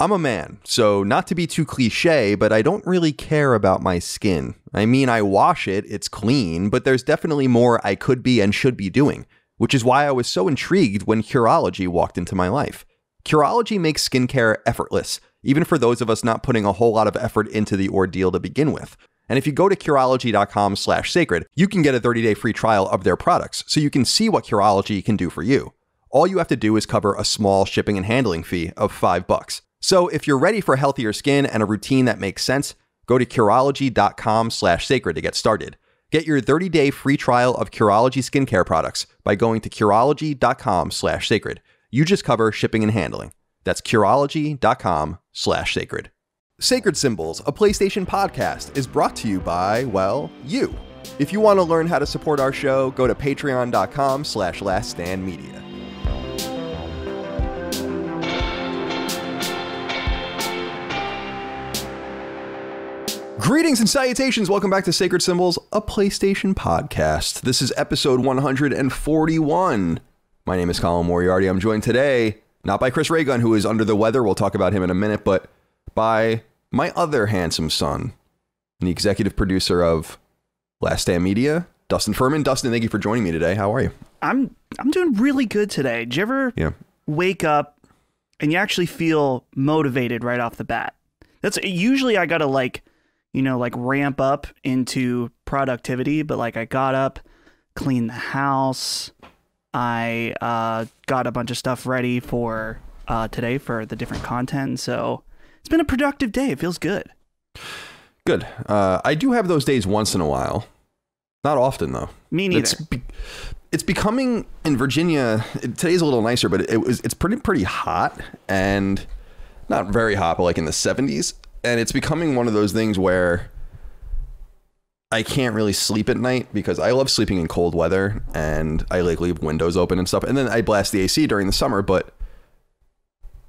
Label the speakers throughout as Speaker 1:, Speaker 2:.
Speaker 1: I'm a man, so not to be too cliche, but I don't really care about my skin. I mean, I wash it, it's clean, but there's definitely more I could be and should be doing, which is why I was so intrigued when Curology walked into my life. Curology makes skincare effortless, even for those of us not putting a whole lot of effort into the ordeal to begin with. And if you go to Curology.com slash sacred, you can get a 30-day free trial of their products, so you can see what Curology can do for you. All you have to do is cover a small shipping and handling fee of five bucks. So if you're ready for healthier skin and a routine that makes sense, go to Curology.com slash sacred to get started. Get your 30-day free trial of Curology skincare products by going to Curology.com slash sacred. You just cover shipping and handling. That's Curology.com slash sacred. Sacred Symbols, a PlayStation podcast, is brought to you by, well, you. If you want to learn how to support our show, go to patreon.com slash laststandmedia. Greetings and salutations. Welcome back to Sacred Symbols, a PlayStation podcast. This is episode 141. My name is Colin Moriarty. I'm joined today not by Chris Raygun, who is under the weather. We'll talk about him in a minute, but by my other handsome son, the executive producer of Last Stand Media, Dustin Furman. Dustin, thank you for joining me today. How are you?
Speaker 2: I'm I'm doing really good today. Did you ever
Speaker 1: Yeah.
Speaker 2: wake up and you actually feel motivated right off the bat? That's usually I gotta like, you know, like ramp up into productivity, but like I got up, cleaned the house, I uh, got a bunch of stuff ready for uh, today for the different content. So it's been a productive day. It feels good.
Speaker 1: Good. Uh, I do have those days once in a while. Not often, though.
Speaker 2: Me neither.
Speaker 1: It's, be- it's becoming in Virginia. It, today's a little nicer, but it, was it's pretty pretty hot and not very hot, but like in the 70s. And it's becoming one of those things where I can't really sleep at night because I love sleeping in cold weather and I like leave windows open and stuff. And then I blast the AC during the summer, but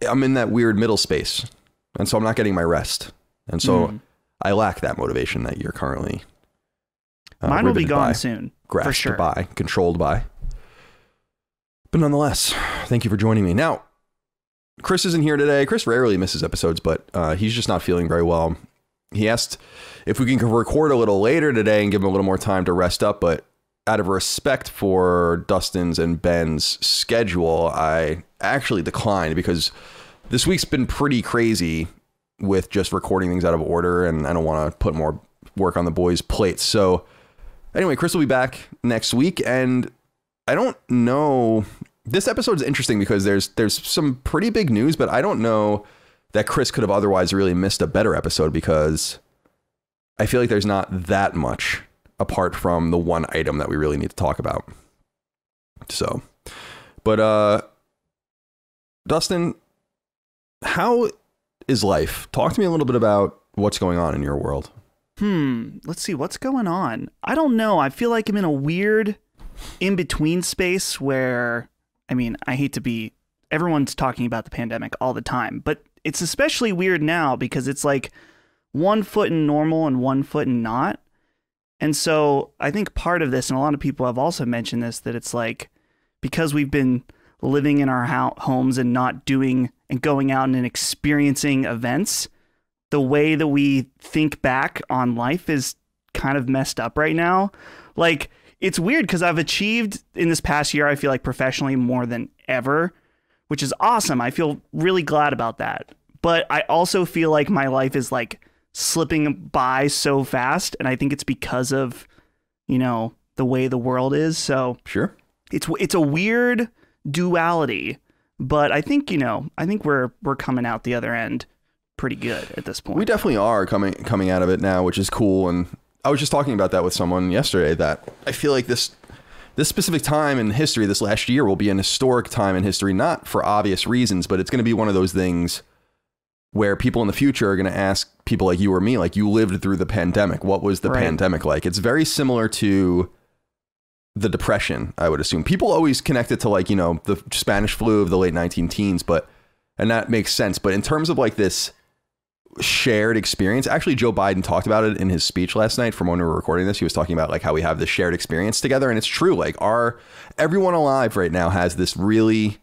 Speaker 1: I'm in that weird middle space. And so I'm not getting my rest. And so
Speaker 2: Mm.
Speaker 1: I lack that motivation that you're currently uh,
Speaker 2: Mine will be gone
Speaker 1: by,
Speaker 2: soon.
Speaker 1: grasped
Speaker 2: for sure.
Speaker 1: by, controlled by. But nonetheless, thank you for joining me. Now, Chris isn't here today. Chris rarely misses episodes, but uh, he's just not feeling very well. He asked if we can record a little later today and give him a little more time to rest up, but out of respect for Dustin's and Ben's schedule, I actually declined because this week's been pretty crazy with just recording things out of order, and I don't want to put more work on the boys' plates. So, anyway, Chris will be back next week, and I don't know. This episode is interesting because there's there's some pretty big news, but I don't know that Chris could have otherwise really missed a better episode because I feel like there's not that much apart from the one item that we really need to talk about. So, but uh Dustin, how is life? Talk to me a little bit about what's going on in your world.
Speaker 2: Hmm. Let's see what's going on. I don't know. I feel like I'm in a weird in between space where, I mean, I hate to be. Everyone's talking about the pandemic all the time, but it's especially weird now because it's like one foot in normal and one foot in not. And so I think part of this, and a lot of people have also mentioned this, that it's like because we've been living in our homes and not doing and going out and experiencing events, the way that we think back on life is kind of messed up right now. Like, it's weird because I've achieved in this past year, I feel like professionally more than ever, which is awesome. I feel really glad about that. But I also feel like my life is like slipping by so fast. And I think it's because of, you know, the way the world is. So
Speaker 1: Sure.
Speaker 2: it's it's a weird duality, but I think, you know, I think we're we're coming out the other end pretty good at this point.
Speaker 1: We definitely are coming coming out of it now, which is cool. And I was just talking about that with someone yesterday that I feel like this this specific time in history, this last year, will be an historic time in history, not for obvious reasons, but it's going to be one of those things where people in the future are going to ask people like you or me, like you lived through the pandemic. What was the
Speaker 2: Right.
Speaker 1: pandemic like? It's very similar to the depression, I would assume. People always connect it to like, you know, the Spanish flu of the late 19 teens, but and that makes sense. But in terms of like this shared experience, actually Joe Biden talked about it in his speech last night from when we were recording this. He was talking about like how we have this shared experience together. And it's true. Like our everyone alive right now has this really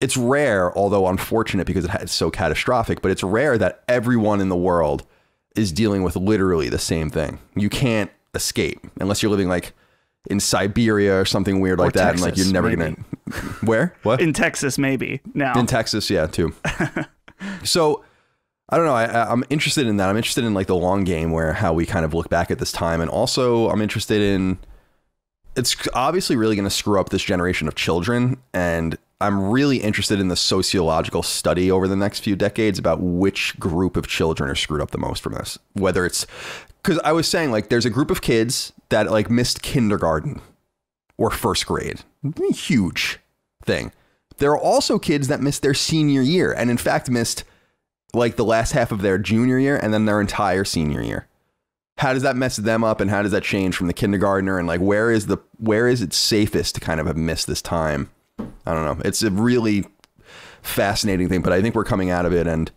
Speaker 1: it's rare, although unfortunate because it's so catastrophic, but it's rare that everyone in the world is dealing with literally the same thing. You can't escape unless you're living like in Siberia or something weird like
Speaker 2: Or
Speaker 1: that, and like you're never
Speaker 2: maybe.
Speaker 1: gonna. Where? What?
Speaker 2: In Texas, maybe. Now.
Speaker 1: in Texas, yeah, too. so I don't know. I, I'm interested in that. I'm interested in like the long game, where how we kind of look back at this time, and also I'm interested in. It's obviously really going to screw up this generation of children, and I'm really interested in the sociological study over the next few decades about which group of children are screwed up the most from this. Whether it's because I was saying like there's a group of kids that like missed kindergarten or first grade, huge thing. There are also kids that missed their senior year and in fact missed like the last half of their junior year and then their entire senior year. How does that mess them up and how does that change from the kindergartner and like where is the where is it safest to kind of have missed this time? I don't know. It's a really fascinating thing, but I think we're coming out of it and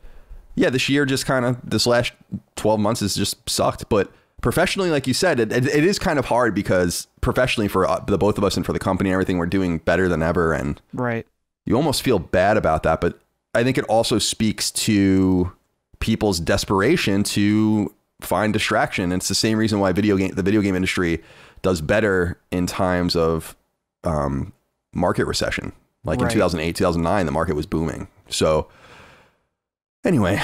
Speaker 1: yeah, this year just kind of this last 12 months has just sucked, but professionally like you said, it, it, it is kind of hard because professionally for uh, the both of us and for the company and everything we're doing better than ever and
Speaker 2: right.
Speaker 1: you almost feel bad about that, but I think it also speaks to people's desperation to find distraction. And it's the same reason why video game the video game industry does better in times of um, market recession. Like in 2008, 2009, the market was booming. So anyway,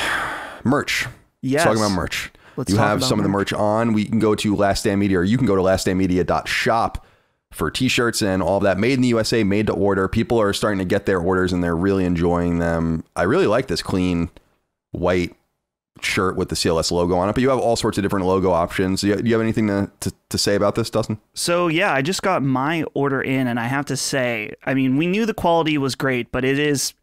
Speaker 1: merch.
Speaker 2: Yes.
Speaker 1: Let's talk about merch.
Speaker 2: Let's
Speaker 1: you have some of the
Speaker 2: merch.
Speaker 1: merch on. We can go to Last Stand Media, or you can go to laststandmedia.shop for t-shirts and all of that made in the USA, made to order. People are starting to get their orders and they're really enjoying them. I really like this clean white shirt with the CLS logo on it, but you have all sorts of different logo options. Do you, you have anything to, to, to say about this, Dustin?
Speaker 2: So yeah, I just got my order in, and I have to say, I mean, we knew the quality was great, but it is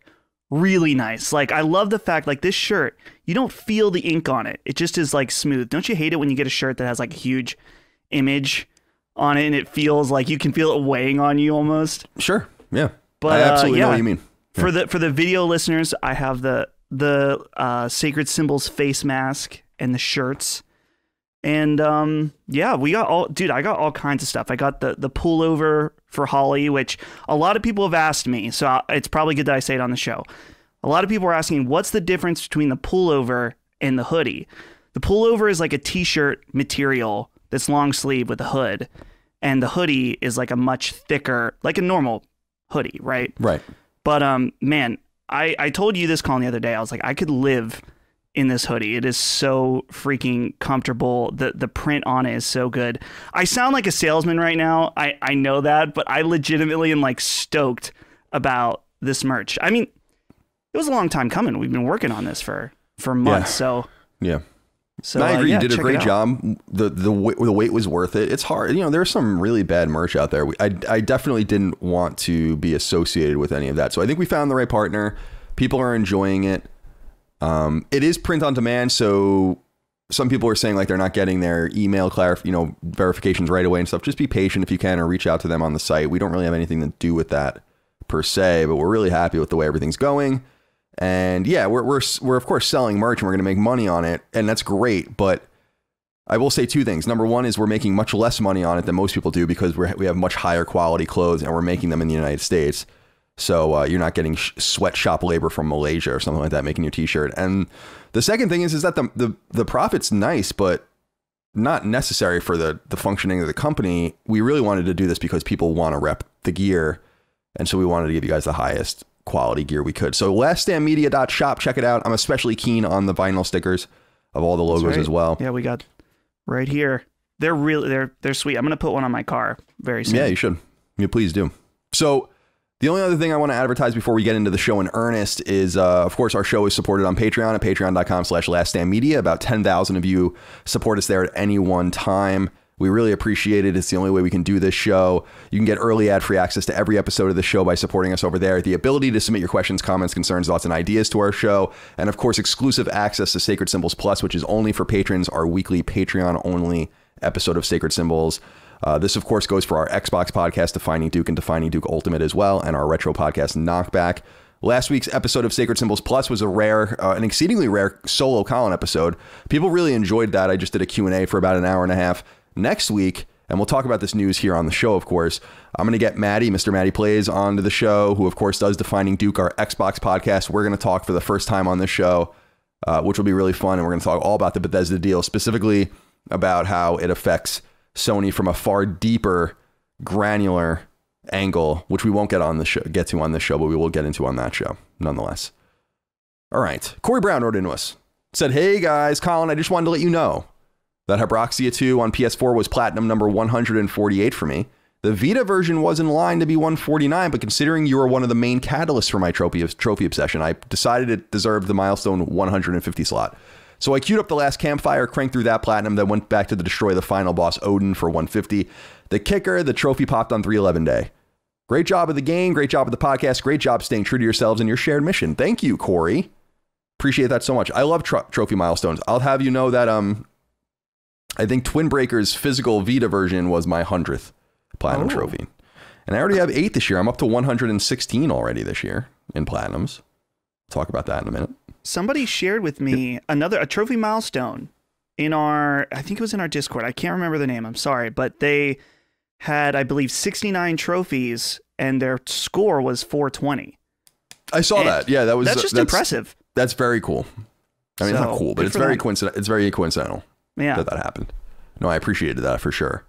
Speaker 2: really nice. Like, I love the fact, like this shirt, you don't feel the ink on it. It just is like smooth. Don't you hate it when you get a shirt that has like a huge image on it, and it feels like you can feel it weighing on you almost?
Speaker 1: Sure. Yeah.
Speaker 2: But,
Speaker 1: I
Speaker 2: uh,
Speaker 1: absolutely know what you mean.
Speaker 2: For the for the video listeners, I have the the uh, sacred symbols face mask and the shirts. And um, yeah, we got all, dude. I got all kinds of stuff. I got the the pullover for Holly, which a lot of people have asked me. So I- it's probably good that I say it on the show. A lot of people are asking, what's the difference between the pullover and the hoodie? The pullover is like a t-shirt material that's long sleeve with a hood, and the hoodie is like a much thicker, like a normal hoodie, right?
Speaker 1: Right.
Speaker 2: But um, man, I I told you this Colin the other day. I was like, I could live in this hoodie. It is so freaking comfortable. The the print on it is so good. I sound like a salesman right now. I I know that, but I legitimately am like stoked about this merch. I mean, it was a long time coming. We've been working on this for for months. So
Speaker 1: Yeah.
Speaker 2: So
Speaker 1: I
Speaker 2: uh,
Speaker 1: agree.
Speaker 2: yeah,
Speaker 1: you did a great job. The the the wait was worth it. It's hard. You know, there's some really bad merch out there. I I definitely didn't want to be associated with any of that. So I think we found the right partner. People are enjoying it. Um, it is print on demand, so some people are saying like they're not getting their email clarif- you know, verifications right away and stuff. Just be patient if you can, or reach out to them on the site. We don't really have anything to do with that per se, but we're really happy with the way everything's going. And yeah, we're we're we're of course selling merch and we're going to make money on it, and that's great. But I will say two things. Number one is we're making much less money on it than most people do because we we have much higher quality clothes and we're making them in the United States. So uh, you're not getting sh- sweatshop labor from Malaysia or something like that making your T-shirt. And the second thing is is that the the the profit's nice, but not necessary for the the functioning of the company. We really wanted to do this because people want to rep the gear, and so we wanted to give you guys the highest quality gear we could. So laststandmedia.shop, check it out. I'm especially keen on the vinyl stickers of all the logos
Speaker 2: right.
Speaker 1: as well.
Speaker 2: Yeah, we got right here. They're really they're they're sweet. I'm gonna put one on my car very soon.
Speaker 1: Yeah, you should. You please do. So the only other thing I want to advertise before we get into the show in earnest is, uh, of course, our show is supported on Patreon at patreon.com slash laststandmedia. About 10,000 of you support us there at any one time. We really appreciate it. It's the only way we can do this show. You can get early ad-free access to every episode of the show by supporting us over there. The ability to submit your questions, comments, concerns, thoughts, and ideas to our show. And of course, exclusive access to Sacred Symbols Plus, which is only for patrons, our weekly Patreon-only episode of Sacred Symbols. Uh, this, of course, goes for our Xbox podcast, Defining Duke and Defining Duke Ultimate as well, and our retro podcast, Knockback. Last week's episode of Sacred Symbols Plus was a rare, uh, an exceedingly rare solo Colin episode. People really enjoyed that. I just did a Q&A for about an hour and a half. Next week, And we'll talk about this news here on the show, of course. I'm going to get Maddie, Mr. Maddie Plays, onto the show, who, of course, does Defining Duke, our Xbox podcast. We're going to talk for the first time on this show, uh, which will be really fun. And we're going to talk all about the Bethesda deal, specifically about how it affects Sony from a far deeper, granular angle, which we won't get on the show, get to on this show, but we will get into on that show, nonetheless. All right. Corey Brown wrote into us. Said, Hey guys, Colin, I just wanted to let you know that Habroxia 2 on PS4 was platinum number 148 for me. The Vita version was in line to be 149, but considering you were one of the main catalysts for my trophy, trophy obsession, I decided it deserved the milestone 150 slot. So I queued up the last campfire, cranked through that platinum, then went back to the destroy the final boss Odin for 150. The kicker, the trophy popped on 311 day. Great job of the game, great job of the podcast, great job staying true to yourselves and your shared mission. Thank you, Corey. Appreciate that so much. I love tro- trophy milestones. I'll have you know that um I think Twin Breaker's physical Vita version was my 100th platinum
Speaker 2: Oh.
Speaker 1: trophy. And I already have 8 this year. I'm up to 116 already this year in platinums. Talk about that in a minute.
Speaker 2: Somebody shared with me another a trophy milestone in our I think it was in our Discord. I can't remember the name. I'm sorry, but they had I believe 69 trophies and their score was 420.
Speaker 1: I saw
Speaker 2: And
Speaker 1: that. Yeah, that was
Speaker 2: That's just impressive.
Speaker 1: That's very cool. I mean, it's
Speaker 2: So,
Speaker 1: not cool, but it's very coincidental. It's very coincidental
Speaker 2: Yeah.
Speaker 1: that that happened. No, I appreciated that for sure.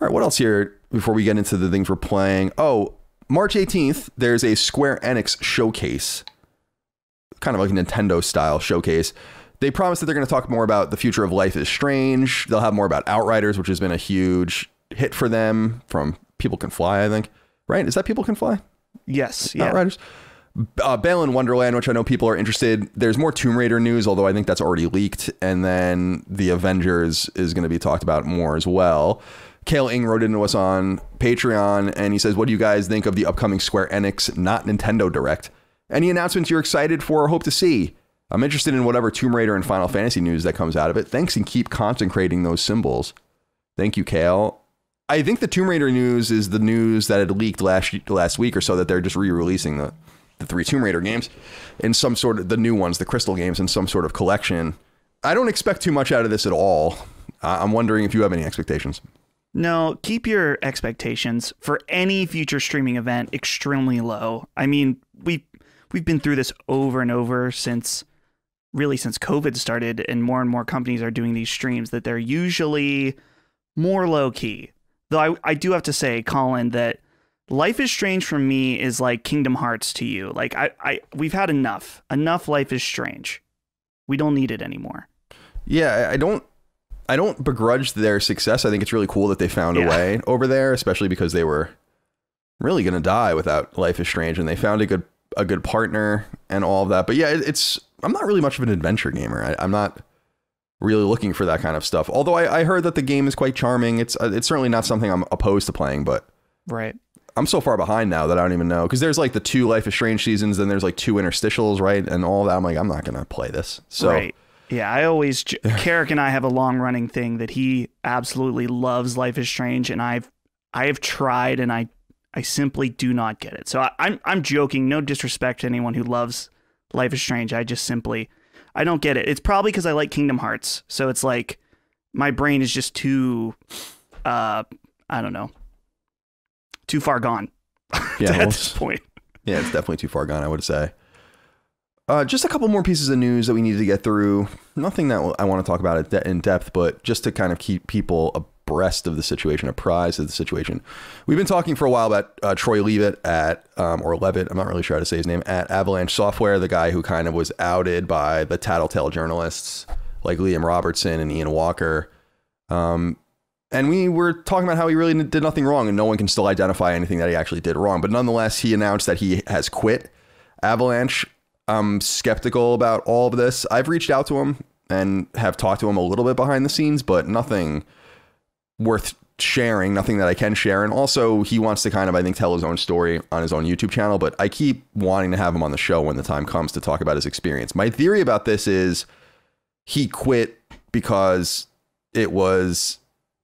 Speaker 1: All right, what else here before we get into the things we're playing? Oh, March 18th, there's a Square Enix showcase, kind of like a Nintendo style showcase. They promise that they're going to talk more about the future of Life is Strange. They'll have more about Outriders, which has been a huge hit for them from People Can Fly, I think. Right? Is that People Can Fly?
Speaker 2: Yes. Yeah.
Speaker 1: Outriders. Uh, Balan Wonderworld, which I know people are interested. There's more Tomb Raider news, although I think that's already leaked. And then the Avengers is going to be talked about more as well. Kale Ing wrote into us on Patreon, and he says, "What do you guys think of the upcoming Square Enix, not Nintendo Direct? Any announcements you're excited for or hope to see? I'm interested in whatever Tomb Raider and Final Fantasy news that comes out of it. Thanks, and keep consecrating those symbols. Thank you, Kale. I think the Tomb Raider news is the news that had leaked last last week or so that they're just re-releasing the the three Tomb Raider games in some sort of the new ones, the Crystal games, in some sort of collection. I don't expect too much out of this at all. I'm wondering if you have any expectations.
Speaker 2: No, keep your expectations for any future streaming event extremely low. I mean, we we've been through this over and over since really since COVID started and more and more companies are doing these streams that they're usually more low key. Though I, I do have to say, Colin, that Life is Strange for me is like Kingdom Hearts to you. Like I, I we've had enough. Enough Life is Strange. We don't need it anymore.
Speaker 1: Yeah, I- don't. I don't begrudge their success. I think it's really cool that they found a way over there, especially because they were really going to die without Life is Strange, and they found a good a good partner and all of that. But yeah, it's I'm not really much of an adventure gamer. I, I'm not really looking for that kind of stuff. Although I, I heard that the game is quite charming. It's uh, it's certainly not something I'm opposed to playing, but
Speaker 2: Right.
Speaker 1: I'm so far behind now that I don't even know because there's like the two Life is Strange seasons, then there's like two interstitials, right, and all that. I'm like, I'm not gonna play this. So
Speaker 2: Right. Yeah, I always Carrick and I have a long running thing that he absolutely loves Life is Strange, and I've I have tried and I I simply do not get it. So I, I'm I'm joking. No disrespect to anyone who loves Life is Strange. I just simply I don't get it. It's probably because I like Kingdom Hearts. So it's like my brain is just too uh I don't know too far gone
Speaker 1: yeah,
Speaker 2: at this point.
Speaker 1: Yeah, it's definitely too far gone, I would say. Uh, just a couple more pieces of news that we need to get through. Nothing that I want to talk about it in depth, but just to kind of keep people abreast of the situation, apprised of the situation. We've been talking for a while about uh, Troy Leavitt at, um, or Levitt, I'm not really sure how to say his name, at Avalanche Software, the guy who kind of was outed by the tattletale journalists like Liam Robertson and Ian Walker. Um, and we were talking about how he really did nothing wrong and no one can still identify anything that he actually did wrong. But nonetheless, he announced that he has quit Avalanche. I'm skeptical about all of this. I've reached out to him and have talked to him a little bit behind the scenes, but nothing worth sharing, nothing that I can share. And also, he wants to kind of, I think, tell his own story on his own YouTube channel. But I keep wanting to have him on the show when the time comes to talk about his experience. My theory about this is he quit because it was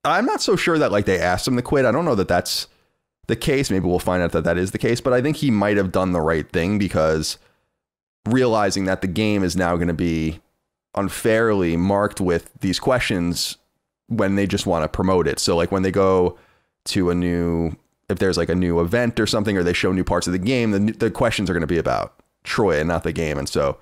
Speaker 1: I'm not so sure that like they asked him to quit. I don't know that that's the case. Maybe we'll find out that that is the case, but I think he might have done the right thing because realizing that the game is now going to be unfairly marked with these questions when they just want to promote it. So like when they go to a new if there's like a new event or something or they show new parts of the game, the the questions are going to be about Troy and not the game. And so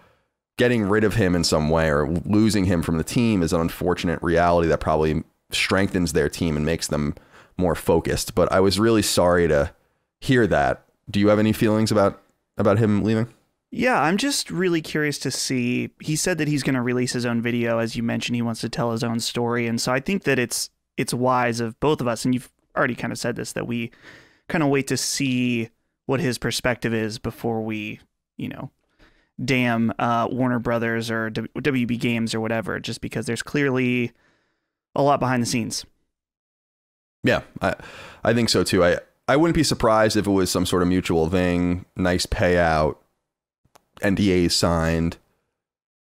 Speaker 1: getting rid of him in some way or losing him from the team is an unfortunate reality that probably strengthens their team and makes them more focused. But I was really sorry to hear that. Do you have any feelings about about him leaving?
Speaker 2: Yeah, I'm just really curious to see. He said that he's going to release his own video as you mentioned he wants to tell his own story and so I think that it's it's wise of both of us and you've already kind of said this that we kind of wait to see what his perspective is before we, you know, damn uh, Warner Brothers or WB Games or whatever, just because there's clearly a lot behind the scenes.
Speaker 1: Yeah, I I think so too. I I wouldn't be surprised if it was some sort of mutual thing, nice payout, NDAs signed,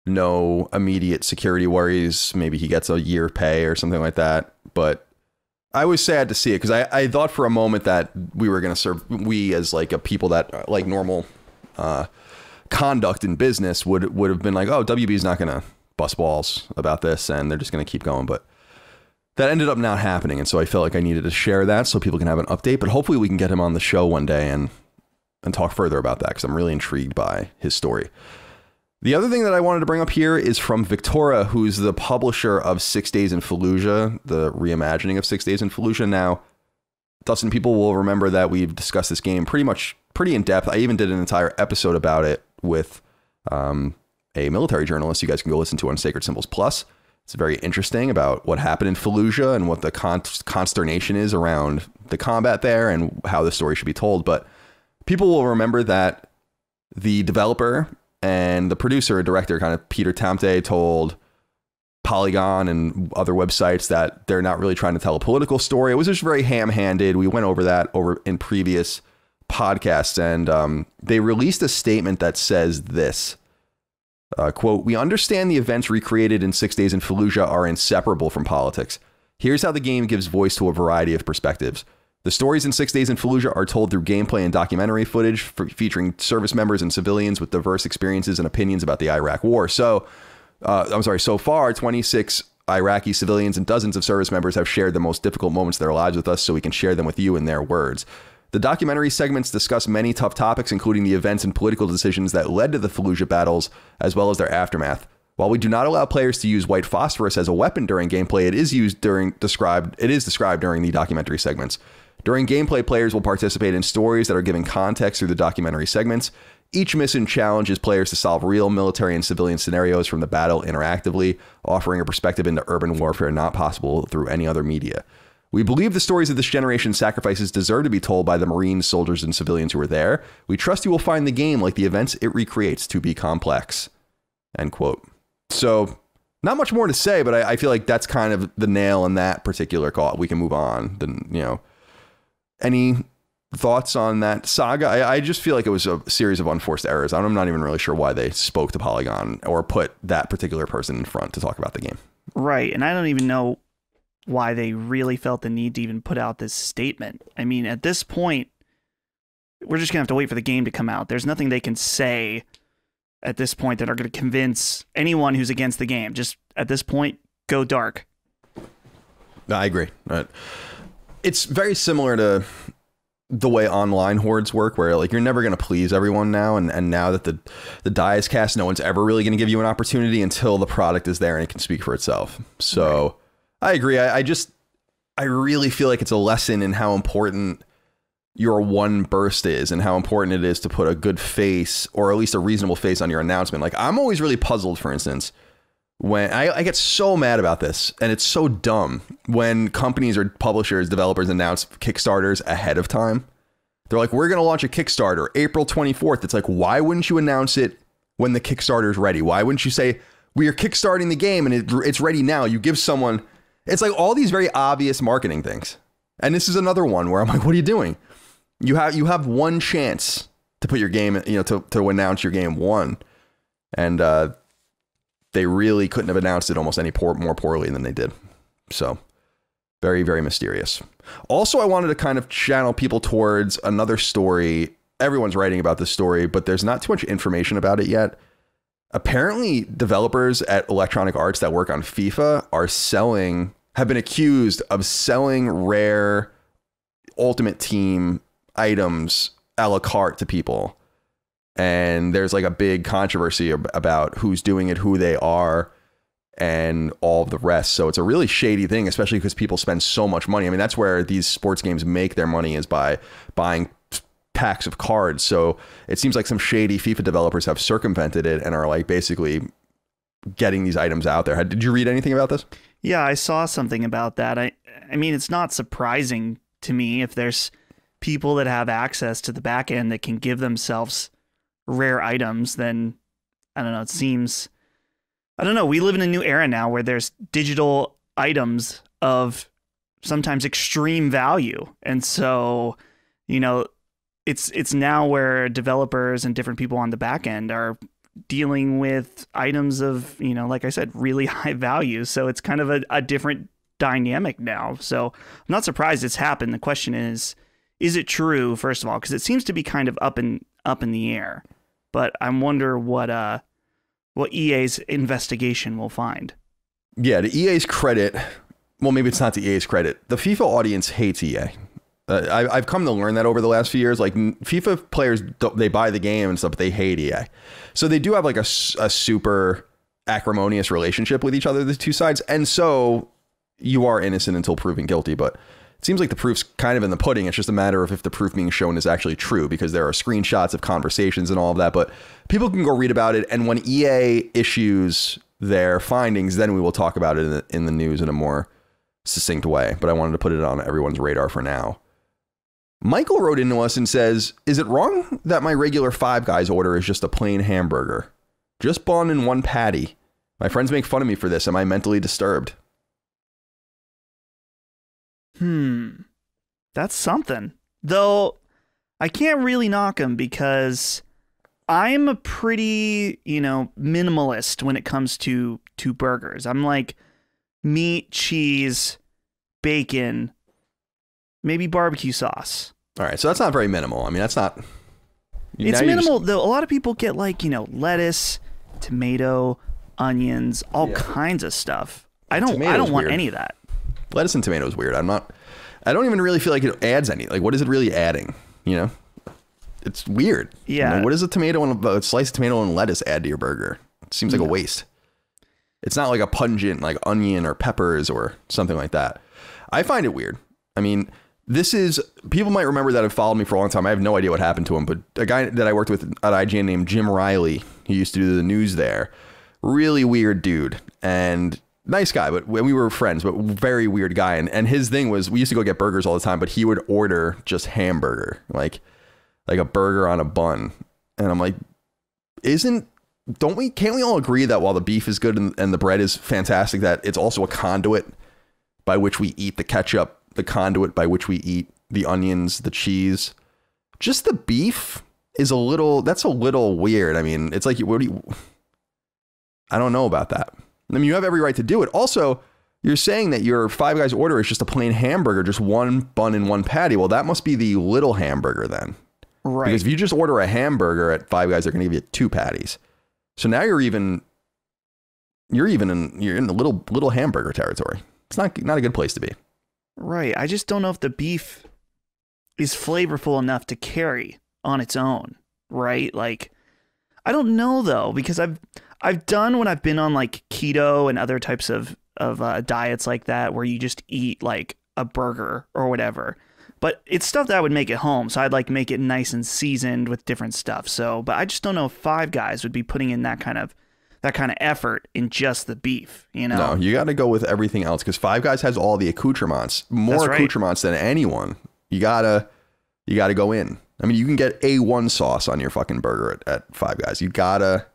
Speaker 1: no immediate security worries. Maybe he gets a year pay or something like that. But I was sad to see it because I, I thought for a moment that we were going to serve, we as like a people that like normal uh, conduct in business would would have been like, oh, WB is not going to bust balls about this and they're just going to keep going. But that ended up not happening. And so I felt like I needed to share that so people can have an update. But hopefully we can get him on the show one day and and talk further about that because I'm really intrigued by his story. The other thing that I wanted to bring up here is from Victura, who's the publisher of Six Days in Fallujah, the reimagining of Six Days in Fallujah. Now, Dustin, people will remember that we've discussed this game pretty much pretty in depth. I even did an entire episode about it with um, a military journalist. You guys can go listen to on Sacred Symbols Plus. It's very interesting about what happened in Fallujah and what the con- consternation is around the combat there and how the story should be told. But people will remember that the developer and the producer and director, kind of Peter Tamte, told Polygon and other websites that they're not really trying to tell a political story. It was just very ham-handed. We went over that over in previous podcasts, and um, they released a statement that says this. Uh, quote, we understand the events recreated in Six Days in Fallujah are inseparable from politics. Here's how the game gives voice to a variety of perspectives. The stories in Six Days in Fallujah are told through gameplay and documentary footage featuring service members and civilians with diverse experiences and opinions about the Iraq War. So, uh, I'm sorry, so far, 26 Iraqi civilians and dozens of service members have shared the most difficult moments of their lives with us so we can share them with you in their words. The documentary segments discuss many tough topics, including the events and political decisions that led to the Fallujah battles, as well as their aftermath. While we do not allow players to use white phosphorus as a weapon during gameplay, it is used during described it is described during the documentary segments. During gameplay, players will participate in stories that are given context through the documentary segments. Each mission challenges players to solve real military and civilian scenarios from the battle interactively, offering a perspective into urban warfare not possible through any other media. We believe the stories of this generation's sacrifices deserve to be told by the Marines, soldiers, and civilians who were there. We trust you will find the game, like the events it recreates, to be complex. End quote. So, not much more to say, but I, I feel like that's kind of the nail in that particular call. We can move on. Then, you know, any thoughts on that saga? I, I, just feel like it was a series of unforced errors. I'm not even really sure why they spoke to Polygon or put that particular person in front to talk about the game.
Speaker 2: Right. And I don't even know why they really felt the need to even put out this statement. I mean, at this point, we're just going to have to wait for the game to come out. There's nothing they can say at this point that are going to convince anyone who's against the game. Just at this point, go dark.
Speaker 1: I agree. Right it's very similar to the way online hordes work where like you're never going to please everyone now and, and now that the the die is cast no one's ever really going to give you an opportunity until the product is there and it can speak for itself so. I agree. I, I just i really feel like it's a lesson in how important your one burst is and how important it is to put a good face or at least a reasonable face on your announcement. Like i'm always really puzzled for instance when I, I, get so mad about this and it's so dumb when companies or publishers developers announce kickstarters ahead of time. They're like we're going to launch a kickstarter april 24th it's like why wouldn't you announce it when the kickstarter is ready? Why wouldn't you say we are kickstarting the game and it, it's ready now. You give someone it's like all these very obvious marketing things and this is another one where i'm like what are you doing you have you have one chance to put your game you know to, to announce your game one and uh they really couldn't have announced it almost any poor, more poorly than they did. So, very, very mysterious. Also, I wanted to kind of channel people towards another story. Everyone's writing about this story, but there's not too much information about it yet. Apparently, developers at Electronic Arts that work on FIFA are selling have been accused of selling rare Ultimate Team items a la carte to people. And there's like a big controversy about who's doing it, who they are, and all the rest. So it's a really shady thing, especially because people spend so much money. I mean, that's where these sports games make their money is by buying packs of cards. So it seems like some shady FIFA developers have circumvented it and are like basically getting these items out there. Did you read anything about this?
Speaker 2: Yeah, I saw something about that. I I mean, it's not surprising to me if there's people that have access to the back end that can give themselves rare items, then I don't know, it seems I don't know, we live in a new era now where there's digital items of sometimes extreme value. And so, you know, it's it's now where developers and different people on the back end are dealing with items of, you know, like I said, really high value. So it's kind of a, a different dynamic now. So I'm not surprised it's happened. The question is, is it true, first of all? Because it seems to be kind of up in up in the air. But I wonder what uh what EA's investigation will find.
Speaker 1: Yeah, to EA's credit, well, maybe it's not to EA's credit. The FIFA audience hates EA. Uh, I, have come to learn that over the last few years. Like FIFA players, they buy the game and stuff, but they hate EA. So they do have like a, a super acrimonious relationship with each other, the two sides. And so you are innocent until proven guilty. But it seems like the proof's kind of in the pudding. It's just a matter of if the proof being shown is actually true because there are screenshots of conversations and all of that. But people can go read about it. And when EA issues their findings, then we will talk about it in the, in the news in a more succinct way. But I wanted to put it on everyone's radar for now. Michael wrote into us and says, Is it wrong that my regular Five Guys order is just a plain hamburger? Just bun and one patty. My friends make fun of me for this. Am I mentally disturbed?
Speaker 2: Hmm. That's something. Though I can't really knock him because I'm a pretty, you know, minimalist when it comes to to burgers. I'm like meat, cheese, bacon, maybe barbecue sauce.
Speaker 1: All right, so that's not very minimal. I mean, that's not.
Speaker 2: It's minimal just... though. A lot of people get like you know lettuce, tomato, onions, all yeah. kinds of stuff. I don't. Tomato's I don't want weird. any of that.
Speaker 1: Lettuce and tomato is weird. I'm not. I don't even really feel like it adds any. Like, what is it really adding? You know, it's weird.
Speaker 2: Yeah.
Speaker 1: You know, what does a tomato and a slice of tomato and lettuce add to your burger? It seems like a waste. It's not like a pungent like onion or peppers or something like that. I find it weird. I mean, this is people might remember that have followed me for a long time. I have no idea what happened to him, but a guy that I worked with at IGN named Jim Riley, he used to do the news there. Really weird dude and nice guy, but we were friends, but very weird guy. And and his thing was we used to go get burgers all the time, but he would order just hamburger, like like a burger on a bun. And I'm like, isn't don't we can't we all agree that while the beef is good and, and the bread is fantastic, that it's also a conduit by which we eat the ketchup the conduit by which we eat the onions, the cheese. Just the beef is a little that's a little weird. I mean, it's like what do you I don't know about that. I mean, you have every right to do it. Also, you're saying that your Five Guys order is just a plain hamburger, just one bun and one patty. Well, that must be the little hamburger then.
Speaker 2: Right.
Speaker 1: Because if you just order a hamburger at Five Guys, they're going to give you two patties. So now you're even you're even in you're in the little little hamburger territory. It's not not a good place to be.
Speaker 2: Right. I just don't know if the beef is flavorful enough to carry on its own, right? Like I don't know though because I've I've done when I've been on like keto and other types of of uh, diets like that where you just eat like a burger or whatever. But it's stuff that I would make at home, so I'd like make it nice and seasoned with different stuff. So, but I just don't know if Five Guys would be putting in that kind of that kind of effort in just the beef, you know?
Speaker 1: No, you got to go with everything else because Five Guys has all the accoutrements, more accoutrements than anyone. You gotta, you gotta go in. I mean, you can get A1 sauce on your fucking burger at, at Five Guys. You gotta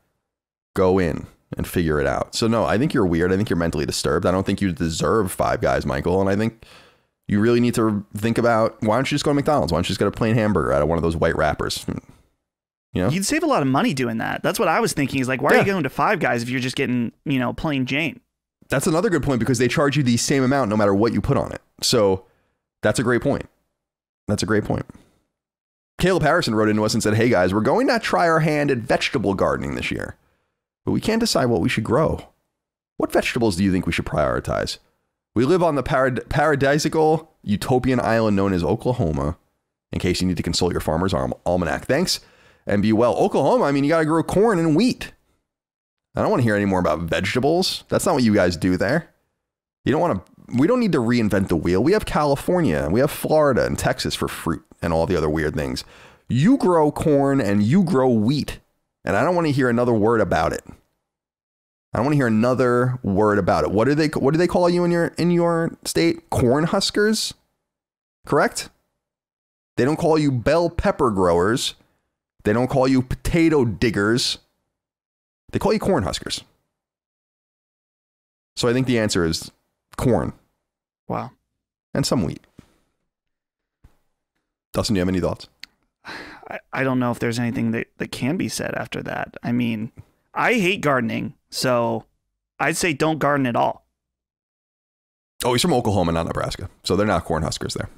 Speaker 1: go in and figure it out. So no, I think you're weird. I think you're mentally disturbed. I don't think you deserve Five Guys, Michael. And I think you really need to think about why don't you just go to McDonald's? Why don't you just get a plain hamburger out of one of those white wrappers? Hmm. You know?
Speaker 2: You'd save a lot of money doing that. That's what I was thinking. Is like, why yeah. are you going to Five Guys if you're just getting, you know, plain Jane?
Speaker 1: That's another good point because they charge you the same amount no matter what you put on it. So that's a great point. That's a great point. Caleb Harrison wrote into us and said, Hey guys, we're going to try our hand at vegetable gardening this year, but we can't decide what we should grow. What vegetables do you think we should prioritize? We live on the parad- paradisical utopian island known as Oklahoma. In case you need to consult your farmer's Alm- almanac. Thanks and be well. Oklahoma, I mean, you got to grow corn and wheat. I don't want to hear any more about vegetables. That's not what you guys do there. You don't want to, we don't need to reinvent the wheel. We have California, we have Florida and Texas for fruit and all the other weird things. You grow corn and you grow wheat. And I don't want to hear another word about it. I don't want to hear another word about it. What do they what do they call you in your in your state? Corn huskers? Correct? They don't call you bell pepper growers. They don't call you potato diggers. They call you corn huskers. So I think the answer is corn
Speaker 2: Wow.
Speaker 1: and some wheat. Dustin, do you have any thoughts?
Speaker 2: I, I don't know if there's anything that, that can be said after that. I mean, I hate gardening, so I'd say don't garden at all.
Speaker 1: Oh, he's from Oklahoma, not Nebraska. So they're not corn huskers there.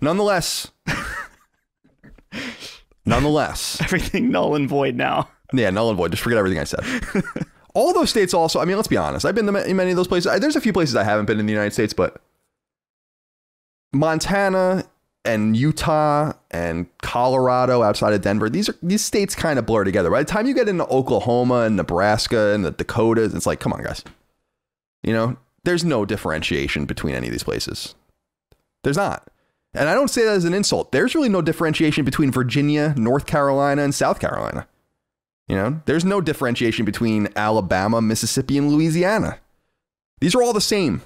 Speaker 1: Nonetheless, nonetheless,
Speaker 2: Everything null and void now.
Speaker 1: yeah, null and void. Just forget everything I said. All those states also, I mean, let's be honest. I've been to in many of those places. I- There's a few places I haven't been in the United States, but Montana and Utah and Colorado outside of Denver, these are these states kind of blur together. By the time you get into Oklahoma and Nebraska and the Dakotas, it's like, come on, guys. You know, there's no differentiation between any of these places. There's not. And I don't say that as an insult. There's really no differentiation between Virginia, North Carolina, and South Carolina. You know, there's no differentiation between Alabama, Mississippi, and Louisiana. These are all the same.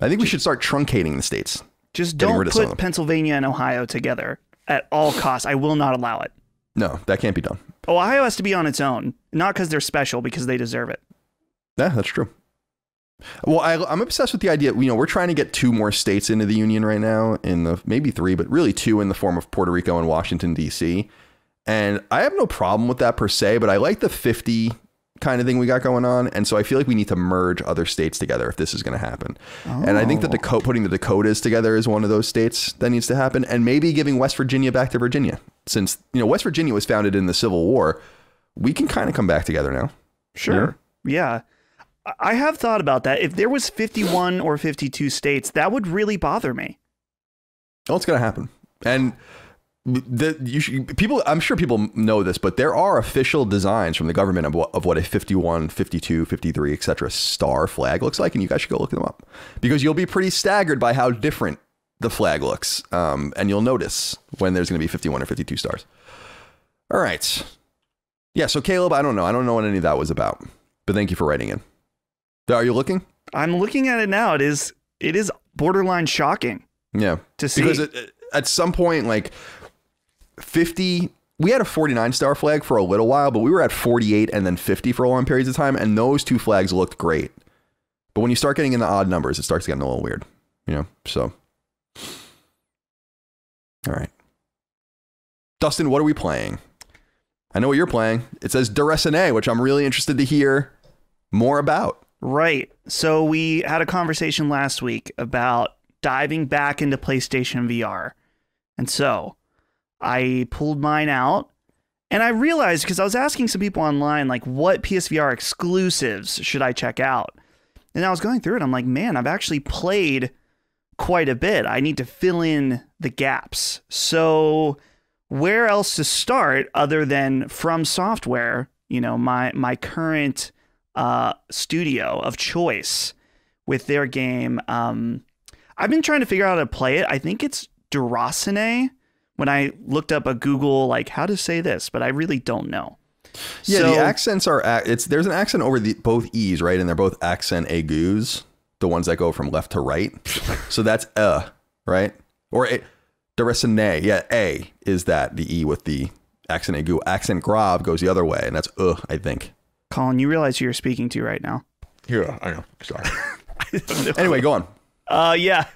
Speaker 1: I think we should start truncating the states.
Speaker 2: Just don't
Speaker 1: rid of some of
Speaker 2: put. Pennsylvania and Ohio together at all costs. I will not allow it.
Speaker 1: No, that can't be done.
Speaker 2: Ohio has to be on its own, not because they're special, because they deserve it.
Speaker 1: Yeah, that's true. Well, I, I'm obsessed with the idea. You know, we're trying to get two more states into the union right now, in the maybe three, but really two in the form of Puerto Rico and Washington D.C. And I have no problem with that per se, but I like the 50 kind of thing we got going on, and so I feel like we need to merge other states together if this is going to happen. And I think that
Speaker 2: Oh.
Speaker 1: the putting the Dakotas together is one of those states that needs to happen, and maybe giving West Virginia back to Virginia, since you know West Virginia was founded in the Civil War. We can kind of come back together now.
Speaker 2: Sure. Yeah. I- I have thought about that. If there was 51 or 52 states, that would really bother me.
Speaker 1: Oh, it's going to happen. And the you should, people I'm sure people know this, but there are official designs from the government of what, of what a 51, 52, 53, etc. star flag looks like and you guys should go look them up. Because you'll be pretty staggered by how different the flag looks. Um, and you'll notice when there's going to be 51 or 52 stars. All right. Yeah, so Caleb, I don't know. I don't know what any of that was about. But thank you for writing in. Are you looking?
Speaker 2: I'm looking at it now. It is it is borderline shocking
Speaker 1: Yeah.
Speaker 2: to see.
Speaker 1: because it, at some point like 50 we had a 49 star flag for a little while but we were at 48 and then 50 for long periods of time and those two flags looked great but when you start getting in the odd numbers it starts getting a little weird you know so all right dustin what are we playing i know what you're playing it says Déraciné, which i'm really interested to hear more about
Speaker 2: Right. So we had a conversation last week about diving back into PlayStation VR. And so I pulled mine out and I realized because I was asking some people online, like, what PSVR exclusives should I check out? And I was going through it. I'm like, man, I've actually played quite a bit. I need to fill in the gaps. So where else to start other than FromSoftware? You know, my my current uh, studio of choice with their game. Um, I've been trying to figure out how to play it. I think it's Durasane. When I looked up a Google like how to say this, but I really don't know.
Speaker 1: Yeah,
Speaker 2: So-
Speaker 1: the accents are it's there's an accent over the both e's, right? And they're both accent aigus, the ones that go from left to right. so that's uh, right? Or a, Déraciné, yeah, a is that the e with the accent aigu. Accent grave goes the other way, and that's uh, I think.
Speaker 2: Colin, you realize who you're speaking to right now.
Speaker 1: Yeah, I know. Sorry. anyway, go on.
Speaker 2: Uh, yeah.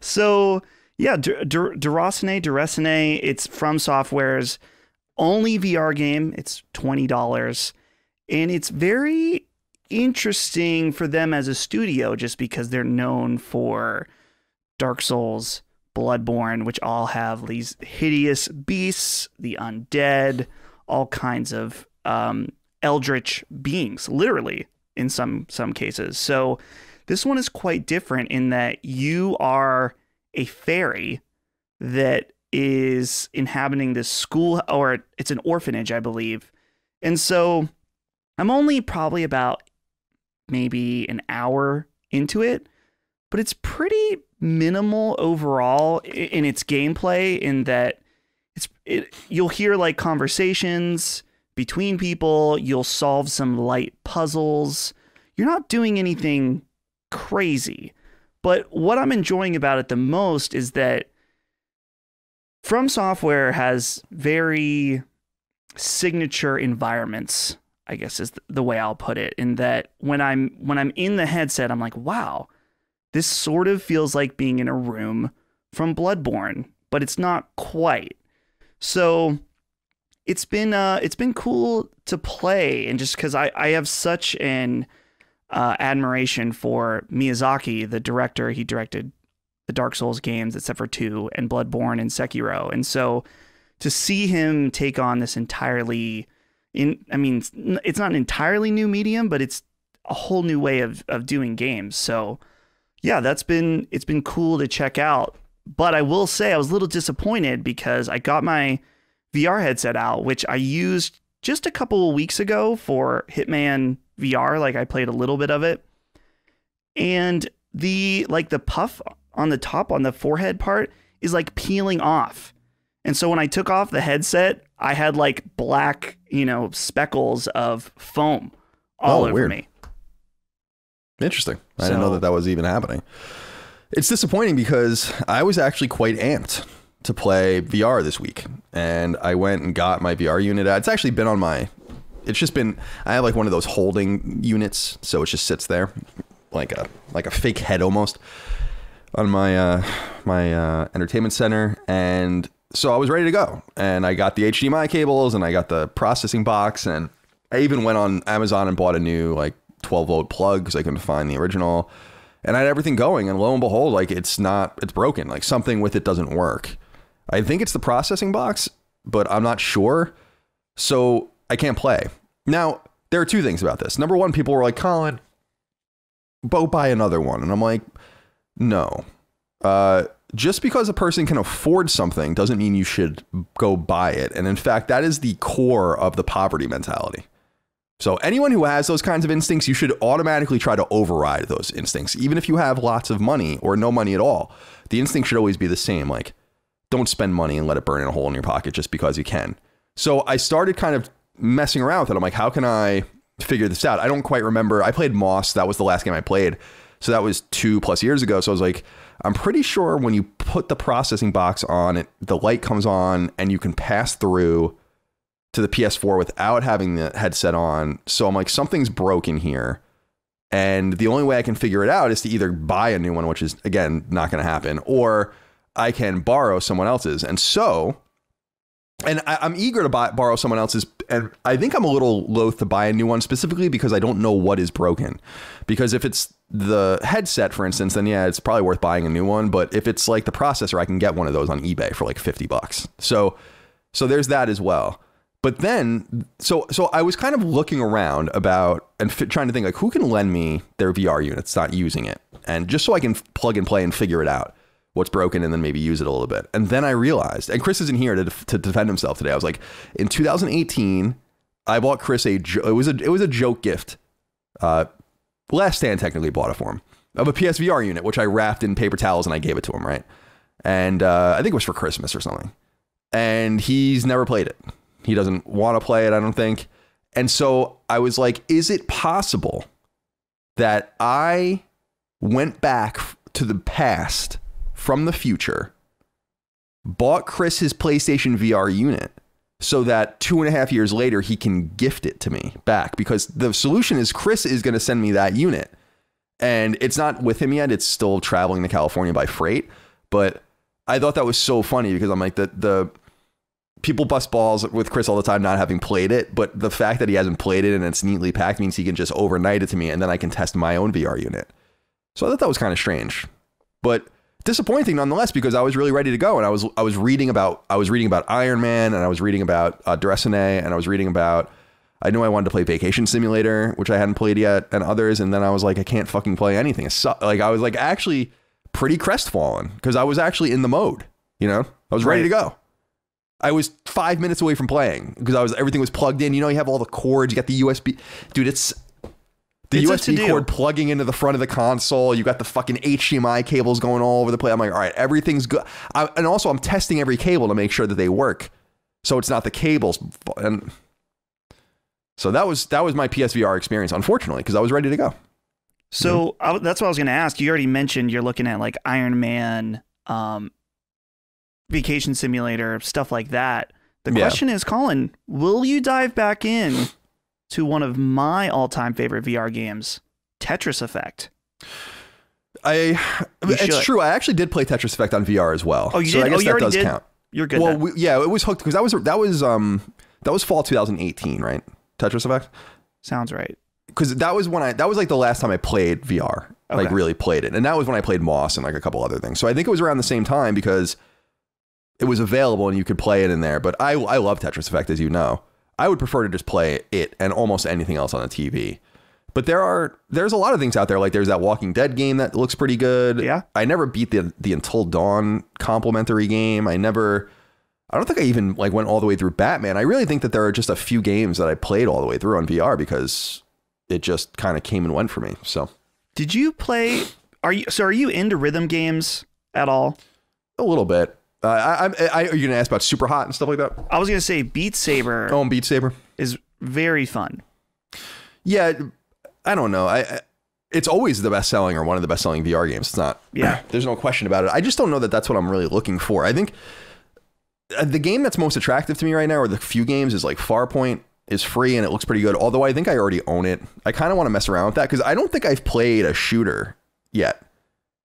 Speaker 2: So yeah, Dur- Dur- Durasane, Durasane. It's FromSoftware's only VR game. It's twenty dollars, and it's very interesting for them as a studio, just because they're known for Dark Souls, Bloodborne, which all have these hideous beasts, the undead, all kinds of um, eldritch beings, literally in some some cases. So This one is quite different in that you are a fairy that is inhabiting this school, or it's an orphanage, I believe. And so I'm only probably about maybe an hour into it, but it's pretty minimal overall in its gameplay in that it's it, you'll hear like conversations between people, you'll solve some light puzzles. You're not doing anything crazy. But what I'm enjoying about it the most is that FromSoftware has very signature environments, I guess is the way I'll put it, in that when I'm when I'm in the headset, I'm like, wow, this sort of feels like being in a room from Bloodborne, but it's not quite. So it's been uh, it's been cool to play, and just because I I have such an uh, admiration for Miyazaki, the director. He directed the Dark Souls games, except for two, and Bloodborne and Sekiro, and so to see him take on this entirely in I mean it's not an entirely new medium, but it's a whole new way of of doing games. So yeah, that's been it's been cool to check out. But I will say I was a little disappointed because I got my VR headset out, which I used just a couple of weeks ago for Hitman VR. Like I played a little bit of it. And the like the puff on the top on the forehead part is like peeling off. And so when I took off the headset, I had like black, you know, speckles of foam all
Speaker 1: Oh,
Speaker 2: over
Speaker 1: weird.
Speaker 2: me.
Speaker 1: Interesting. I didn't know that that was even happening. It's disappointing because I was actually quite amped to play VR this week, and I went and got my VR unit. It's actually been on my. It's just been. I have like one of those holding units, so it just sits there, like a like a fake head almost, on my uh, my uh, entertainment center, and so I was ready to go. And I got the HDMI cables, and I got the processing box, and I even went on Amazon and bought a new like 12 volt plug because I couldn't find the original. And I had everything going, and lo and behold, like it's not, it's broken. Like something with it doesn't work. I think it's the processing box, but I'm not sure. So I can't play. Now, there are two things about this. Number one, people were like, Colin, go buy another one. And I'm like, no. Uh, just because a person can afford something doesn't mean you should go buy it. And in fact, that is the core of the poverty mentality. So anyone who has those kinds of instincts, you should automatically try to override those instincts, even if you have lots of money or no money at all. The instinct should always be the same. Like, don't spend money and let it burn in a hole in your pocket just because you can. So I started kind of messing around with it. I'm like, how can I figure this out? I don't quite remember. I played Moss. That was the last game I played. So that was two plus years ago. So I was like, I'm pretty sure when you put the processing box on it, the light comes on and you can pass through to the PS4 without having the headset on. So I'm like, something's broken here. And the only way I can figure it out is to either buy a new one, which is again not going to happen, or I can borrow someone else's. And so, and I, I'm eager to buy, borrow someone else's. And I think I'm a little loath to buy a new one specifically because I don't know what is broken. Because if it's the headset, for instance, then yeah, it's probably worth buying a new one. But if it's like the processor, I can get one of those on eBay for like 50 bucks. So, so there's that as well. But then, so so I was kind of looking around about and trying to think like who can lend me their VR units, not using it, and just so I can plug and play and figure it out what's broken and then maybe use it a little bit. And then I realized, and Chris isn't here to, to defend himself today. I was like, in 2018, I bought Chris a it was a it was a joke gift. Uh, Last Stand technically bought it for him of a PSVR unit, which I wrapped in paper towels and I gave it to him, right? And uh, I think it was for Christmas or something. And he's never played it. He doesn't want to play it, I don't think. And so I was like, is it possible that I went back to the past from the future, bought Chris his PlayStation VR unit so that two and a half years later he can gift it to me back? Because the solution is Chris is going to send me that unit. And it's not with him yet, it's still traveling to California by freight. But I thought that was so funny because I'm like, the, the, people bust balls with Chris all the time not having played it, but the fact that he hasn't played it and it's neatly packed means he can just overnight it to me and then I can test my own VR unit. So I thought that was kind of strange. But disappointing nonetheless because I was really ready to go and I was I was reading about I was reading about Iron Man and I was reading about uh, Déraciné and I was reading about I knew I wanted to play Vacation Simulator, which I hadn't played yet, and others. And then I was like, I can't fucking play anything. Su- like I was like actually pretty crestfallen because I was actually in the mode. You know, I was ready to go. I was five minutes away from playing because I was everything was plugged in. You know, you have all the cords. You got the USB, dude. It's the
Speaker 2: It's
Speaker 1: USB cord plugging into the front of the console. You got the fucking HDMI cables going all over the place. I'm like, all right, everything's good. I, and also, I'm testing every cable to make sure that they work, so it's not the cables. And so that was that was my PSVR experience, unfortunately, because I was ready to go.
Speaker 2: So I w that's what I was going to ask. You already mentioned you're looking at like Iron Man, um, Vacation Simulator, stuff like that. The
Speaker 1: Yeah.
Speaker 2: question is, Colin, will you dive back in to one of my all-time favorite VR games, Tetris Effect?
Speaker 1: I
Speaker 2: You
Speaker 1: it's
Speaker 2: should.
Speaker 1: true. I actually did play Tetris Effect on VR as well.
Speaker 2: Oh, you
Speaker 1: so
Speaker 2: did?
Speaker 1: I guess
Speaker 2: Oh, you
Speaker 1: that
Speaker 2: already
Speaker 1: does
Speaker 2: did?
Speaker 1: count.
Speaker 2: You're good.
Speaker 1: well, we, yeah, it was hooked because that was that was um that was fall 2018, right? Tetris Effect.
Speaker 2: Sounds right.
Speaker 1: Because that was when I that was like the last time I played VR, like really played it, and that was when I played Moss and like a couple other things. So I think it was around the same time because it was available and you could play it in there. But I I love Tetris Effect, as you know. I would prefer to just play it and almost anything else on the TV. But there are there's a lot of things out there. Like there's that Walking Dead game that looks pretty good.
Speaker 2: Yeah.
Speaker 1: I never beat the the Until Dawn complimentary game. I never. I don't think I even like went all the way through Batman. I really think that there are just a few games that I played all the way through on VR because it just kind of came and went for me. So
Speaker 2: Did you play? Are you so? Are you into rhythm games at all?
Speaker 1: a little bit. Uh, I, I, I, are you gonna ask about Super Hot and stuff like that?
Speaker 2: I was gonna say Beat Saber
Speaker 1: Oh, and Beat Saber.
Speaker 2: is very fun.
Speaker 1: Yeah, I don't know. I, I it's always the best selling or one of the best selling VR games. It's not.
Speaker 2: Yeah.
Speaker 1: there's no question about it. I just don't know that that's what I'm really looking for. I think uh, the game that's most attractive to me right now, or the few games, is like Farpoint is free and it looks pretty good. Although I think I already own it. I kind of want to mess around with that because I don't think I've played a shooter yet,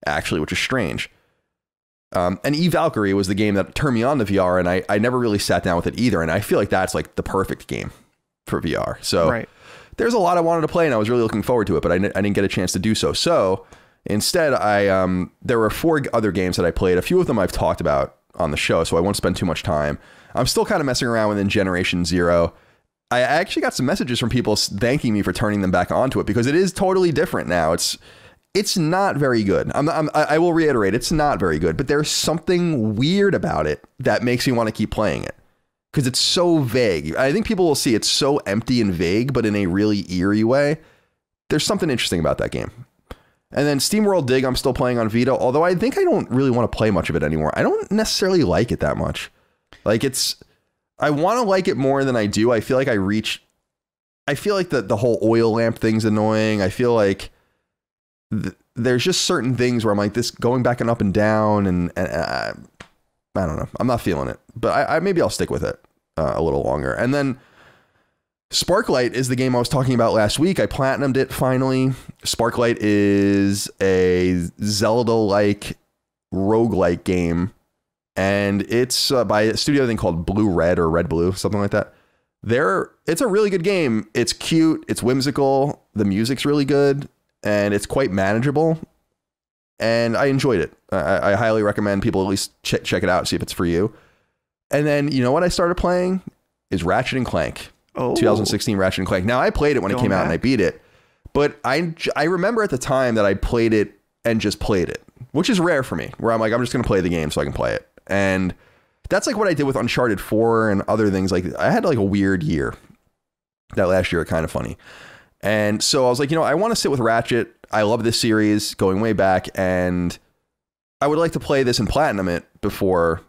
Speaker 1: actually, which is strange. Um, and Eve Valkyrie was the game that turned me on to VR, and I, I never really sat down with it either. And I feel like that's like the perfect game for VR. So
Speaker 2: Right.
Speaker 1: there's a lot I wanted to play, and I was really looking forward to it, but I, didn't get a chance to do so. So instead, I um, there were four other games that I played. A few of them I've talked about on the show, so I won't spend too much time. I'm still kind of messing around within Generation Zero. I actually got some messages from people thanking me for turning them back onto it because it is totally different now. It's it's not very good. I'm, I'm, I will reiterate, it's not very good, but there's something weird about it that makes me want to keep playing it because it's so vague. I think people will see it's so empty and vague, but in a really eerie way. There's something interesting about that game. And then SteamWorld Dig, I'm still playing on Vita, although I think I don't really want to play much of it anymore. I don't necessarily like it that much. Like it's, I want to like it more than I do. I feel like I reach, I feel like the the whole oil lamp thing's annoying. I feel like th- there's just certain things where I'm like this going back and up and down, and, and uh, I don't know. I'm not feeling it, but I, I maybe I'll stick with it uh, a little longer. And then Sparklite is the game I was talking about last week. I platinumed it finally. Sparklite is a Zelda-like roguelike game, and it's uh, by a studio thing called Blue Red or Red Blue, something like that. They're it's a really good game. It's cute. It's whimsical. The music's really good, and it's quite manageable. And I enjoyed it. I, I highly recommend people at least check check it out, see if it's for you. And then you know what I started playing is Ratchet and Clank.
Speaker 2: Oh,
Speaker 1: 2016 Ratchet and Clank. Now I played it when it
Speaker 2: Going
Speaker 1: came out and. I beat it, but I I remember at the time that I played it and just played it, which is rare for me. Where I'm like I'm just gonna play the game so I can play it, and that's like what I did with Uncharted 4 and other things. Like I had like a weird year. That last year, kind of funny. And so I was like, you know, I want to sit with Ratchet. I love this series going way back, and I would like to play this and platinum it before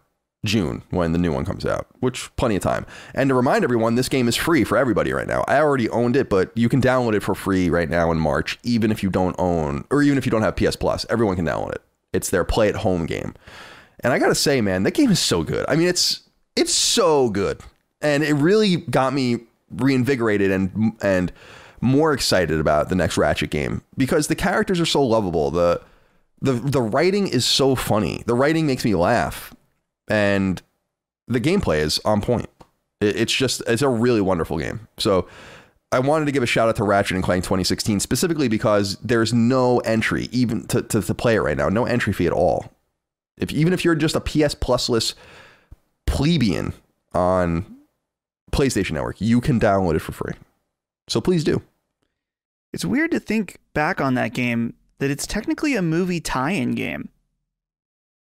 Speaker 1: June when the new one comes out, which plenty of time. And to remind everyone, this game is free for everybody right now. I already owned it, but you can download it for free right now in March, even if you don't own or even if you don't have PS Plus. Everyone can download it. It's their play at home game. And I gotta say, man, that game is so good. I mean, it's it's so good, and it really got me reinvigorated and and more excited about the next Ratchet game because the characters are so lovable. the the The writing is so funny. The writing makes me laugh, and the gameplay is on point. It- It's just it's a really wonderful game. So I wanted to give a shout out to Ratchet and Clank 2016 specifically because there's no entry even to, to, to play it right now. No entry fee at all. If even if you're just a PS Plusless plebeian on PlayStation Network, you can download it for free. So please do.
Speaker 2: It's weird to think back on that game that it's technically a movie tie-in game.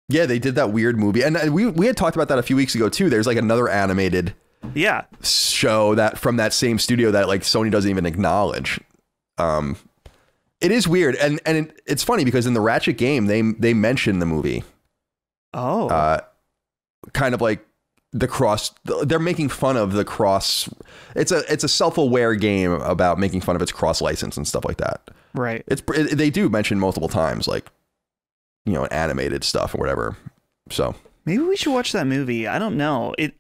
Speaker 1: Yeah, they did that weird movie, and uh, we we had talked about that a few weeks ago too. There's like another animated
Speaker 2: Yeah,
Speaker 1: show that from that same studio that like Sony doesn't even acknowledge. Um, it is weird, and and it, it's funny because in the Ratchet game they they mention the movie,
Speaker 2: Oh,
Speaker 1: uh, kind of like the cross. They're making fun of the cross. It's a it's a self aware game about making fun of its cross license and stuff like that.
Speaker 2: right.
Speaker 1: It's it, they do mention multiple times like you know animated stuff or whatever. So
Speaker 2: Maybe we should watch that movie. I don't know. It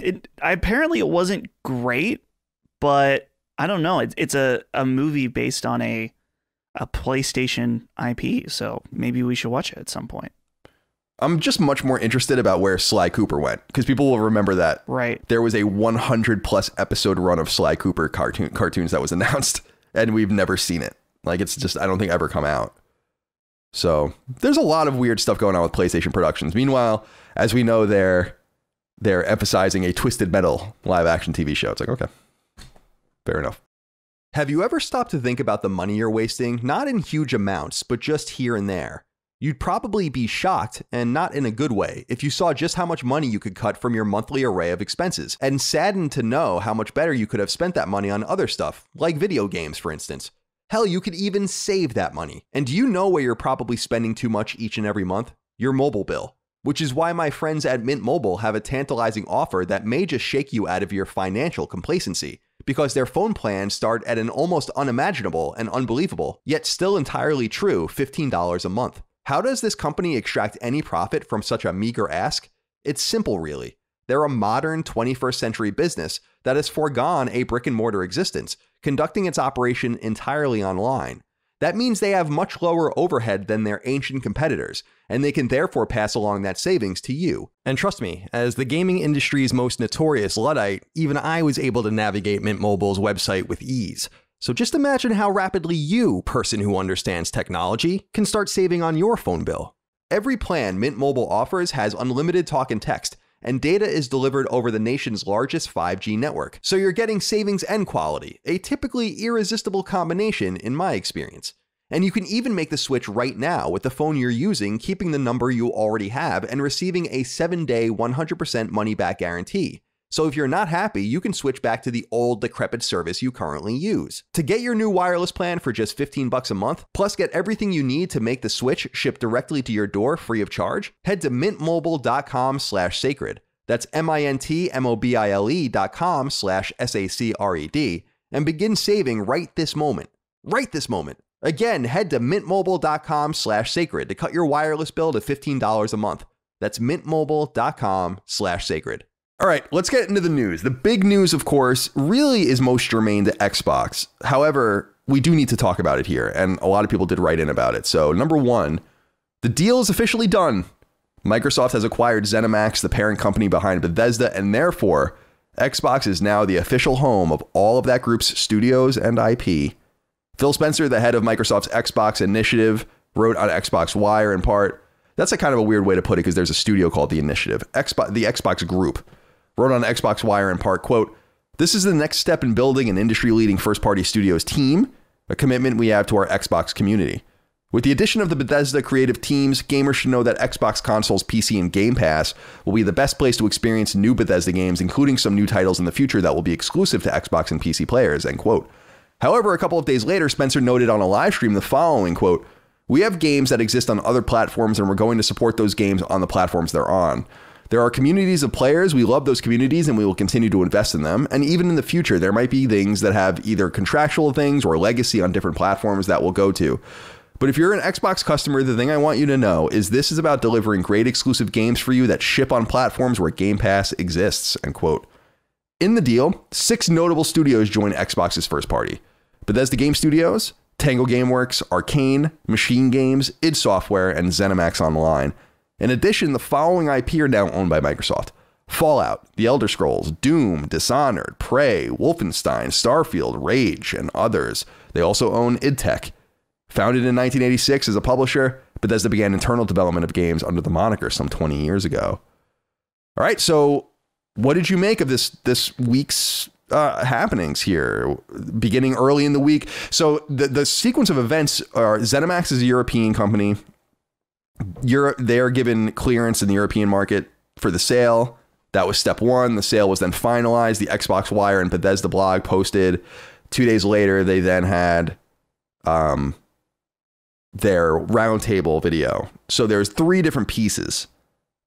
Speaker 2: it apparently it wasn't great, but I don't know. It's it's a, a movie based on a a PlayStation IP, so maybe we should watch it at some point.
Speaker 1: I'm just much more interested about where Sly Cooper went because people will remember that
Speaker 2: Right.
Speaker 1: there was a 100 plus episode run of Sly Cooper cartoon cartoons that was announced, and we've never seen it. Like it's just I don't think ever come out. So there's a lot of weird stuff going on with PlayStation Productions. Meanwhile, as we know, they're they're emphasizing a Twisted Metal live action TV show. It's like okay, fair enough.
Speaker 3: Have you ever stopped to think about the money you're wasting, not in huge amounts, but just here and there? You'd probably be shocked, and not in a good way, if you saw just how much money you could cut from your monthly array of expenses, and saddened to know how much better you could have spent that money on other stuff, like video games, for instance. Hell, you could even save that money. And do you know where you're probably spending too much each and every month? Your mobile bill. Which is why my friends at Mint Mobile have a tantalizing offer that may just shake you out of your financial complacency because their phone plans start at an almost unimaginable and unbelievable, yet still entirely true $15 a month. How does this company extract any profit from such a meager ask? It's simple, really. They're a modern 21st century business that has foregone a brick and mortar existence, conducting its operation entirely online. That means they have much lower overhead than their ancient competitors, and they can therefore pass along that savings to you. And trust me, as the gaming industry's most notorious Luddite, even I was able to navigate Mint Mobile's website with ease. So just imagine how rapidly you, person who understands technology, can start saving on your phone bill. Every plan Mint Mobile offers has unlimited talk and text, and data is delivered over the nation's largest 5G network. So you're getting savings and quality, a typically irresistible combination in my experience. And you can even make the switch right now with the phone you're using, keeping the number you already have and receiving a 7-day 100% money back guarantee. So if you're not happy, you can switch back to the old decrepit service you currently use. To get your new wireless plan for just 15 bucks a month, plus get everything you need to make the switch shipped directly to your door free of charge, head to mintmobile.com slash sacred. That's M-I-N-T-M-O-B-I-L-E dot com slash S-A-C-R-E-D and begin saving right this moment. Right this moment. Again, head to mintmobile.com slash sacred to cut your wireless bill to $15 a month. That's mintmobile.com slash sacred.
Speaker 1: All right, let's get into the news. The big news, of course, really is most germane to Xbox. However, we do need to talk about it here, and a lot of people did write in about it. So, number one, the deal is officially done. Microsoft has acquired ZeniMax, the parent company behind Bethesda, and therefore, Xbox is now the official home of all of that group's studios and IP. Phil Spencer, the head of Microsoft's Xbox initiative, wrote on Xbox Wire in part. That's a kind of a weird way to put it because there's a studio called the Initiative, Xbox, the Xbox Group. Wrote on Xbox Wire in part, quote, This is the next step in building an industry leading first party studios team, a commitment we have to our Xbox community. With the addition of the Bethesda creative teams, gamers should know that Xbox consoles, PC, and Game Pass will be the best place to experience new Bethesda games, including some new titles in the future that will be exclusive to Xbox and PC players, end quote. However, a couple of days later, Spencer noted on a live stream the following quote, We have games that exist on other platforms and we're going to support those games on the platforms they're on. There are communities of players. We love those communities and we will continue to invest in them. And even in the future, there might be things that have either contractual things or legacy on different platforms that we'll go to. But if you're an Xbox customer, the thing I want you to know is this is about delivering great exclusive games for you that ship on platforms where Game Pass exists. End quote. In the deal, six notable studios join Xbox's first party. Bethesda Game Studios, Tango Gameworks, Arcane, MachineGames, id Software, and ZeniMax Online. In addition, the following IP are now owned by Microsoft. Fallout, The Elder Scrolls, Doom, Dishonored, Prey, Wolfenstein, Starfield, Rage, and others. They also own id Tech. Founded in 1986 as a publisher, Bethesda began internal development of games under the moniker some 20 years ago. All right, so what did you make of this this week's uh, happenings here, beginning early in the week. So the the sequence of events are ZeniMax is a European company. Europe, they are given clearance in the European market for the sale. That was step one. The sale was then finalized. The Xbox Wire and Bethesda blog posted. Two days later, they then had um, their roundtable video. So there's three different pieces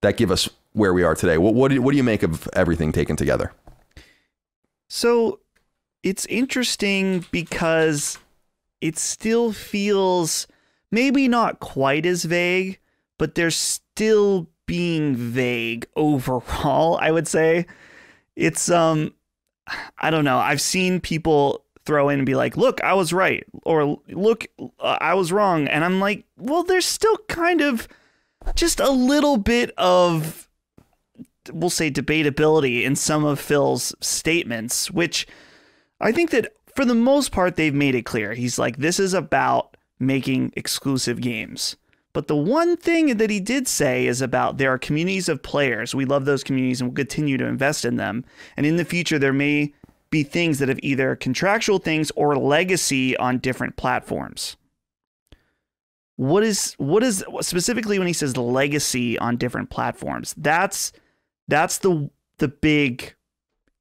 Speaker 1: that give us where we are today. What what do, what do you make of everything taken together?
Speaker 2: So it's interesting because it still feels maybe not quite as vague, but they're still being vague overall, I would say. It's um I don't know. I've seen people throw in and be like, "Look, I was right," or "Look, uh, I was wrong," and I'm like, "Well, there's still kind of just a little bit of we'll say debatability in some of Phil's statements, which I think that for the most part they've made it clear. He's like, "This is about making exclusive games." But the one thing that he did say is about there are communities of players. We love those communities and we'll continue to invest in them. And in the future, there may be things that have either contractual things or legacy on different platforms. What is what is specifically when he says legacy on different platforms? That's that's the the big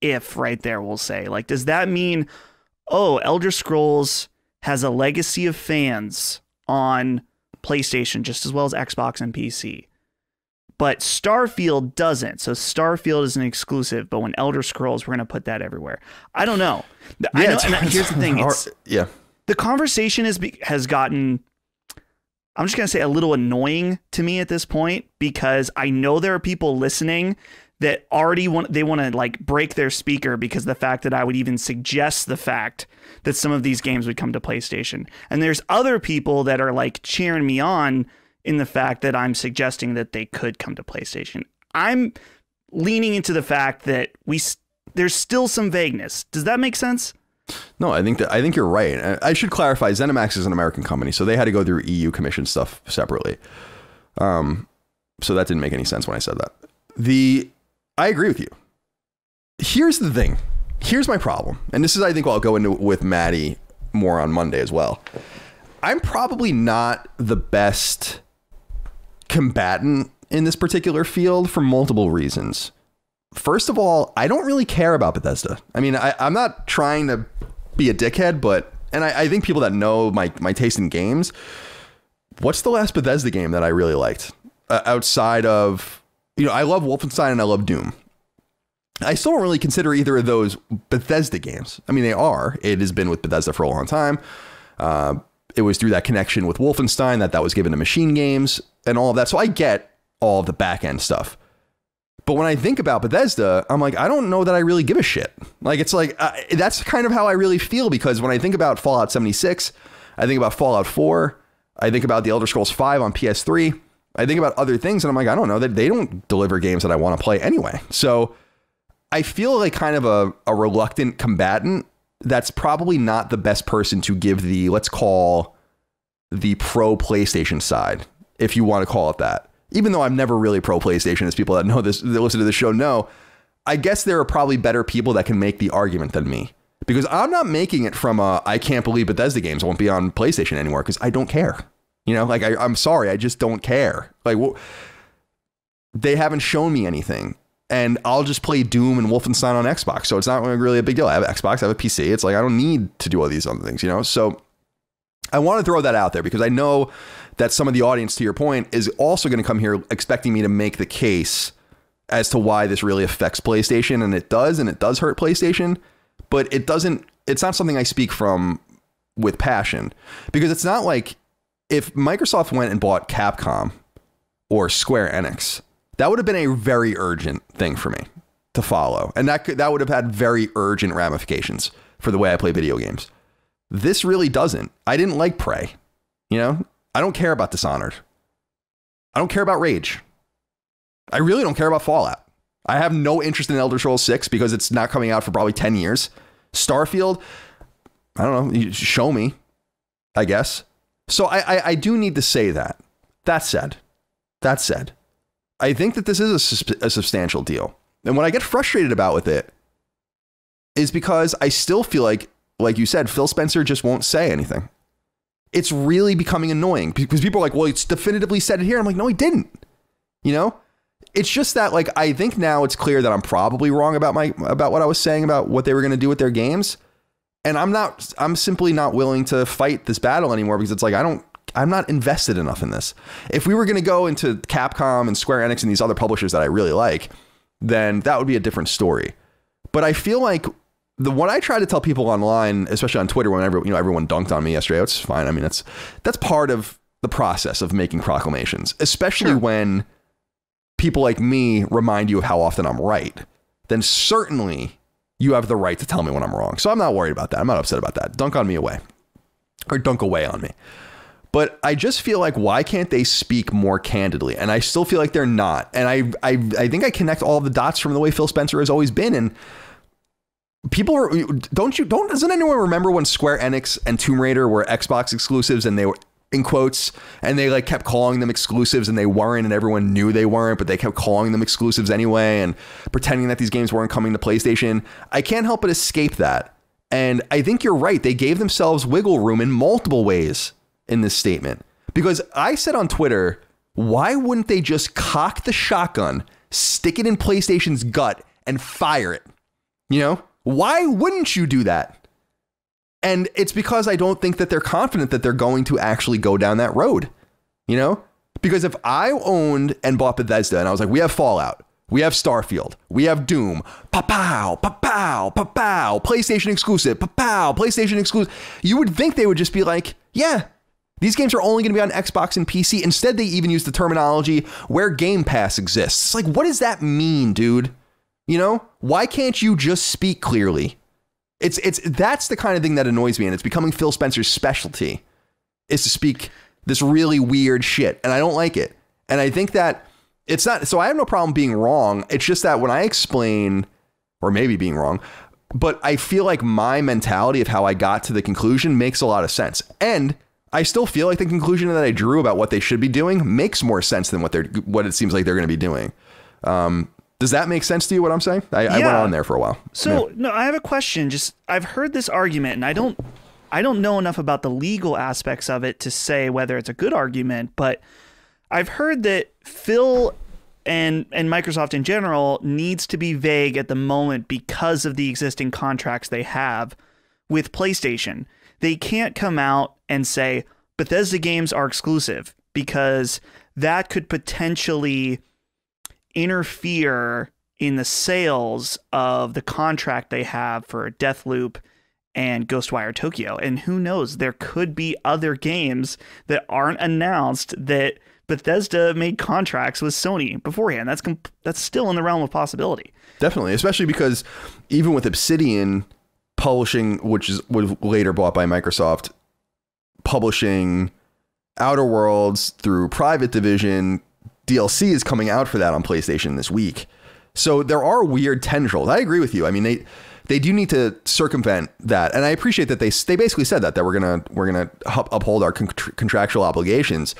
Speaker 2: if right there we'll say. Like does that mean oh, Elder Scrolls has a legacy of fans on PlayStation just as well as Xbox and PC? but Starfield doesn't. So Starfield is an exclusive, but when Elder Scrolls, we're going to put that everywhere. I don't know.
Speaker 1: Yeah,
Speaker 2: I know, and here's the thing: it's,
Speaker 1: yeah.
Speaker 2: the conversation has be, has gotten. I'm just going to say a little annoying to me at this point because I know there are people listening that already want they want to like break their speaker because the fact that I would even suggest the fact that some of these games would come to PlayStation. And there's other people that are like cheering me on in the fact that I'm suggesting that they could come to PlayStation. I'm leaning into the fact that we there's still some vagueness. Does that make sense?
Speaker 1: No, I think that I think you're right. I- should clarify. ZeniMax is an American company, so they had to go through EU Commission stuff separately. Um, so that didn't make any sense when I said that. The I agree with you. Here's the thing. Here's my problem, and this is I think I'll go into with Maddie more on Monday as well. I'm probably not the best combatant in this particular field for multiple reasons. First of all, I don't really care about Bethesda. I mean, I, I'm not trying to be a dickhead, but and I, I think people that know my my taste in games. What's the last Bethesda game that I really liked uh, outside of you know I love Wolfenstein and I love Doom. I still don't really consider either of those Bethesda games. I mean, they are. It has been with Bethesda for a long time. Uh, it was through that connection with Wolfenstein that that was given to MachineGames and all of that. So I get all of the back end stuff. But when I think about Bethesda, I'm like, I don't know that I really give a shit. Like, it's like, uh, that's kind of how I really feel because when I think about Fallout 76, I think about Fallout 4, I think about the Elder Scrolls 5 on PS3, I think about other things, and I'm like, I don't know that they don't deliver games that I want to play anyway. So I feel like kind of a, a reluctant combatant that's probably not the best person to give the, let's call the pro PlayStation side, if you want to call it that. Even though I'm never really pro PlayStation, as people that know this, that listen to the show know, I guess there are probably better people that can make the argument than me. Because I'm not making it from a, I can't believe Bethesda games won't be on PlayStation anymore because I don't care. You know, like I, I'm sorry, I just don't care. Like, they haven't shown me anything. And I'll just play Doom and Wolfenstein on Xbox. So it's not really a big deal. I have Xbox, I have a PC. It's like I don't need to do all these other things, you know? So I want to throw that out there because I know that some of the audience, to your point, is also going to come here expecting me to make the case as to why this really affects PlayStation. And it does, and it does hurt PlayStation, but it doesn't, it's not something I speak from with passion because it's not like if Microsoft went and bought Capcom or Square Enix, that would have been a very urgent thing for me to follow. And that could, that would have had very urgent ramifications for the way I play video games. This really doesn't. I didn't like Prey. You know, I don't care about Dishonored. I don't care about Rage. I really don't care about Fallout. I have no interest in Elder Scrolls 6 because it's not coming out for probably 10 years. Starfield, I don't know, show me, I guess. So I, I, I do need to say that. That said, that said, I think that this is a, a substantial deal. And what I get frustrated about with it is because I still feel like, like you said, Phil Spencer just won't say anything. It's really becoming annoying because people are like, well, it's definitively said it here. I'm like, no, he didn't. You know? It's just that like I think now it's clear that I'm probably wrong about my about what I was saying about what they were going to do with their games. And I'm not I'm simply not willing to fight this battle anymore because it's like I don't I'm not invested enough in this. If we were going to go into Capcom and Square Enix and these other publishers that I really like, then that would be a different story. But I feel like the what I try to tell people online, especially on Twitter, whenever you know everyone dunked on me yesterday, it's fine. I mean, that's that's part of the process of making proclamations, especially
Speaker 2: Sure.
Speaker 1: when people like me remind you of how often I'm right. Then certainly you have the right to tell me when I'm wrong. So I'm not worried about that. I'm not upset about that. Dunk on me away, or dunk away on me. But I just feel like why can't they speak more candidly? And I still feel like they're not. And I I I think I connect all the dots from the way Phil Spencer has always been. And people are don't you don't doesn't anyone remember when Square Enix and Tomb Raider were Xbox exclusives and they were in quotes and they like kept calling them exclusives and they weren't and everyone knew they weren't but they kept calling them exclusives anyway and pretending that these games weren't coming to PlayStation. I can't help but escape that. And I think you're right. They gave themselves wiggle room in multiple ways in this statement. Because I said on Twitter, why wouldn't they just cock the shotgun, stick it in PlayStation's gut, and fire it? You know, why wouldn't you do that? And it's because I don't think that they're confident that they're going to actually go down that road. You know, because if I owned and bought Bethesda and I was like, we have Fallout, we have Starfield, we have Doom, pa-pow, pa-pow, pa-pow, PlayStation exclusive, pa-pow, PlayStation exclusive, you would think they would just be like, yeah, these games are only going to be on Xbox and PC. Instead, they even use the terminology where Game Pass exists. Like, what does that mean, dude? You know, why can't you just speak clearly? It's it's that's the kind of thing that annoys me, and it's becoming Phil Spencer's specialty is to speak this really weird shit, and I don't like it. And I think that it's not. So I have no problem being wrong. It's just that when I explain, or maybe being wrong, but I feel like my mentality of how I got to the conclusion makes a lot of sense, and I still feel like the conclusion that I drew about what they should be doing makes more sense than what they're what it seems like they're going to be doing. Um, does that make sense to you? What I'm saying? I, I went on there for a while.
Speaker 2: So no, I have a question. Just I've heard this argument, and I don't, I don't know enough about the legal aspects of it to say whether it's a good argument. But I've heard that Phil and and Microsoft in general needs to be vague at the moment because of the existing contracts they have with PlayStation. They can't come out and say Bethesda games are exclusive because that could potentially interfere in the sales of the contract they have for Deathloop and Ghostwire Tokyo. And who knows, there could be other games that aren't announced that Bethesda made contracts with Sony beforehand. That's that's still in the realm of possibility.
Speaker 1: Definitely, especially because even with Obsidian publishing, which is was later bought by Microsoft, publishing Outer Worlds through Private Division, DLC is coming out for that on PlayStation this week. So there are weird tendrils. I agree with you. I mean, they they do need to circumvent that, and I appreciate that they they basically said that that we're gonna we're gonna uphold our con- contractual obligations.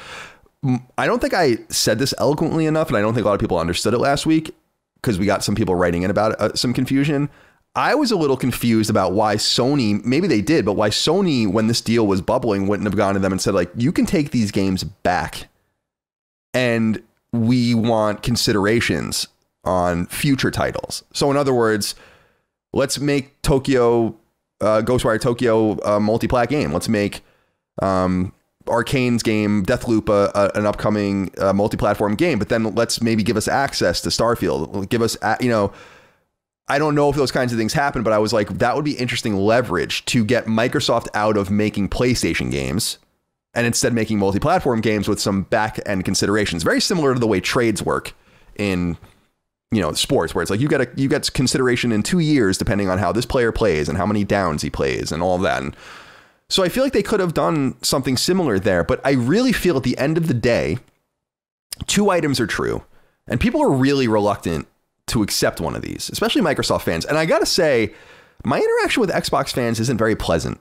Speaker 1: I don't think I said this eloquently enough, and I don't think a lot of people understood it last week because we got some people writing in about uh, some confusion. I was a little confused about why Sony, maybe they did, but why Sony, when this deal was bubbling, wouldn't have gone to them and said, like, you can take these games back and we want considerations on future titles. So, in other words, let's make Tokyo, uh, Ghostwire Tokyo a multi-plat game. Let's make um, Arcane's game Deathloop a, a, an upcoming uh, multi-platform game, but then let's maybe give us access to Starfield. Give us, a- you know, I don't know if those kinds of things happen, but I was like, that would be interesting leverage to get Microsoft out of making PlayStation games and instead making multi-platform games with some back-end considerations. Very similar to the way trades work in you know sports, where it's like you get a you get consideration in two years depending on how this player plays and how many downs he plays and all of that. And so I feel like they could have done something similar there, but I really feel at the end of the day, two items are true, and people are really reluctant to accept one of these, especially Microsoft fans. And I gotta say, my interaction with Xbox fans isn't very pleasant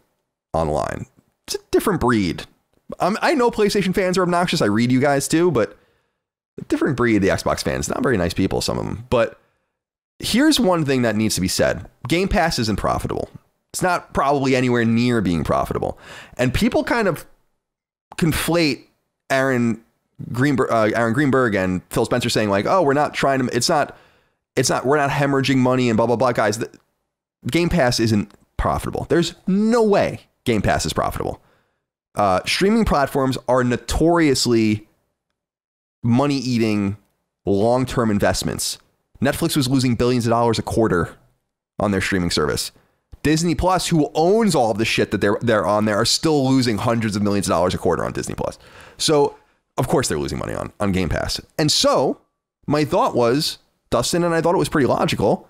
Speaker 1: online. It's a different breed. Um, I know PlayStation fans are obnoxious. I read you guys too, but different breed, the Xbox fans. Not very nice people, some of them. But here's one thing that needs to be said Game Pass isn't profitable. It's not probably anywhere near being profitable. And people kind of conflate Aaron Greenberg, uh, Aaron Greenberg and Phil Spencer saying like, "Oh, we're not trying to. It's not. It's not. We're not hemorrhaging money and blah blah blah." Guys, the, Game Pass isn't profitable. There's no way Game Pass is profitable. Uh, streaming platforms are notoriously money eating long term investments. Netflix was losing billions of dollars a quarter on their streaming service. Disney Plus, who owns all of the shit that they're they're on there, are still losing hundreds of millions of dollars a quarter on Disney Plus. So of course they're losing money on on Game Pass. And so my thought was, Dustin, and I thought it was pretty logical.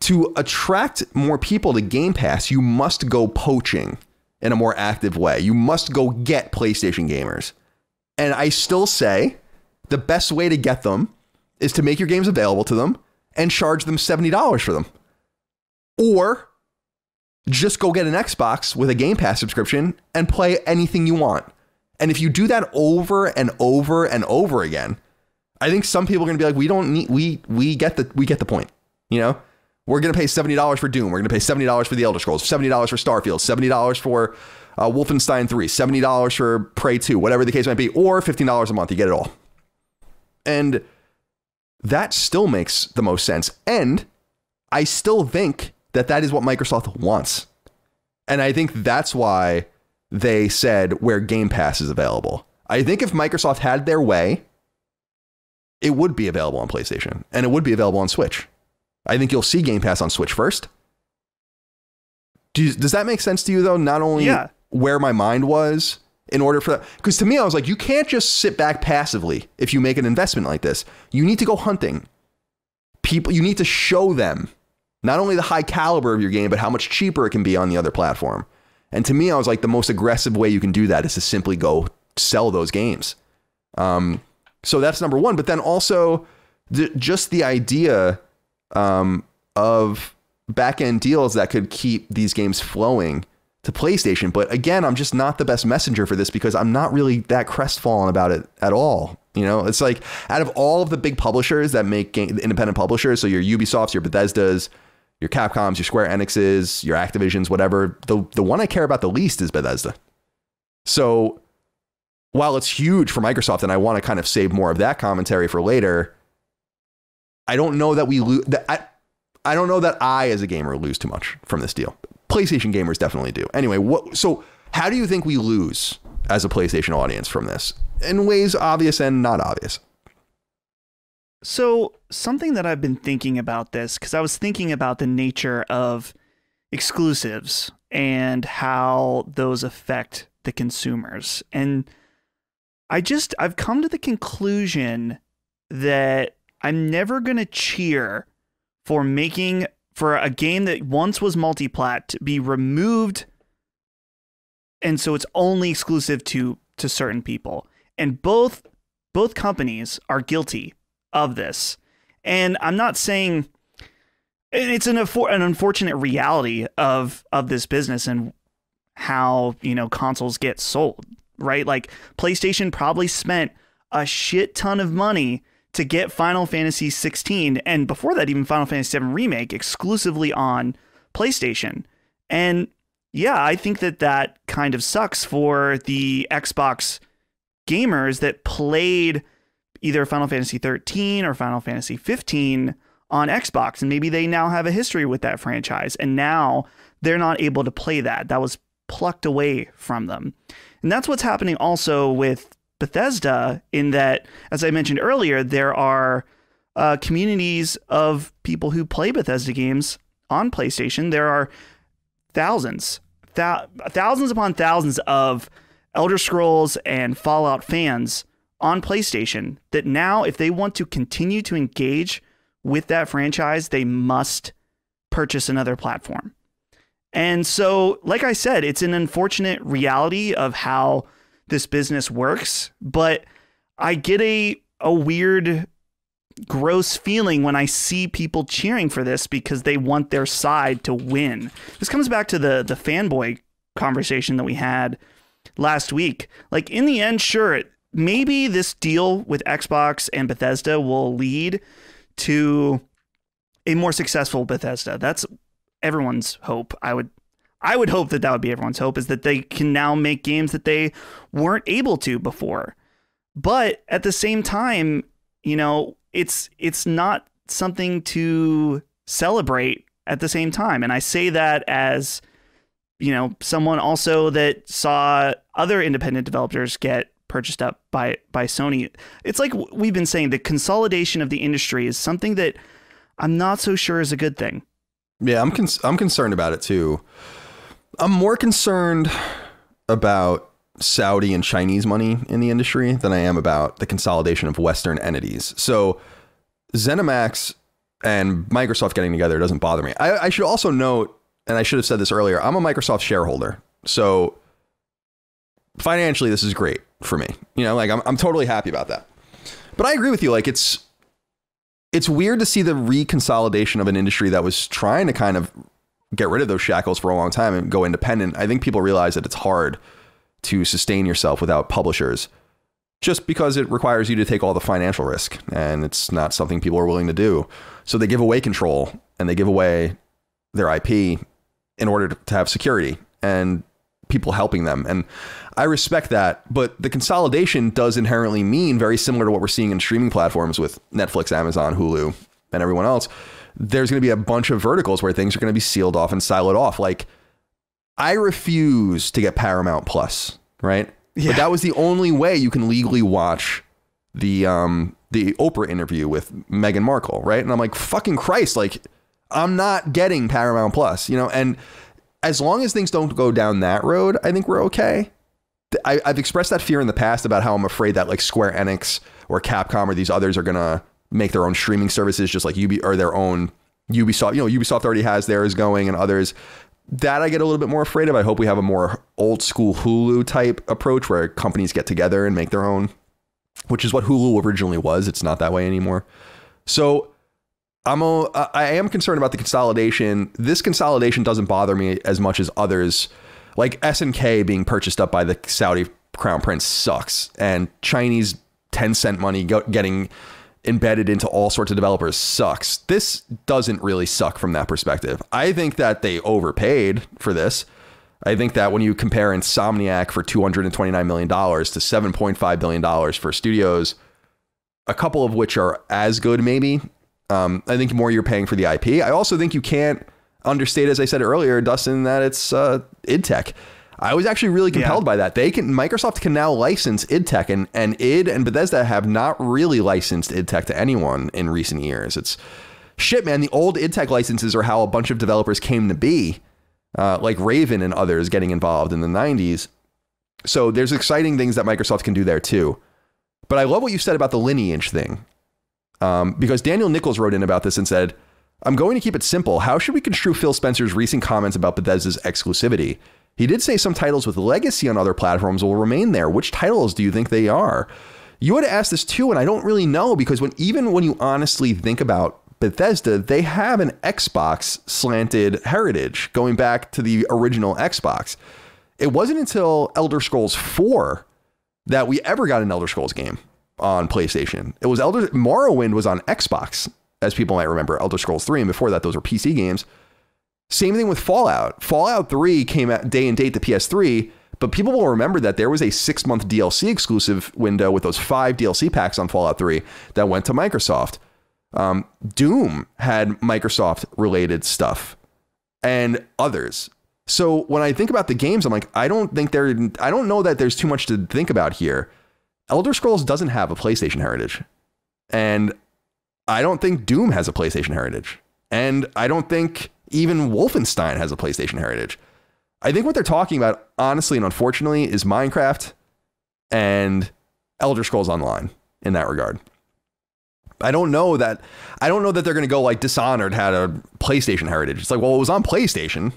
Speaker 1: To attract more people to Game Pass, you must go poaching in a more active way. You must go get PlayStation gamers. And I still say the best way to get them is to make your games available to them and charge them $70 for them. Or just go get an Xbox with a Game Pass subscription and play anything you want. And if you do that over and over and over again, I think some people are going to be like, we don't need, we, we get the, we get the point. You know, we're going to pay $70 for Doom. We're going to pay $70 for the Elder Scrolls, $70 for Starfield, $70 for uh, Wolfenstein 3, $70 for Prey 2, whatever the case might be, or $15 a month. You get it all. And that still makes the most sense. And I still think that that is what Microsoft wants. And I think that's why they said where Game Pass is available. I think if Microsoft had their way, it would be available on PlayStation and it would be available on Switch. I think you'll see Game Pass on Switch first. Do you, does that make sense to you though? Not only
Speaker 2: Yeah.
Speaker 1: where my mind was in order for that, because to me, I was like, you can't just sit back passively if you make an investment like this. You need to go hunting. People, you need to show them not only the high caliber of your game, but how much cheaper it can be on the other platform. And to me, I was like, the most aggressive way you can do that is to simply go sell those games. Um, so that's number one. But then also, th- just the idea um, of back end deals that could keep these games flowing to PlayStation. But again, I'm just not the best messenger for this because I'm not really that crestfallen about it at all. You know, it's like out of all of the big publishers that make game, independent publishers, so your Ubisofts, your Bethesdas, your Capcoms, your Square Enixes, your Activisions, whatever, the the one I care about the least is Bethesda. So while it's huge for Microsoft, and I want to kind of save more of that commentary for later, I don't know that we lose. I, I don't know that I, as a gamer, lose too much from this deal. PlayStation gamers definitely do. Anyway, what? So, how do you think we lose as a PlayStation audience from this? In ways obvious and not obvious.
Speaker 2: So, something that I've been thinking about this, because I was thinking about the nature of exclusives and how those affect the consumers. And I just, I've come to the conclusion that I'm never going to cheer for making, for a game that once was multiplat to be removed. And so it's only exclusive to, to certain people. And both, both companies are guilty of this. And I'm not saying it's an an unfortunate reality of of this business and how, you know, consoles get sold, right? Like PlayStation probably spent a shit ton of money to get Final Fantasy 16 and before that even Final Fantasy 7 remake exclusively on PlayStation. And yeah, I think that that kind of sucks for the Xbox gamers that played either Final Fantasy 13 or Final Fantasy 15 on Xbox. And maybe they now have a history with that franchise. And now they're not able to play that. That was plucked away from them. And that's what's happening also with Bethesda, in that, as I mentioned earlier, there are uh, communities of people who play Bethesda games on PlayStation. There are thousands, thou- thousands upon thousands of Elder Scrolls and Fallout fans on PlayStation that now, if they want to continue to engage with that franchise, they must purchase another platform. And so, like I said, it's an unfortunate reality of how this business works, but I get a a weird gross feeling when I see people cheering for this because they want their side to win. This comes back to the the fanboy conversation that we had last week. Like in the end, sure, maybe this deal with Xbox and Bethesda will lead to a more successful Bethesda. That's everyone's hope. I would I would hope that that would be everyone's hope is that they can now make games that they weren't able to before. But at the same time, you know, it's it's not something to celebrate at the same time. And I say that as you know, someone also that saw other independent developers get purchased up by by Sony. It's like we've been saying the consolidation of the industry is something that I'm not so sure is a good thing.
Speaker 1: Yeah, I'm I'm concerned about it too. I'm more concerned about Saudi and Chinese money in the industry than I am about the consolidation of Western entities. So ZeniMax and Microsoft getting together doesn't bother me. I, I should also note, and I should have said this earlier, I'm a Microsoft shareholder. So financially, this is great for me. You know, like I'm, I'm totally happy about that. But I agree with you. Like it's, it's weird to see the reconsolidation of an industry that was trying to kind of get rid of those shackles for a long time and go independent. I think people realize that it's hard to sustain yourself without publishers just because it requires you to take all the financial risk and it's not something people are willing to do. So they give away control and they give away their IP in order to have security and people helping them. And I respect that, but the consolidation does inherently mean very similar to what we're seeing in streaming platforms with Netflix, Amazon, Hulu, and everyone else. There's going to be a bunch of verticals where things are going to be sealed off and siloed off. Like I refuse to get Paramount Plus, right? Yeah. But that was the only way you can legally watch the um the Oprah interview with Meghan Markle, right? And I'm like, fucking Christ, like I'm not getting Paramount Plus, you know, and as long as things don't go down that road, I think we're okay. I, have expressed that fear in the past about how I'm afraid that like Square Enix or Capcom or these others are gonna make their own streaming services just like or their own Ubisoft. You know, Ubisoft already has theirs going and others. That I get a little bit more afraid of. I hope we have a more old school Hulu type approach where companies get together and make their own, which is what Hulu originally was. It's not that way anymore. So I'm a, I am concerned about the consolidation. This consolidation doesn't bother me as much as others. Like SNK being purchased up by the Saudi crown prince sucks, and Chinese Tencent money getting embedded into all sorts of developers sucks. This doesn't really suck from that perspective. I think that they overpaid for this. I think that when you compare Insomniac for $229 million to $7.5 billion for studios, a couple of which are as good, maybe. Um, I think more you're paying for the IP. I also think you can't understate, as I said earlier, Dustin, that it's uh, id Tech. I was actually really compelled yeah. by that. They can Microsoft can now license id Tech, and and id and Bethesda have not really licensed id Tech to anyone in recent years. It's shit, man. The old id Tech licenses are how a bunch of developers came to be, uh, like Raven and others getting involved in the '90s. So there's exciting things that Microsoft can do there too. But I love what you said about the lineage thing, um, because Daniel Nichols wrote in about this and said. I'm going to keep it simple. How should we construe Phil Spencer's recent comments about Bethesda's exclusivity? He did say some titles with legacy on other platforms will remain there. Which titles do you think they are? You had asked this too, and I don't really know because when even when you honestly think about Bethesda, they have an Xbox slanted heritage going back to the original Xbox. It wasn't until Elder Scrolls 4 that we ever got an Elder Scrolls game on PlayStation. It was Elder Morrowind was on Xbox, as people might remember, Elder Scrolls 3, and before that those were PC games. Same thing with Fallout. Fallout 3 came out day and date to PS3, but people will remember that there was a six month DLC exclusive window with those five DLC packs on Fallout 3 that went to Microsoft. Um, Doom had Microsoft related stuff and others. So when I think about the games, I'm like, I don't think there, I don't know that there's too much to think about here. Elder Scrolls doesn't have a PlayStation heritage. And I don't think Doom has a PlayStation heritage. And I don't think even Wolfenstein has a PlayStation heritage. I think what they're talking about, honestly and unfortunately, is Minecraft and Elder Scrolls Online in that regard. I don't know that I don't know that they're going to go like Dishonored had a PlayStation heritage. It's like, well, it was on PlayStation.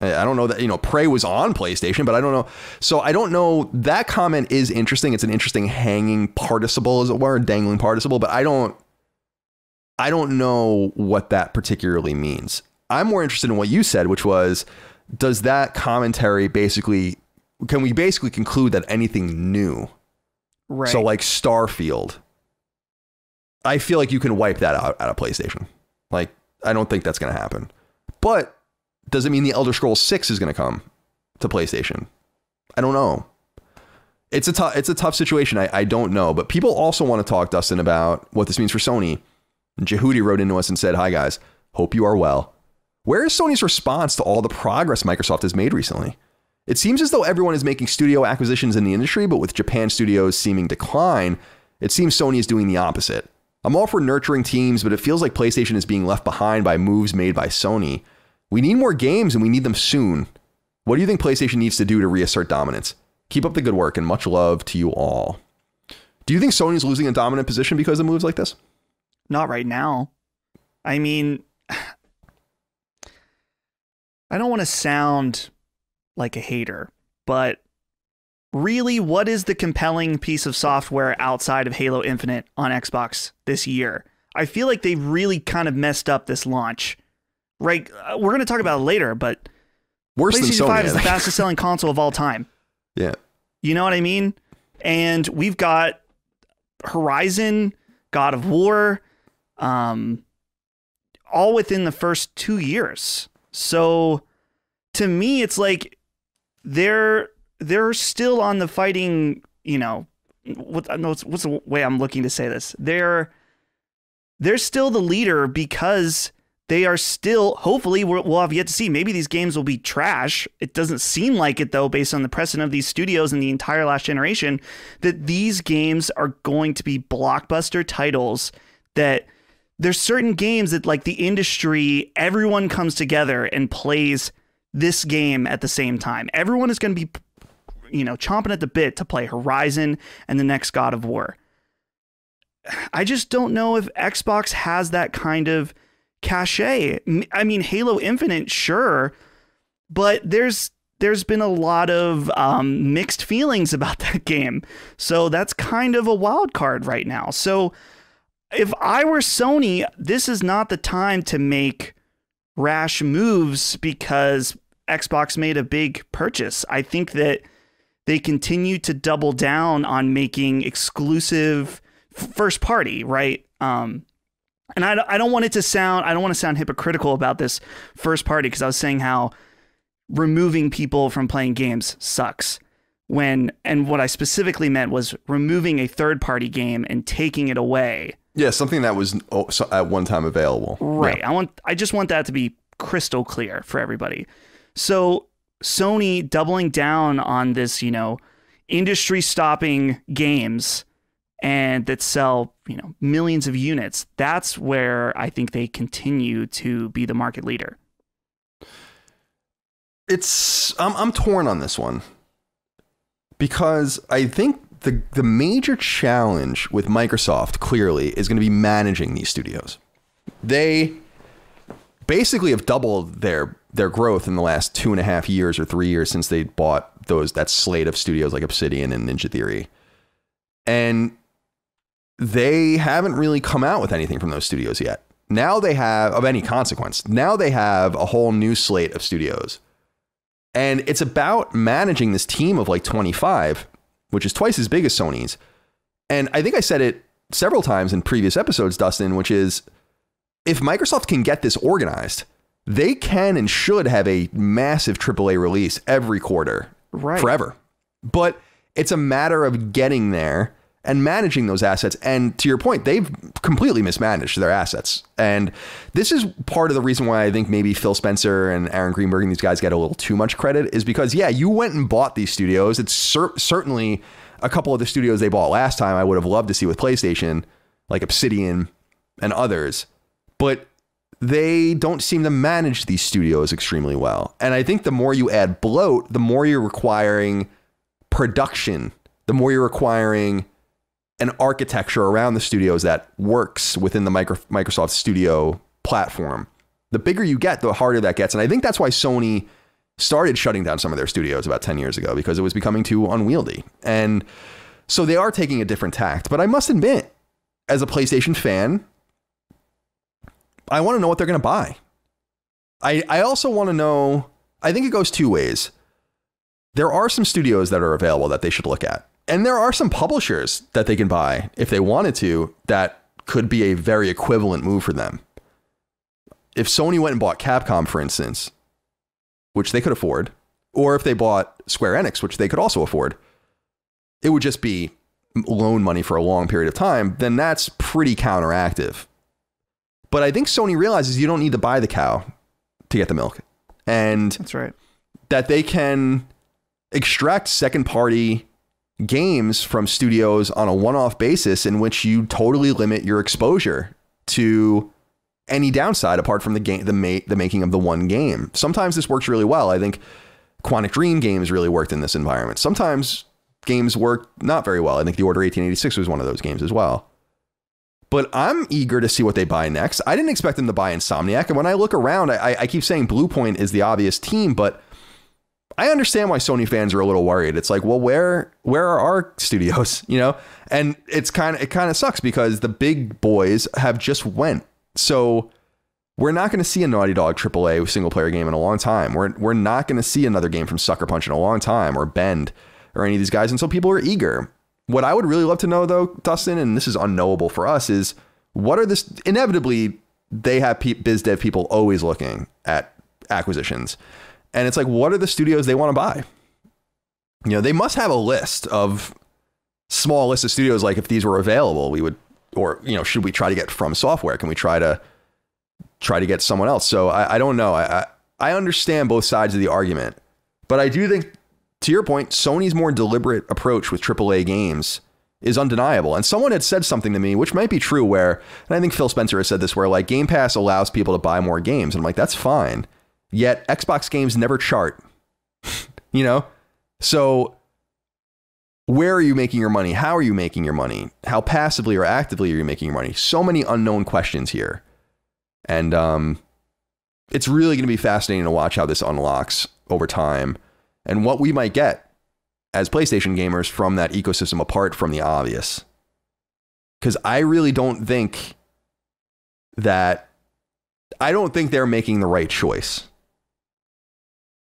Speaker 1: I don't know that you know Prey was on PlayStation, but I don't know. So I don't know. That comment is interesting. It's an interesting hanging participle, as it were, dangling participle. But I don't. I don't know what that particularly means. I'm more interested in what you said, which was does that commentary basically can we basically conclude that anything new?
Speaker 2: Right.
Speaker 1: So like Starfield. I feel like you can wipe that out out of PlayStation. Like, I don't think that's going to happen. But does it mean the Elder Scrolls 6 is going to come to PlayStation? I don't know. It's a tough it's a tough situation. I, I don't know. But people also want to talk, Dustin, about what this means for Sony. Jehudi wrote into us and said, Hi guys, hope you are well. Where is Sony's response to all the progress Microsoft has made recently? It seems as though everyone is making studio acquisitions in the industry, but with Japan studios seeming decline, it seems Sony is doing the opposite. I'm all for nurturing teams, but it feels like PlayStation is being left behind by moves made by Sony. We need more games and we need them soon. What do you think PlayStation needs to do to reassert dominance? Keep up the good work and much love to you all. Do you think Sony's losing a dominant position because of moves like this?
Speaker 2: Not right now. I mean, I don't want to sound like a hater, but really, what is the compelling piece of software outside of Halo Infinite on Xbox this year? I feel like they've really kind of messed up this launch. Right, uh, we're going to talk about it later, but
Speaker 1: Worse
Speaker 2: PlayStation
Speaker 1: than Sony.
Speaker 2: 5 is the fastest selling console of all time.
Speaker 1: yeah.
Speaker 2: You know what I mean? And we've got Horizon, God of War, um, all within the first two years. So to me, it's like they're they're still on the fighting. You know, what no, what's, what's the way I'm looking to say this? They're they're still the leader because they are still hopefully we'll, have yet to see. Maybe these games will be trash. It doesn't seem like it though based on the precedent of these studios and the entire last generation that these games are going to be blockbuster titles that there's certain games that like the industry everyone comes together and plays this game at the same time. Everyone is going to be you know chomping at the bit to play horizon and the next god of war. I just don't know if xbox has that kind of cachet. I mean, Halo Infinite, sure, but there's there's been a lot of um, mixed feelings about that game. So that's kind of a wild card right now. So if I were Sony, this is not the time to make rash moves because Xbox made a big purchase. I think that they continue to double down on making exclusive first party, right? Um, and I, I don't want it to sound I don't want to sound hypocritical about this first party because I was saying how removing people from playing games sucks when and what I specifically meant was removing a third party game and taking it away.
Speaker 1: Yeah, something that was oh, at one time available.
Speaker 2: Right.
Speaker 1: Yeah.
Speaker 2: I want I just want that to be crystal clear for everybody. So Sony doubling down on this, you know, industry stopping games and that sell, you know, millions of units. That's where I think they continue to be the market leader.
Speaker 1: It's I'm I'm torn on this one because I think the the major challenge with Microsoft clearly is going to be managing these studios. They basically have doubled their their growth in the last two and a half years or three years since they bought those that slate of studios like Obsidian and Ninja Theory, and they haven't really come out with anything from those studios yet. Now they have of any consequence. Now they have a whole new slate of studios. And it's about managing this team of like 25, which is twice as big as Sony's. And I think I said it several times in previous episodes, Dustin, which is if Microsoft can get this organized, they can and should have a massive AAA release every quarter
Speaker 2: Right.
Speaker 1: forever. But it's a matter of getting there and managing those assets. And to your point, they've completely mismanaged their assets. And this is part of the reason why I think maybe Phil Spencer and Aaron Greenberg and these guys get a little too much credit is because, yeah, you went and bought these studios. It's cer- certainly a couple of the studios they bought last time I would have loved to see with PlayStation, like Obsidian and others. But they don't seem to manage these studios extremely well. And I think the more you add bloat, the more you're requiring production, the more you're requiring an architecture around the studios that works within the micro, Microsoft Studio platform. The bigger you get, the harder that gets. And I think that's why Sony started shutting down some of their studios about 10 years ago because it was becoming too unwieldy. And so they are taking a different tact. But I must admit, as a PlayStation fan, I want to know what they're going to buy. I, I also want to know, I think it goes two ways. There are some studios that are available that they should look at. And there are some publishers that they can buy if they wanted to that could be a very equivalent move for them. if Sony went and bought Capcom, for instance, which they could afford, or if they bought Square Enix, which they could also afford, it would just be loan money for a long period of time, then that's pretty counteractive. But I think Sony realizes you don't need to buy the cow to get the milk. And
Speaker 2: That's right.
Speaker 1: that they can extract second party games from studios on a one off basis in which you totally limit your exposure to any downside apart from the game the ma- the making of the one game. Sometimes this works really well. I think Quantic Dream games really worked in this environment. Sometimes games work not very well. I think The Order 1886 was one of those games as well. But I'm eager to see what they buy next. I didn't expect them to buy Insomniac. And when I look around, I, I keep saying Bluepoint is the obvious team, but I understand why Sony fans are a little worried. It's like, well, where where are our studios? You know, and it's kind of it kind of sucks because the big boys have just went. So we're not going to see a Naughty Dog AAA single player game in a long time. We're we're not going to see another game from Sucker Punch in a long time or Bend or any of these guys. And so people are eager. What I would really love to know though, Dustin, and this is unknowable for us, is what are this inevitably they have biz dev people always looking at acquisitions. And it's like, what are the studios they want to buy? You know, they must have a list of small list of studios. Like if these were available, we would, or you know, should we try to get FromSoftware? Can we try to try to get someone else? So I, I don't know. I, I I understand both sides of the argument, but I do think, to your point, Sony's more deliberate approach with AAA games is undeniable. And someone had said something to me, which might be true, where, and I think Phil Spencer has said this, where like Game Pass allows people to buy more games. And I'm like, that's fine. Yet Xbox games never chart, you know? So where are you making your money? How are you making your money? How passively or actively are you making your money? So many unknown questions here. And um, it's really going to be fascinating to watch how this unlocks over time and what we might get as PlayStation gamers from that ecosystem apart from the obvious. Because I really don't think that, I don't think they're making the right choice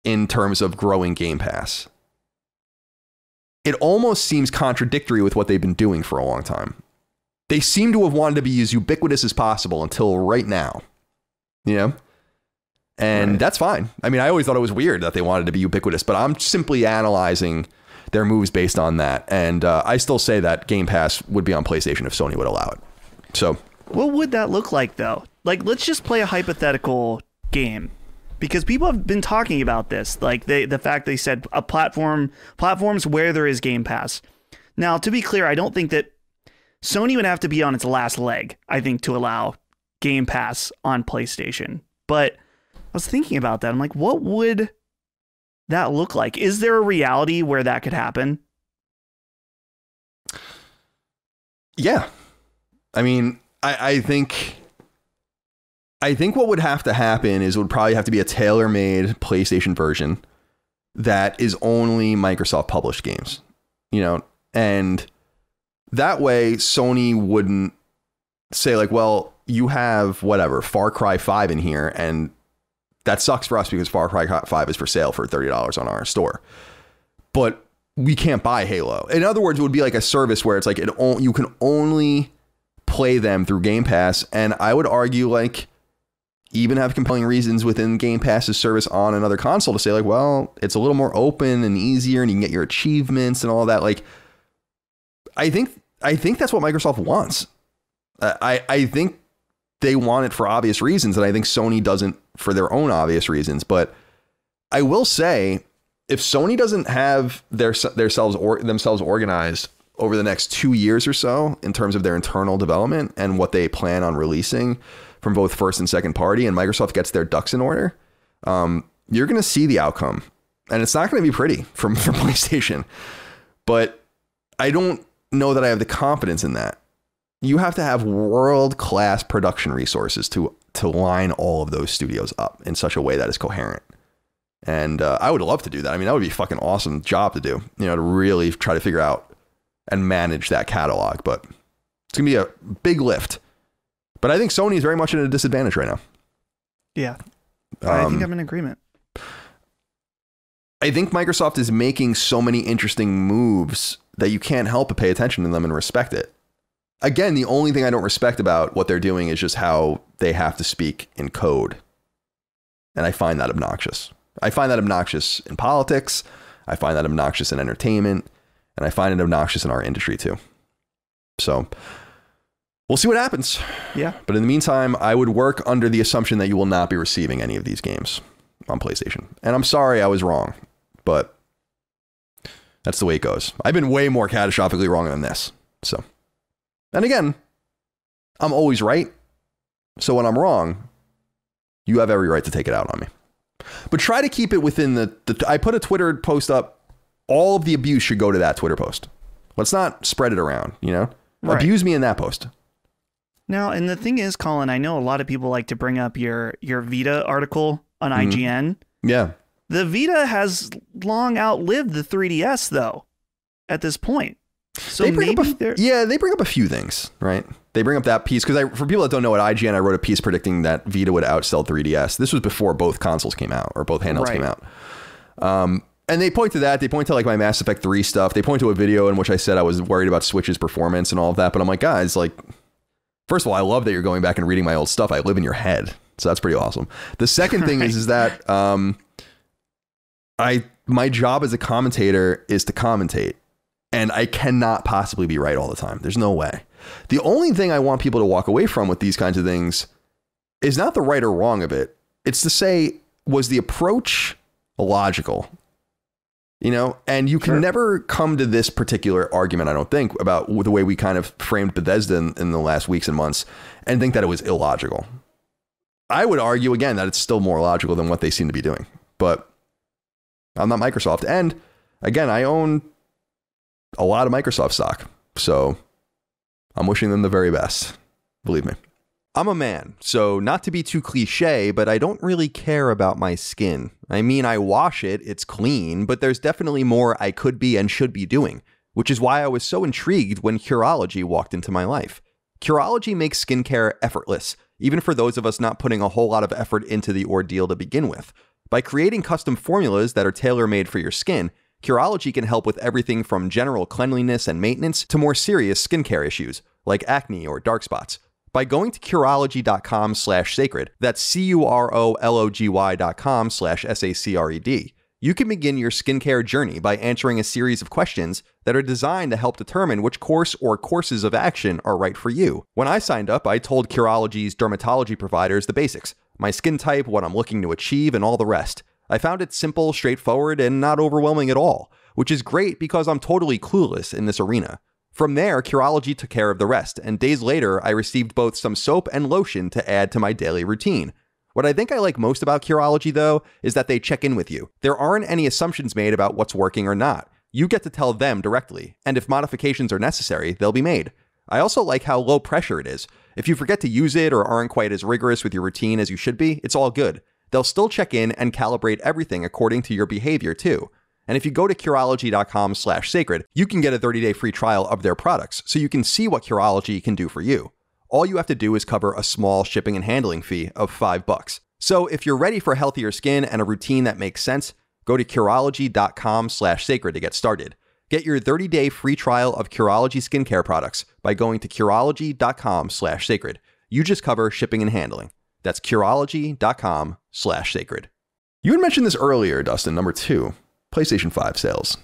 Speaker 1: in terms of growing Game Pass. It almost seems contradictory with what they've been doing for a long time. They seem to have wanted to be as ubiquitous as possible until right now. You know? And
Speaker 2: Right.
Speaker 1: that's fine. I mean, I always thought it was weird that they wanted to be ubiquitous, but I'm simply analyzing their moves based on that. And uh, I still say that Game Pass would be on PlayStation if Sony would allow it. So,
Speaker 2: What would that look like though? Like let's just play a hypothetical game. Because people have been talking about this, like they, the fact they said a platform platforms where there is Game Pass. Now, to be clear, I don't think that Sony would have to be on its last leg, I think, to allow Game Pass on PlayStation. But I was thinking about that. I'm like, what would that look like? Is there a reality where that could happen?
Speaker 1: yeah. I mean, I, I think. I think what would have to happen is it would probably have to be a tailor made PlayStation version that is only Microsoft published games, you know, and that way Sony wouldn't say, like, well, you have whatever, Far Cry 5 in here, and that sucks for us because Far Cry 5 is for sale for $30 on our store. But we can't buy Halo. In other words, it would be like a service where it's like it you can only play them through Game Pass, and I would argue like even have compelling reasons within Game Pass's service on another console to say like, well, it's a little more open and easier, and you can get your achievements and all that. Like, I think I think that's what Microsoft wants. I I think they want it for obvious reasons, and I think Sony doesn't for their own obvious reasons. But I will say, if Sony doesn't have their themselves or themselves organized over the next two years or so in terms of their internal development and what they plan on releasing from both first and second party, and Microsoft gets their ducks in order, um, you're going to see the outcome, and it's not going to be pretty from from PlayStation. But I don't know that I have the confidence in that. You have to have world class production resources to to line all of those studios up in such a way that is coherent. And uh, I would love to do that. I mean, that would be a fucking awesome job to do. You know, to really try to figure out and manage that catalog. But it's gonna be a big lift. But I think Sony is very much at a disadvantage right now.
Speaker 2: Yeah. I think
Speaker 1: Um,
Speaker 2: I'm in agreement.
Speaker 1: I think Microsoft is making so many interesting moves that you can't help but pay attention to them and respect it. Again, the only thing I don't respect about what they're doing is just how they have to speak in code And I find that obnoxious. I find that obnoxious in politics. I find that obnoxious in entertainment. And I find it obnoxious in our industry too. So we'll see what happens.
Speaker 2: Yeah.
Speaker 1: But in the meantime, I would work under the assumption that you will not be receiving any of these games on PlayStation. And I'm sorry I was wrong, but that's the way it goes. I've been way more catastrophically wrong than this. So, and again, I'm always right. So when I'm wrong, you have every right to take it out on me. But try to keep it within the, the I put a Twitter post up. All of the abuse should go to that Twitter post. Let's not spread it around, you know?
Speaker 2: Right.
Speaker 1: Abuse me in that post.
Speaker 2: Now, and the thing is, Colin, I know a lot of people like to bring up your your Vita article on
Speaker 1: Mhm.
Speaker 2: IGN.
Speaker 1: Yeah.
Speaker 2: The Vita has long outlived the 3DS, though. At this point, so
Speaker 1: they bring
Speaker 2: maybe
Speaker 1: up a, yeah, they bring up a few things, right? They bring up that piece because I, for people that don't know, at IGN, I wrote a piece predicting that Vita would outsell 3DS. This was before both consoles came out or both handhelds
Speaker 2: Right.
Speaker 1: came out. Um, and they point to that. They point to like my Mass Effect 3 stuff. They point to a video in which I said I was worried about Switch's performance and all of that. But I'm like, guys, like, first of all, I love that you're going back and reading my old stuff. I live in your head, so that's pretty awesome. The second thing is, is that um, I my job as a commentator is to commentate and I cannot possibly be right all the time. There's no way. The only thing I want people to walk away from with these kinds of things is not the right or wrong of it. It's to say, was the approach logical? You know, and you can
Speaker 2: Sure.
Speaker 1: never come to this particular argument, I don't think, about the way we kind of framed Bethesda in, in the last weeks and months and think that it was illogical. I would argue again that it's still more logical than what they seem to be doing. But I'm not Microsoft. And again, I own a lot of Microsoft stock. So I'm wishing them the very best. Believe me.
Speaker 3: I'm a man, so not to be too cliche, but I don't really care about my skin. I mean, I wash it, it's clean, but there's definitely more I could be and should be doing, which is why I was so intrigued when Curology walked into my life. Curology makes skincare effortless, even for those of us not putting a whole lot of effort into the ordeal to begin with. By creating custom formulas that are tailor made for your skin, Curology can help with everything from general cleanliness and maintenance to more serious skincare issues, like acne or dark spots. By going to Curology.com slash sacred, that's C-U-R-O-L-O-G-Y dot com slash S-A-C-R-E-D, you can begin your skincare journey by answering a series of questions that are designed to help determine which course or courses of action are right for you. When I signed up, I told Curology's dermatology providers the basics, my skin type, what I'm looking to achieve, and all the rest. I found it simple, straightforward, and not overwhelming at all, which is great because I'm totally clueless in this arena. From there, Curology took care of the rest, and days later, I received both some soap and lotion to add to my daily routine. What I think I like most about Curology, though, is that they check in with you. There aren't any assumptions made about what's working or not. You get to tell them directly, and if modifications are necessary, they'll be made. I also like how low pressure it is. If you forget to use it or aren't quite as rigorous with your routine as you should be, it's all good. They'll still check in and calibrate everything according to your behavior, too. And if you go to Curology.com slash sacred, you can get a 30-day free trial of their products so you can see what Curology can do for you. All you have to do is cover a small shipping and handling fee of 5 bucks. So if you're ready for healthier skin and a routine that makes sense, go to Curology.com slash sacred to get started. Get your 30-day free trial of Curology skincare products by going to Curology.com slash sacred. You just cover shipping and handling. That's Curology.com slash sacred.
Speaker 1: You had mentioned this earlier, Dustin. Number two, PlayStation 5 sales.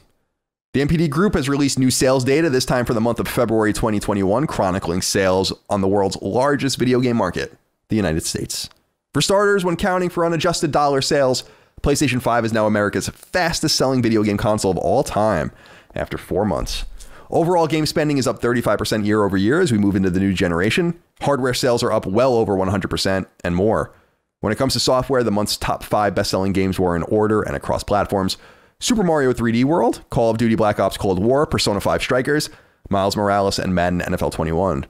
Speaker 1: The NPD Group has released new sales data, this time for the month of February 2021, chronicling sales on the world's largest video game market, the United States. For starters, when counting for unadjusted dollar sales, PlayStation 5 is now America's fastest selling video game console of all time after four months. Overall game spending is up 35% year over year as we move into the new generation. Hardware sales are up well over 100% and more. When it comes to software, the month's top five best selling games were in order and across platforms Super Mario 3D World, Call of Duty Black Ops Cold War, Persona 5 Strikers, Miles Morales, and Madden NFL 21.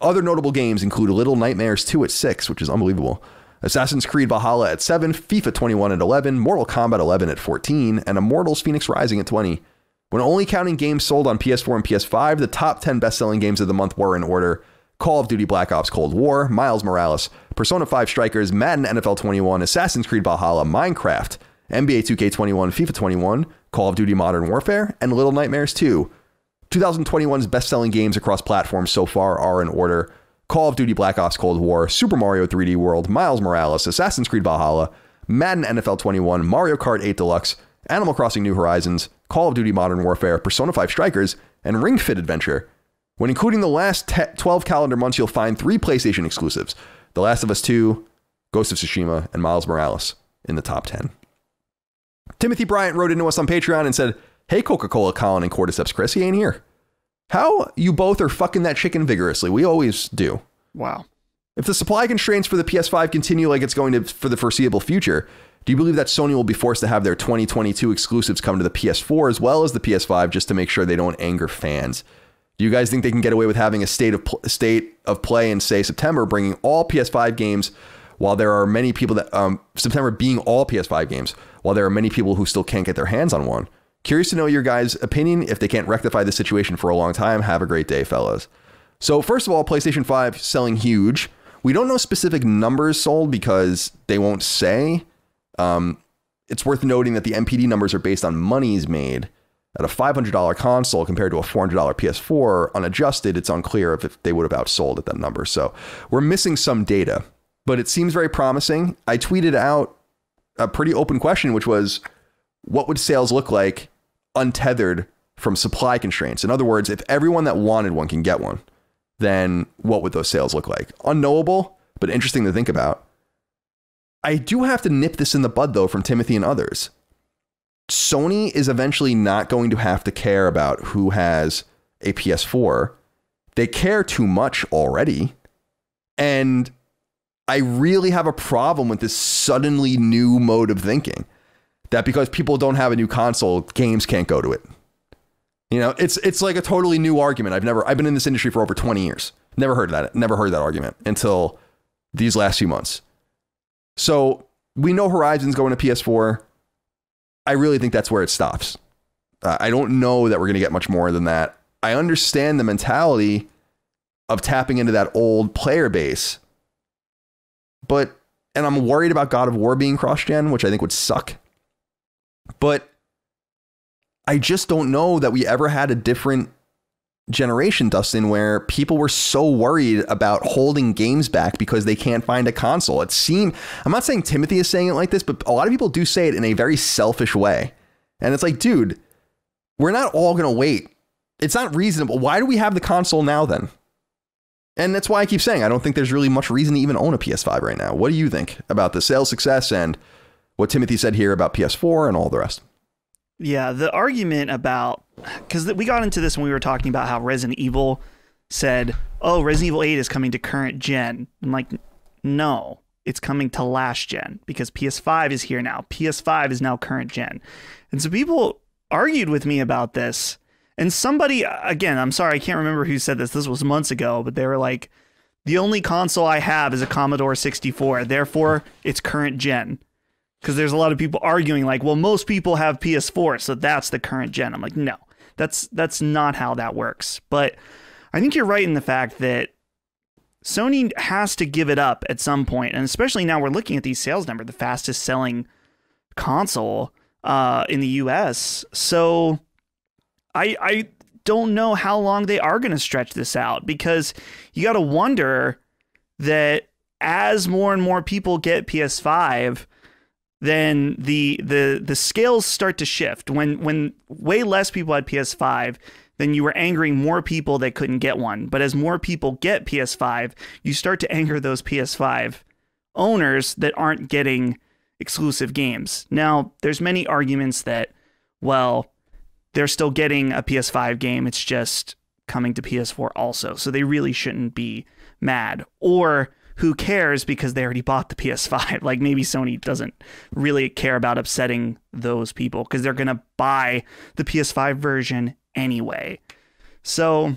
Speaker 1: Other notable games include Little Nightmares 2 at 6, which is unbelievable, Assassin's Creed Valhalla at 7, FIFA 21 at 11, Mortal Kombat 11 at 14, and Immortals Fenyx Rising at 20. When only counting games sold on PS4 and PS5, the top 10 best selling games of the month were in order Call of Duty Black Ops Cold War, Miles Morales, Persona 5 Strikers, Madden NFL 21, Assassin's Creed Valhalla, Minecraft, NBA 2K21, FIFA 21, Call of Duty Modern Warfare, and Little Nightmares 2. 2021's best selling games across platforms so far are in order Call of Duty Black Ops Cold War, Super Mario 3D World, Miles Morales, Assassin's Creed Valhalla, Madden NFL 21, Mario Kart 8 Deluxe, Animal Crossing New Horizons, Call of Duty Modern Warfare, Persona 5 Strikers, and Ring Fit Adventure. When including the last 12 calendar months, you'll find three PlayStation exclusives The Last of Us 2, Ghost of Tsushima, and Miles Morales in the top 10. Timothy Bryant wrote into us on Patreon and said, Hey, Coca Cola, Colin, and Cordyceps Chris, he ain't here. How you both are fucking that chicken vigorously. We always do.
Speaker 2: Wow.
Speaker 1: If the supply constraints for the PS5 continue like it's going to for the foreseeable future, do you believe that Sony will be forced to have their 2022 exclusives come to the PS4 as well as the PS5 just to make sure they don't anger fans? Do you guys think they can get away with having a state of pl- state of play in say September, bringing all PS5 games, while there are many people that um, September being all PS5 games, while there are many people who still can't get their hands on one? Curious to know your guys' opinion. If they can't rectify the situation for a long time, have a great day, fellas. So first of all, PlayStation 5 selling huge. We don't know specific numbers sold because they won't say. Um, it's worth noting that the NPD numbers are based on monies made. At a $500 console compared to a $400 PS4, unadjusted, it's unclear if they would have outsold at that number. So we're missing some data, but it seems very promising. I tweeted out a pretty open question, which was what would sales look like untethered from supply constraints? In other words, if everyone that wanted one can get one, then what would those sales look like? Unknowable, but interesting to think about. I do have to nip this in the bud though from Timothy and others. Sony is eventually not going to have to care about who has a PS4. They care too much already. And I really have a problem with this suddenly new mode of thinking that because people don't have a new console, games can't go to it. You know, it's it's like a totally new argument. I've never I've been in this industry for over 20 years. Never heard that. Never heard that argument until these last few months. So we know Horizon's going to PS4. I really think that's where it stops. Uh, I don't know that we're going to get much more than that. I understand the mentality of tapping into that old player base, but and I'm worried about God of War being cross gen, which I think would suck. But I just don't know that we ever had a different generation, Dustin, where people were so worried about holding games back because they can't find a console. It seemed, I'm not saying Timothy is saying it like this, but a lot of people do say it in a very selfish way. And it's like, dude, we're not all going to wait. It's not reasonable. Why do we have the console now then? And that's why I keep saying I don't think there's really much reason to even own a PS5 right now. What do you think about the sales success and what Timothy said here about PS4 and all the rest?
Speaker 2: Yeah, the argument about because we got into this when we were talking about how Resident Evil said, "Oh, Resident Evil 8 is coming to current gen." I'm like, no, it's coming to last gen because PS5 is here now. PS5 is now current gen, and so people argued with me about this. And somebody, again, I'm sorry, I can't remember who said this. This was months ago, but they were like, "The only console I have is a Commodore 64, therefore it's current gen." because there's a lot of people arguing like, well, most people have PS4, so that's the current gen. I'm like, no, that's that's not how that works. But I think you're right in the fact that Sony has to give it up at some point, and especially now we're looking at these sales numbers, the fastest selling console uh, in the U.S. So I I don't know how long they are going to stretch this out because you got to wonder that as more and more people get PS5 then the the the scales start to shift. When when way less people had PS5, then you were angering more people that couldn't get one. But as more people get PS5, you start to anger those PS5 owners that aren't getting exclusive games. Now, there's many arguments that well, they're still getting a PS5 game, it's just coming to PS4 also. So they really shouldn't be mad. Or who cares because they already bought the PS5. Like maybe Sony doesn't really care about upsetting those people because they're going to buy the PS5 version anyway. So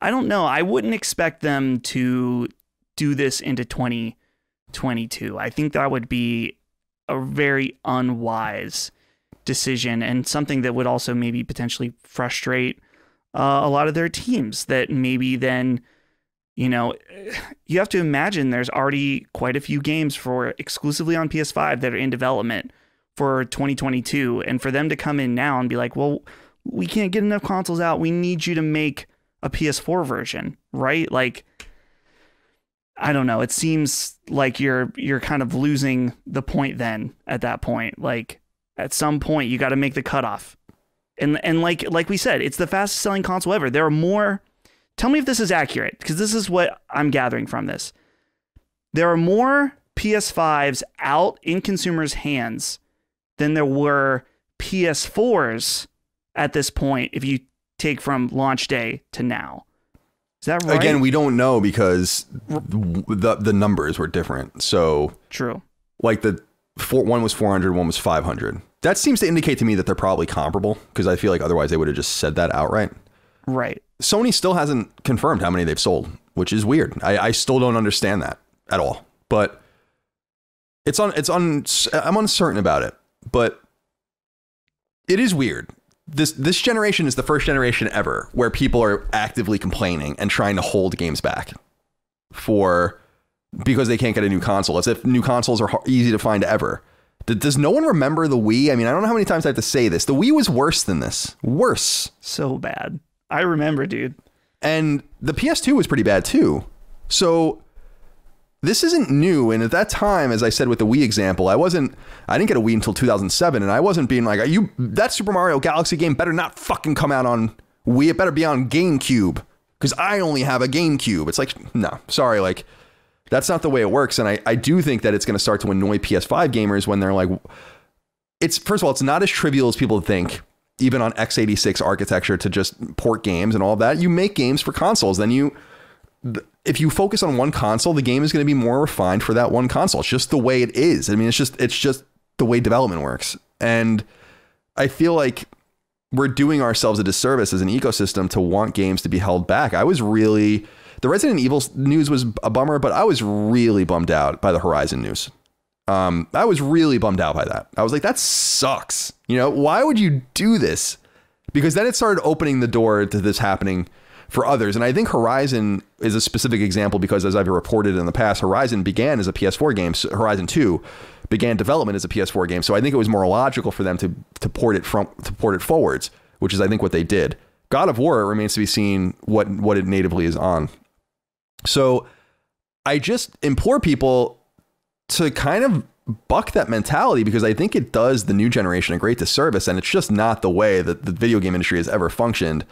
Speaker 2: I don't know. I wouldn't expect them to do this into 2022. I think that would be a very unwise decision and something that would also maybe potentially frustrate uh, a lot of their teams that maybe then you know, you have to imagine there's already quite a few games for exclusively on PS5 that are in development for 2022. And for them to come in now and be like, well, we can't get enough consoles out. We need you to make a PS4 version, right? Like, I don't know. It seems like you're you're kind of losing the point then at that point. Like at some point you got to make the cutoff. And and like like we said, it's the fastest selling console ever. There are more Tell me if this is accurate because this is what I'm gathering from this. There are more PS5s out in consumers' hands than there were PS4s at this point if you take from launch day to now. Is that right?
Speaker 1: Again, we don't know because the the numbers were different. So
Speaker 2: True.
Speaker 1: like the four, one was 400, one was 500. That seems to indicate to me that they're probably comparable because I feel like otherwise they would have just said that outright.
Speaker 2: Right.
Speaker 1: Sony still hasn't confirmed how many they've sold, which is weird. I, I still don't understand that at all. But it's on it's on I'm uncertain about it. But it is weird. This this generation is the first generation ever where people are actively complaining and trying to hold games back for because they can't get a new console. As if new consoles are easy to find ever. Does no one remember the Wii? I mean, I don't know how many times I have to say this. The Wii was worse than this. Worse.
Speaker 2: So bad. I remember, dude.
Speaker 1: And the PS2 was pretty bad too. So this isn't new. And at that time, as I said with the Wii example, I wasn't, I didn't get a Wii until 2007. And I wasn't being like, are you, that Super Mario Galaxy game better not fucking come out on Wii. It better be on GameCube because I only have a GameCube. It's like, no, sorry. Like, that's not the way it works. And I, I do think that it's going to start to annoy PS5 gamers when they're like, it's, first of all, it's not as trivial as people think even on x86 architecture to just port games and all that. You make games for consoles. Then you, if you focus on one console, the game is going to be more refined for that one console. It's just the way it is. I mean, it's just it's just the way development works. And I feel like we're doing ourselves a disservice as an ecosystem to want games to be held back. I was really the Resident Evil news was a bummer, but I was really bummed out by the Horizon news. Um, I was really bummed out by that. I was like, that sucks. You know, why would you do this? Because then it started opening the door to this happening for others. And I think Horizon is a specific example because, as I've reported in the past, Horizon began as a PS4 game. So Horizon 2 began development as a PS4 game. So I think it was more logical for them to to port it from to port it forwards, which is I think what they did. God of War remains to be seen what what it natively is on. So I just implore people to kind of buck that mentality because I think it does the new generation a great disservice, and it's just not the way that the video game industry has ever functioned.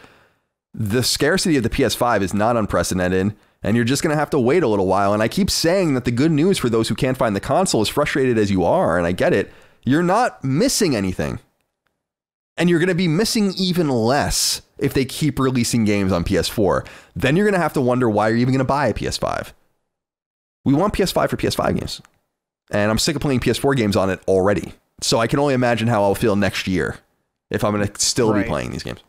Speaker 1: The scarcity of the PS5 is not unprecedented, and you're just going to have to wait a little while. And I keep saying that the good news for those who can't find the console, as frustrated as you are, and I get it, you're not missing anything. And you're going to be missing even less if they keep releasing games on PS4. Then you're going to have to wonder why you're even going to buy a PS5. We want PS5 for PS5 games and I'm sick of playing PS4 games on it already. So I can only imagine how I'll feel next year if I'm going to still right. be playing these games.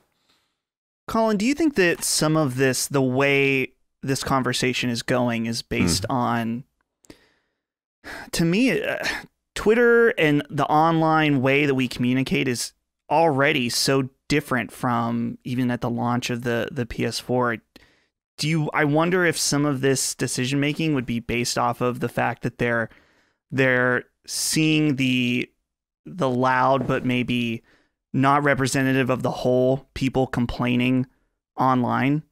Speaker 2: Colin, do you think that some of this, the way this conversation is going, is based mm. on, to me, uh, Twitter and the online way that we communicate is already so different from even at the launch of the the PS4. Do you? I wonder if some of this decision making would be based off of the fact that they're they're seeing the the loud but maybe not representative of the whole people complaining online.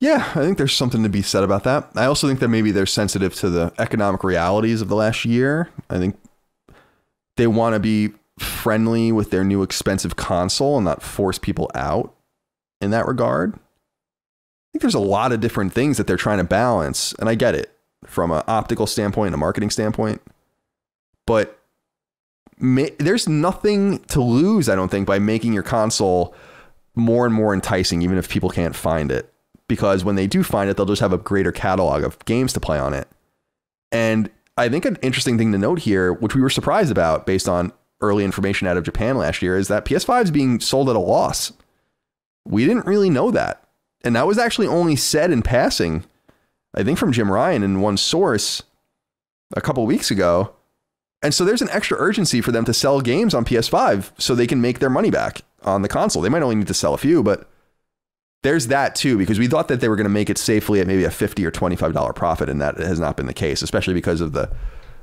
Speaker 1: Yeah, I think there's something to be said about that. I also think that maybe they're sensitive to the economic realities of the last year. I think they want to be friendly with their new expensive console and not force people out in that regard. I think there's a lot of different things that they're trying to balance, and I get it from an optical standpoint and a marketing standpoint. But there's nothing to lose, I don't think, by making your console more and more enticing, even if people can't find it. Because when they do find it, they'll just have a greater catalog of games to play on it. And I think an interesting thing to note here, which we were surprised about based on early information out of Japan last year, is that PS5 is being sold at a loss. We didn't really know that. And that was actually only said in passing I think from Jim Ryan in one source a couple weeks ago. And so there's an extra urgency for them to sell games on PS5 so they can make their money back on the console. They might only need to sell a few, but there's that too because we thought that they were going to make it safely at maybe a 50 or 25 dollar profit and that has not been the case, especially because of the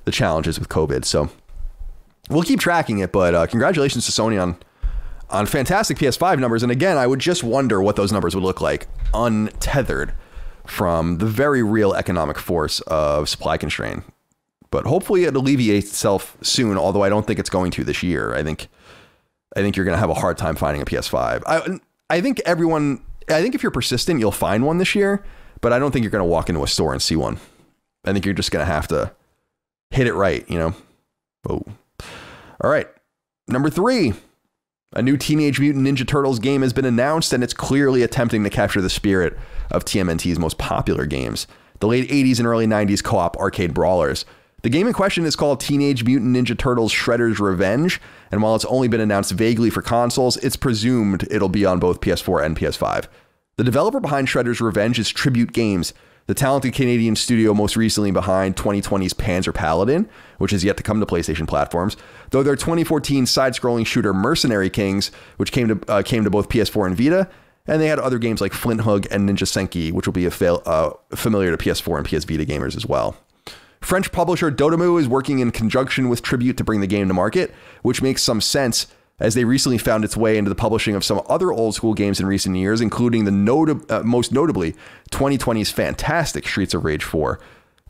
Speaker 1: the challenges with COVID. So we'll keep tracking it, but uh, congratulations to Sony on on fantastic PS5 numbers and again, I would just wonder what those numbers would look like untethered from the very real economic force of supply constraint. But hopefully it alleviates itself soon, although I don't think it's going to this year. I think I think you're going to have a hard time finding a PS5. I I think everyone I think if you're persistent, you'll find one this year, but I don't think you're going to walk into a store and see one. I think you're just going to have to hit it right, you know. Oh. All right. Number 3. A new Teenage Mutant Ninja Turtles game has been announced, and it's clearly attempting to capture the spirit of TMNT's most popular games the late 80s and early 90s co op arcade brawlers. The game in question is called Teenage Mutant Ninja Turtles Shredder's Revenge, and while it's only been announced vaguely for consoles, it's presumed it'll be on both PS4 and PS5. The developer behind Shredder's Revenge is Tribute Games, the talented Canadian studio most recently behind 2020's Panzer Paladin, which is yet to come to PlayStation platforms, though their 2014 side-scrolling shooter Mercenary Kings, which came to uh, came to both PS4 and Vita, and they had other games like Flinthook and Ninja Senki, which will be fail, uh, familiar to PS4 and PS Vita gamers as well. French publisher Dotemu is working in conjunction with Tribute to bring the game to market, which makes some sense as they recently found its way into the publishing of some other old school games in recent years, including the uh, most notably 2020's fantastic Streets of Rage 4.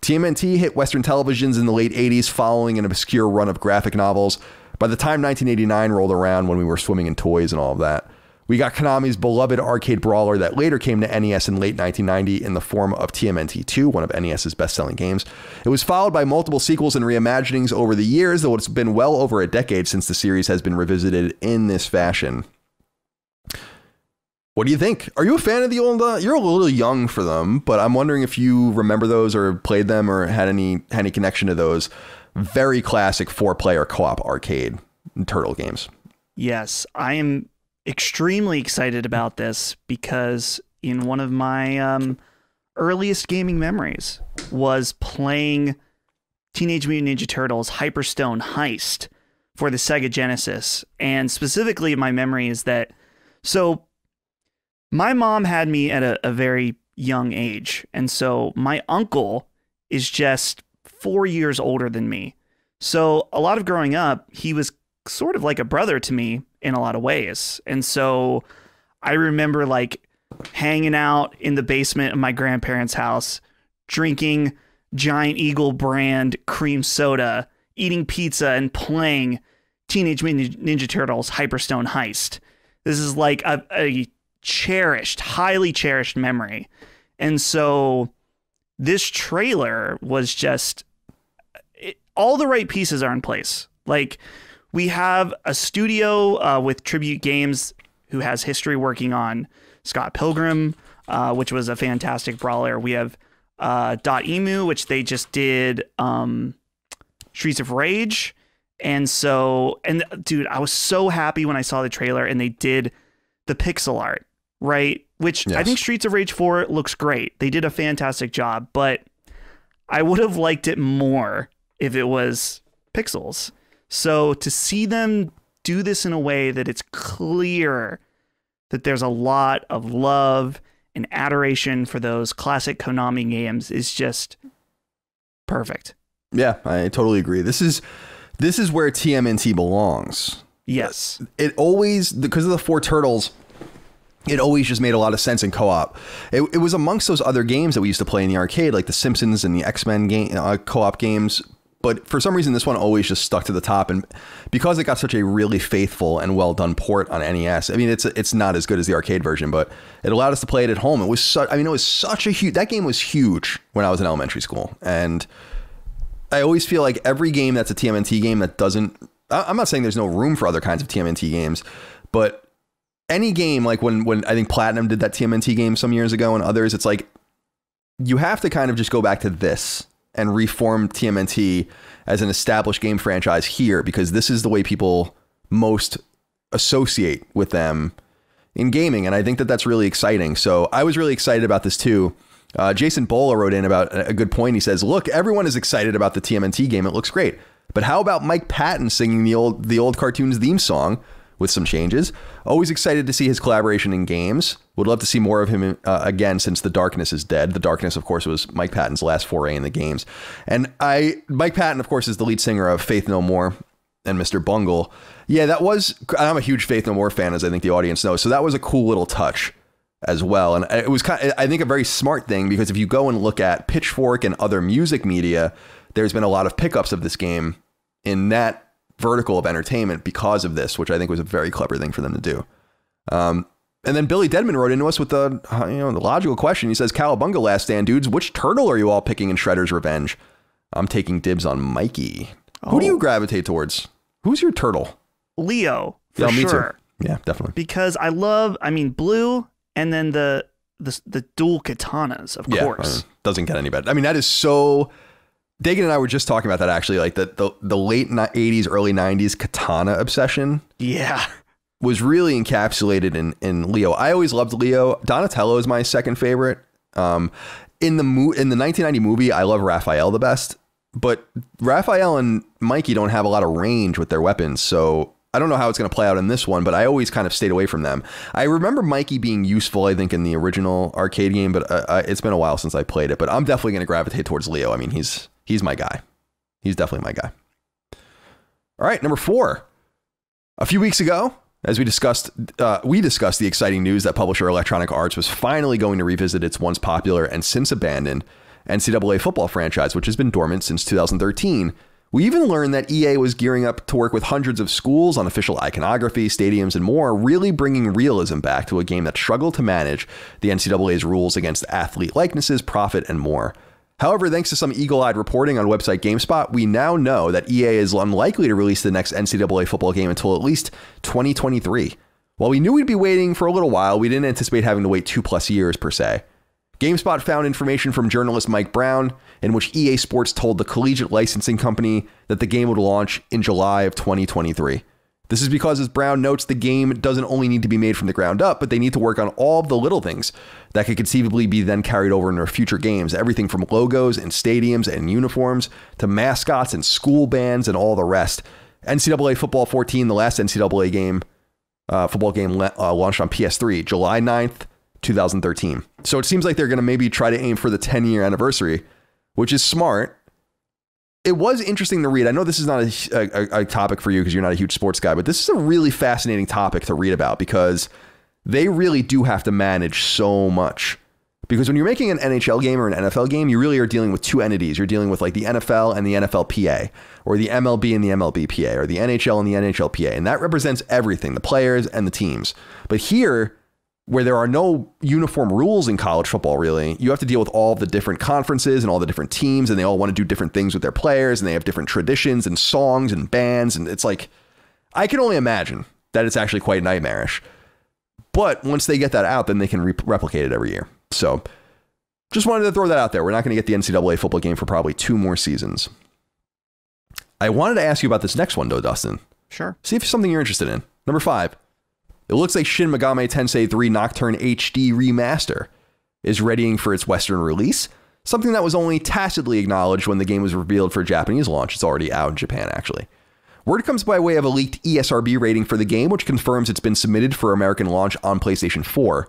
Speaker 1: TMNT hit Western televisions in the late 80s following an obscure run of graphic novels. By the time 1989 rolled around, when we were swimming in toys and all of that, we got Konami's beloved arcade brawler that later came to NES in late 1990 in the form of TMNT 2, one of NES's best selling games. It was followed by multiple sequels and reimaginings over the years, though it's been well over a decade since the series has been revisited in this fashion. What do you think? Are you a fan of the old? Uh, you're a little young for them, but I'm wondering if you remember those or played them or had any had any connection to those very classic four player co op arcade turtle games.
Speaker 2: Yes, I am extremely excited about this because in one of my um, earliest gaming memories was playing Teenage Mutant Ninja Turtles Hyperstone Heist for the Sega Genesis. And specifically, my memory is that so my mom had me at a, a very young age. And so my uncle is just four years older than me. So a lot of growing up, he was sort of like a brother to me in a lot of ways. And so I remember like hanging out in the basement of my grandparents' house, drinking Giant Eagle brand cream soda, eating pizza, and playing Teenage Mutant Ninja Turtles Hyperstone Heist. This is like a, a cherished, highly cherished memory. And so this trailer was just it, all the right pieces are in place. Like we have a studio uh, with Tribute Games who has history working on Scott Pilgrim, uh, which was a fantastic brawler. We have uh, Dotemu, which they just did um, Streets of Rage. And so, and dude, I was so happy when I saw the trailer and they did the pixel art, right? Which yes. I think Streets of Rage 4 looks great. They did a fantastic job, but I would have liked it more if it was pixels. So to see them do this in a way that it's clear that there's a lot of love and adoration for those classic Konami games is just perfect.
Speaker 1: Yeah, I totally agree. This is this is where TMNT belongs.
Speaker 2: Yes.
Speaker 1: It always because of the four turtles it always just made a lot of sense in co-op. It, it, was amongst those other games that we used to play in the arcade, like the Simpsons and the X Men game uh, co-op games but for some reason this one always just stuck to the top. And because it got such a really faithful and well done port on NES I mean it's it's not as good as the arcade version but it allowed us to play it at home. It was such I mean it was such a huge that game was huge when I was in elementary school. And I always feel like every game that's a TMNT game that doesn't I'm not saying there's no room for other kinds of TMNT games but any game like when when I think Platinum did that TMNT game some years ago and others it's like you have to kind of just go back to this and reform TMNT as an established game franchise here because this is the way people most associate with them in gaming. And I think that that's really exciting. So I was really excited about this too. Uh, Jason Bola wrote in about a good point. He says, "Look, everyone is excited about the TMNT game. It looks great, but how about Mike Patton singing the old the old cartoons theme song with some changes. Always excited to see his collaboration in games. Would love to see more of him uh, again since The Darkness is dead. The Darkness, of course, was Mike Patton's last foray in the games. And I, Mike Patton, of course, is the lead singer of Faith No More and Mr. Bungle. Yeah, that was. I'm a huge Faith No More fan, as I think the audience knows. So that was a cool little touch as well. And it was kind of, I think a very smart thing because if you go and look at Pitchfork and other music media, there's been a lot of pickups of this game in that vertical of entertainment because of this, which I think was a very clever thing for them to do. Um, and then Billy Deadman wrote into us with the you know the logical question. He says, "Cowabunga, last stand, dudes. Which turtle are you all picking in Shredder's Revenge?" I'm taking dibs on Mikey. Who do you gravitate towards? Who's your turtle?
Speaker 2: Leo, for
Speaker 1: Yeah, me too.
Speaker 2: sure.
Speaker 1: Yeah, definitely.
Speaker 2: Because I love, I mean, blue and then the the, the dual katanas, of
Speaker 1: Yeah,
Speaker 2: course.
Speaker 1: uh, doesn't get any better. I mean, that is so. Dagan and I were just talking about that actually. Like the the, the late '80s, early '90s katana obsession
Speaker 2: Yeah.
Speaker 1: was really encapsulated in in Leo. I always loved Leo. Donatello is my second favorite. Um, in the mo- in the 1990 movie, I love Raphael the best, but Raphael and Mikey don't have a lot of range with their weapons, so I don't know how it's going to play out in this one. But I always kind of stayed away from them. I remember Mikey being useful, I think, in the original arcade game, but uh, uh, it's been a while since I played it. But I'm definitely going to gravitate towards Leo. I mean, he's he's my guy. He's definitely my guy. All right, number four. A few weeks ago, as we discussed, uh, we discussed the exciting news that publisher Electronic Arts was finally going to revisit its once popular and since abandoned NCAA football franchise, which has been dormant since 2013. We even learned that EA was gearing up to work with hundreds of schools on official iconography, stadiums, and more, really bringing realism back to a game that struggled to manage the NCAA's rules against athlete likenesses, profit, and more. However, thanks to some eagle eyed reporting on website GameSpot, we now know that EA is unlikely to release the next NCAA football game until at least 2023. While we knew we'd be waiting for a little while, we didn't anticipate having to wait two plus years per se. GameSpot found information from journalist Mike Brown in which EA Sports told the collegiate licensing company that the game would launch in July of 2023. This is because, as Brown notes, the game doesn't only need to be made from the ground up, but they need to work on all the little things that could conceivably be then carried over into future games. Everything from logos and stadiums and uniforms to mascots and school bands and all the rest. NCAA Football 14, the last NCAA game, uh, football game uh, launched on PS3, July 9th, 2013. So it seems like they're going to maybe try to aim for the 10 year anniversary, which is smart it was interesting to read. I know this is not a, a, a topic for you because you're not a huge sports guy, but this is a really fascinating topic to read about because they really do have to manage so much. Because when you're making an NHL game or an NFL game, you really are dealing with two entities. You're dealing with like the NFL and the NFLPA, or the MLB and the MLBPA, or the NHL and the NHLPA. And that represents everything the players and the teams. But here, where there are no uniform rules in college football, really, you have to deal with all the different conferences and all the different teams, and they all want to do different things with their players, and they have different traditions and songs and bands. And it's like, I can only imagine that it's actually quite nightmarish. But once they get that out, then they can re- replicate it every year. So just wanted to throw that out there. We're not going to get the NCAA football game for probably two more seasons. I wanted to ask you about this next one, though, Dustin.
Speaker 2: Sure.
Speaker 1: See if it's something you're interested in. Number five. It looks like Shin Megami Tensei 3 Nocturne HD Remaster is readying for its Western release, something that was only tacitly acknowledged when the game was revealed for Japanese launch. It's already out in Japan, actually. Word comes by way of a leaked ESRB rating for the game, which confirms it's been submitted for American launch on PlayStation 4.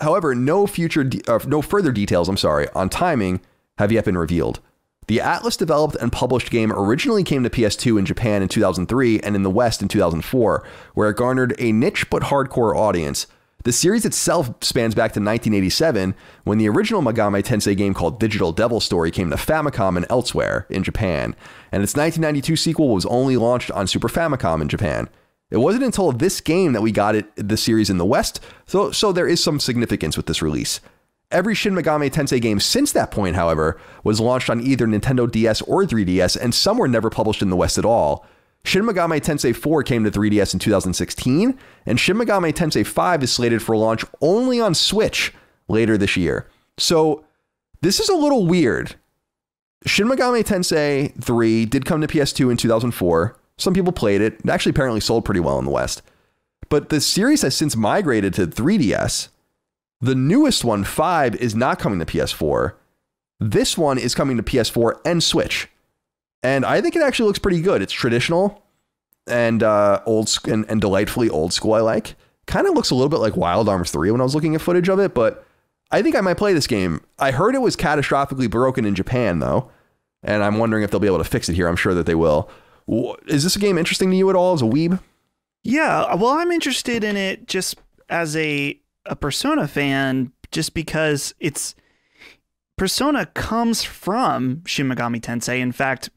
Speaker 1: However, no future, uh, no further details. I'm sorry on timing have yet been revealed. The Atlus developed and published game originally came to PS2 in Japan in 2003 and in the West in 2004, where it garnered a niche but hardcore audience. The series itself spans back to 1987 when the original Megami Tensei game called Digital Devil Story came to Famicom and elsewhere in Japan, and its 1992 sequel was only launched on Super Famicom in Japan. It wasn't until this game that we got it the series in the West, so so there is some significance with this release. Every Shin Megami Tensei game since that point, however, was launched on either Nintendo DS or 3DS, and some were never published in the West at all. Shin Megami Tensei 4 came to 3DS in 2016, and Shin Megami Tensei 5 is slated for launch only on Switch later this year. So, this is a little weird. Shin Megami Tensei 3 did come to PS2 in 2004. Some people played it. It actually apparently sold pretty well in the West. But the series has since migrated to 3DS. The newest one, 5, is not coming to PS4. This one is coming to PS4 and Switch. And I think it actually looks pretty good. It's traditional and uh, old and, and delightfully old school. I like. Kind of looks a little bit like Wild Arms 3 when I was looking at footage of it, but I think I might play this game. I heard it was catastrophically broken in Japan though, and I'm wondering if they'll be able to fix it here. I'm sure that they will. Is this a game interesting to you at all as a weeb?
Speaker 2: Yeah, well, I'm interested in it just as a a Persona fan just because it's Persona comes from Shin Megami Tensei. In fact,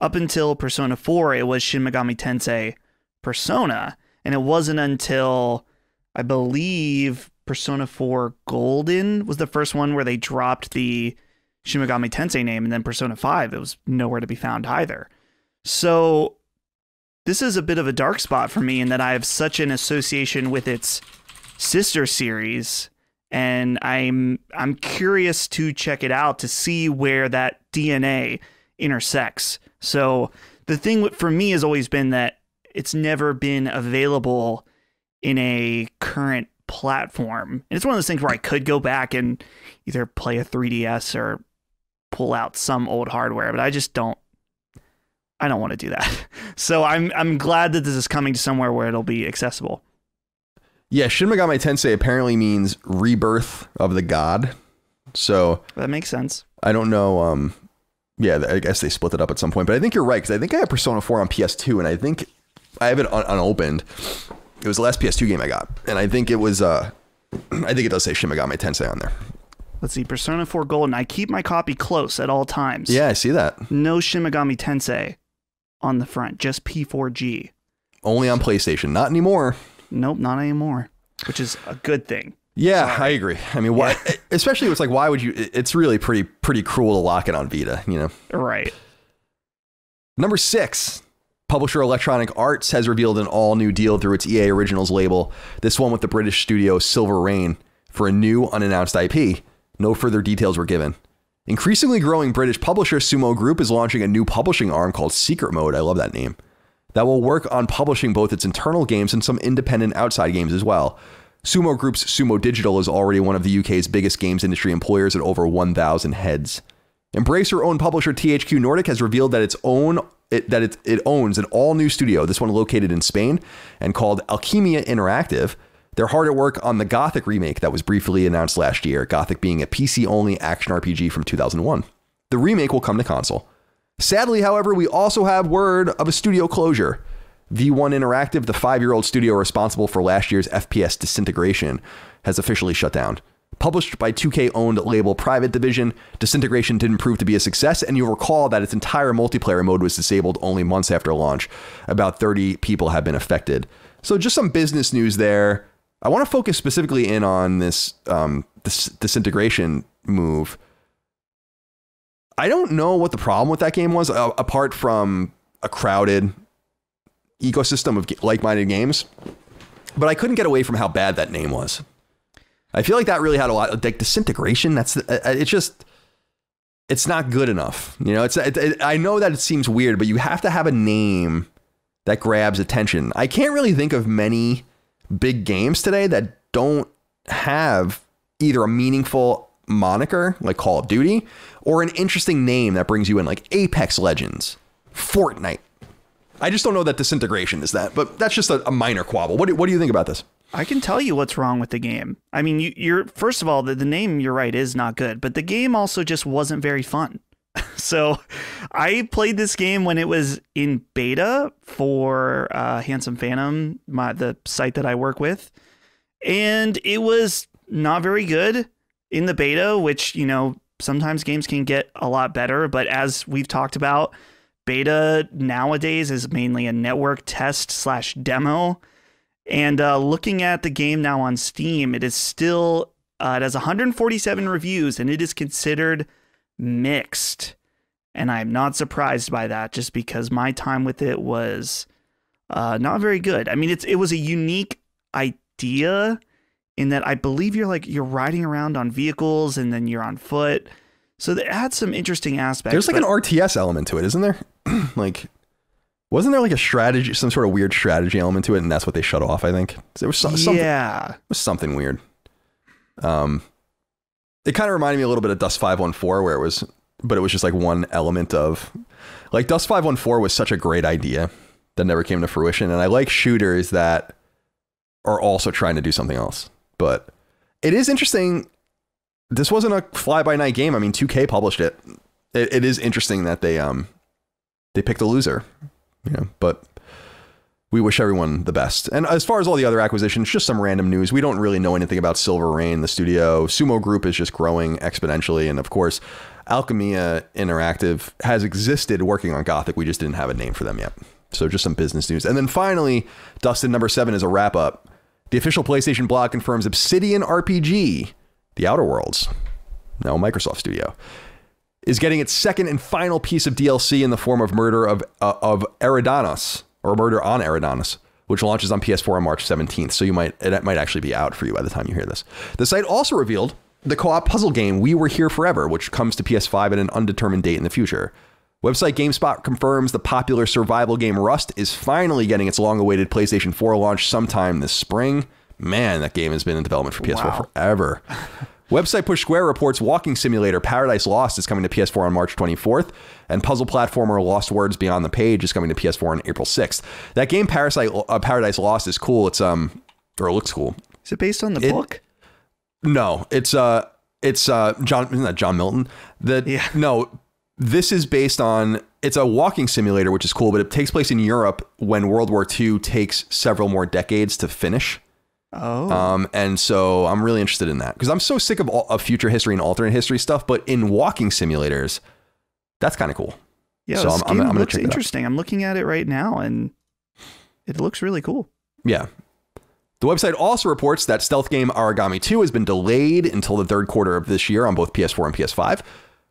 Speaker 2: up until Persona 4, it was Shin Megami Tensei Persona. And it wasn't until I believe Persona 4 Golden was the first one where they dropped the Shin Megami Tensei name, and then Persona 5, it was nowhere to be found either. So this is a bit of a dark spot for me in that I have such an association with its sister series and I'm I'm curious to check it out to see where that DNA intersects. So the thing for me has always been that it's never been available in a current platform. And it's one of those things where I could go back and either play a 3DS or pull out some old hardware, but I just don't I don't want to do that. So I'm I'm glad that this is coming to somewhere where it'll be accessible.
Speaker 1: Yeah, Shin Megami Tensei apparently means rebirth of the god. So
Speaker 2: that makes sense.
Speaker 1: I don't know. Um, yeah, I guess they split it up at some point, but I think you're right because I think I have Persona 4 on PS2, and I think I have it un- unopened. It was the last PS2 game I got, and I think it was. Uh, I think it does say Shin Megami Tensei on there.
Speaker 2: Let's see, Persona 4 Golden. I keep my copy close at all times.
Speaker 1: Yeah, I see that.
Speaker 2: No Shin Megami Tensei on the front, just P4G.
Speaker 1: Only on PlayStation, not anymore.
Speaker 2: Nope, not anymore, which is a good thing.
Speaker 1: Yeah, Sorry. I agree. I mean, why? Yeah. Especially, it's like, why would you? It's really pretty pretty cruel to lock it on Vita. You know,
Speaker 2: right?
Speaker 1: Number six, publisher Electronic Arts has revealed an all new deal through its EA Originals label. This one with the British studio Silver Rain for a new unannounced IP. No further details were given. Increasingly growing British publisher Sumo Group is launching a new publishing arm called Secret Mode. I love that name that will work on publishing both its internal games and some independent outside games as well. Sumo Group's Sumo Digital is already one of the UK's biggest games industry employers at over 1,000 heads. Embracer owned publisher THQ Nordic has revealed that its own it, that it, it owns an all new studio, this one located in Spain and called Alkimia Interactive. They're hard at work on the Gothic remake that was briefly announced last year, Gothic being a PC only action RPG from 2001. The remake will come to console. Sadly, however, we also have word of a studio closure. V1 Interactive, the five year old studio responsible for last year's FPS Disintegration, has officially shut down. Published by 2K owned label Private Division, Disintegration didn't prove to be a success, and you'll recall that its entire multiplayer mode was disabled only months after launch. About 30 people have been affected. So, just some business news there. I want to focus specifically in on this, um, this disintegration move. I don't know what the problem with that game was, uh, apart from a crowded ecosystem of like-minded games. But I couldn't get away from how bad that name was. I feel like that really had a lot like disintegration. That's uh, it's just it's not good enough. You know, it's it, it, I know that it seems weird, but you have to have a name that grabs attention. I can't really think of many big games today that don't have either a meaningful moniker like Call of Duty or an interesting name that brings you in like Apex Legends, Fortnite. I just don't know that disintegration is that, but that's just a, a minor quabble. What do, what do you think about this?
Speaker 2: I can tell you what's wrong with the game. I mean, you, are first of all the, the name you're right is not good, but the game also just wasn't very fun. so, I played this game when it was in beta for uh, Handsome Phantom, my the site that I work with, and it was not very good in the beta, which, you know, sometimes games can get a lot better. But as we've talked about, beta nowadays is mainly a network test slash demo. And uh, looking at the game now on Steam, it is still, uh, it has 147 reviews and it is considered mixed. And I'm not surprised by that just because my time with it was uh, not very good. I mean, it's it was a unique idea in that I believe you're like you're riding around on vehicles and then you're on foot. So it adds some interesting aspects.
Speaker 1: There's like an RTS element to it, isn't there? like wasn't there like a strategy, some sort of weird strategy element to it, and that's what they shut off? I think there was some, something.
Speaker 2: Yeah,
Speaker 1: was something weird. Um, it kind of reminded me a little bit of Dust Five One Four, where it was, but it was just like one element of, like Dust Five One Four was such a great idea that never came to fruition, and I like shooters that are also trying to do something else. But it is interesting. This wasn't a fly by night game. I mean, 2K published it. it. It is interesting that they um they picked a loser, you know. But we wish everyone the best. And as far as all the other acquisitions, just some random news. We don't really know anything about Silver Rain, the studio. Sumo Group is just growing exponentially. And of course, Alkimia Interactive has existed working on Gothic. We just didn't have a name for them yet. So just some business news. And then finally, Dustin, number seven is a wrap up. The official PlayStation blog confirms Obsidian RPG, The Outer Worlds, now Microsoft Studio, is getting its second and final piece of DLC in the form of Murder of, uh, of Eridanos or Murder on Eridanos, which launches on PS4 on March 17th. So you might it might actually be out for you by the time you hear this. The site also revealed the co-op puzzle game We Were Here Forever, which comes to PS5 at an undetermined date in the future. Website GameSpot confirms the popular survival game Rust is finally getting its long-awaited PlayStation 4 launch sometime this spring. Man, that game has been in development for PS4
Speaker 2: Wow.
Speaker 1: forever. Website Push Square reports walking simulator Paradise Lost is coming to PS4 on March 24th, and puzzle platformer Lost Words Beyond the Page is coming to PS4 on April 6th. That game Parasite uh, Paradise Lost is cool. It's um or it looks cool.
Speaker 2: Is it based on the
Speaker 1: It-
Speaker 2: book?
Speaker 1: No, it's uh it's uh John isn't that John Milton? The
Speaker 2: Yeah.
Speaker 1: no, this is based on it's a walking simulator, which is cool, but it takes place in Europe when World War II takes several more decades to finish.
Speaker 2: Oh,
Speaker 1: Um, and so I'm really interested in that because I'm so sick of, all, of future history and alternate history stuff. But in walking simulators, that's kind of cool.
Speaker 2: yeah.
Speaker 1: so
Speaker 2: this
Speaker 1: I'm- I'm-
Speaker 2: game
Speaker 1: I'm gonna
Speaker 2: looks
Speaker 1: check it
Speaker 2: interesting. I'm looking at it right now, and it looks really cool.
Speaker 1: Yeah. The website also reports that stealth game Origami 2 has been delayed until the third quarter of this year on both PS4 and PS5.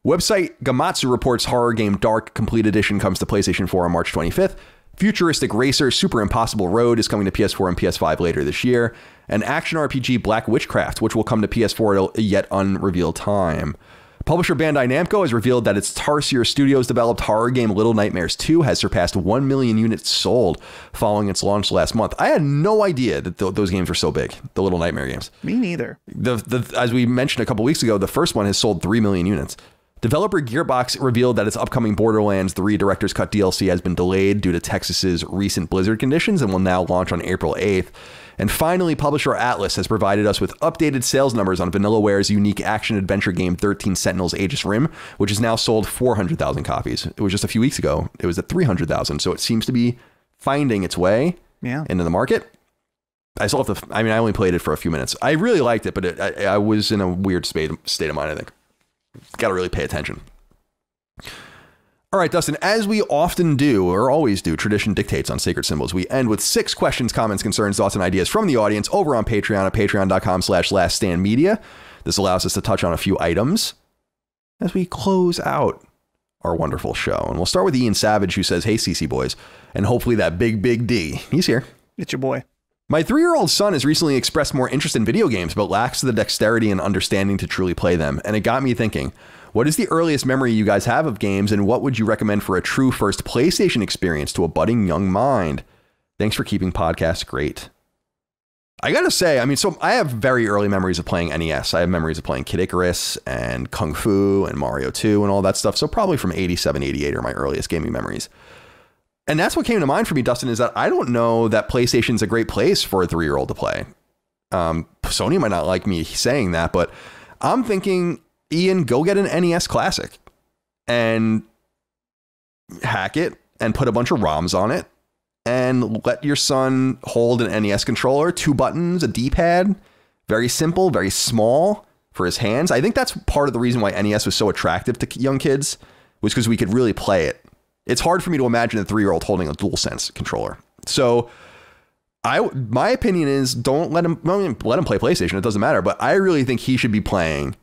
Speaker 1: Website Gematsu reports horror game Darq Complete Edition comes to PlayStation 4 on March 25th. Futuristic Racer Super Impossible Road is coming to PS4 and PS5 later this year. And action RPG Black Witchcraft, which will come to PS4 at a yet unrevealed time. Publisher Bandai Namco has revealed that its Tarsier Studios developed horror game Little Nightmares 2 has surpassed 1 million units sold following its launch last month. I had no idea that th- those games were so big, the Little Nightmare games.
Speaker 2: Me neither.
Speaker 1: The, the, as we mentioned a couple weeks ago, the first one has sold 3 million units. Developer Gearbox revealed that its upcoming Borderlands 3 Director's Cut DLC has been delayed due to Texas's recent blizzard conditions and will now launch on April 8th. And finally, publisher Atlus has provided us with updated sales numbers on Vanillaware's unique action adventure game 13 Sentinels Aegis Rim, which has now sold 400,000 copies. It was just a few weeks ago, it was at 300,000. So it seems to be finding its way
Speaker 2: Yeah.
Speaker 1: into the market. I still have to. I mean, I only played it for a few minutes. I really liked it, but it, I, I was in a weird state state of mind. I think. Got to really pay attention. All right, Dustin. As we often do, or always do, tradition dictates on sacred symbols. We end with six questions, comments, concerns, thoughts, and ideas from the audience over on Patreon at patreon.com/slash Last Stand Media. This allows us to touch on a few items as we close out our wonderful show. And we'll start with Ian Savage, who says, "Hey, CC boys," and hopefully that big, big D. He's here.
Speaker 2: It's your boy.
Speaker 1: My three year old son has recently expressed more interest in video games, but lacks the dexterity and understanding to truly play them. And it got me thinking what is the earliest memory you guys have of games, and what would you recommend for a true first PlayStation experience to a budding young mind? Thanks for keeping podcasts great. I gotta say, I mean, so I have very early memories of playing NES. I have memories of playing Kid Icarus and Kung Fu and Mario 2 and all that stuff. So probably from 87, 88 are my earliest gaming memories. And that's what came to mind for me, Dustin, is that I don't know that PlayStation's a great place for a three year old to play. Um, Sony might not like me saying that, but I'm thinking, Ian, go get an NES Classic and hack it and put a bunch of ROMs on it and let your son hold an NES controller, two buttons, a D pad, very simple, very small for his hands. I think that's part of the reason why NES was so attractive to young kids was because we could really play it. It's hard for me to imagine a three year old holding a DualSense controller. So, I my opinion is don't let him mean, let him play PlayStation. It doesn't matter. But I really think he should be playing.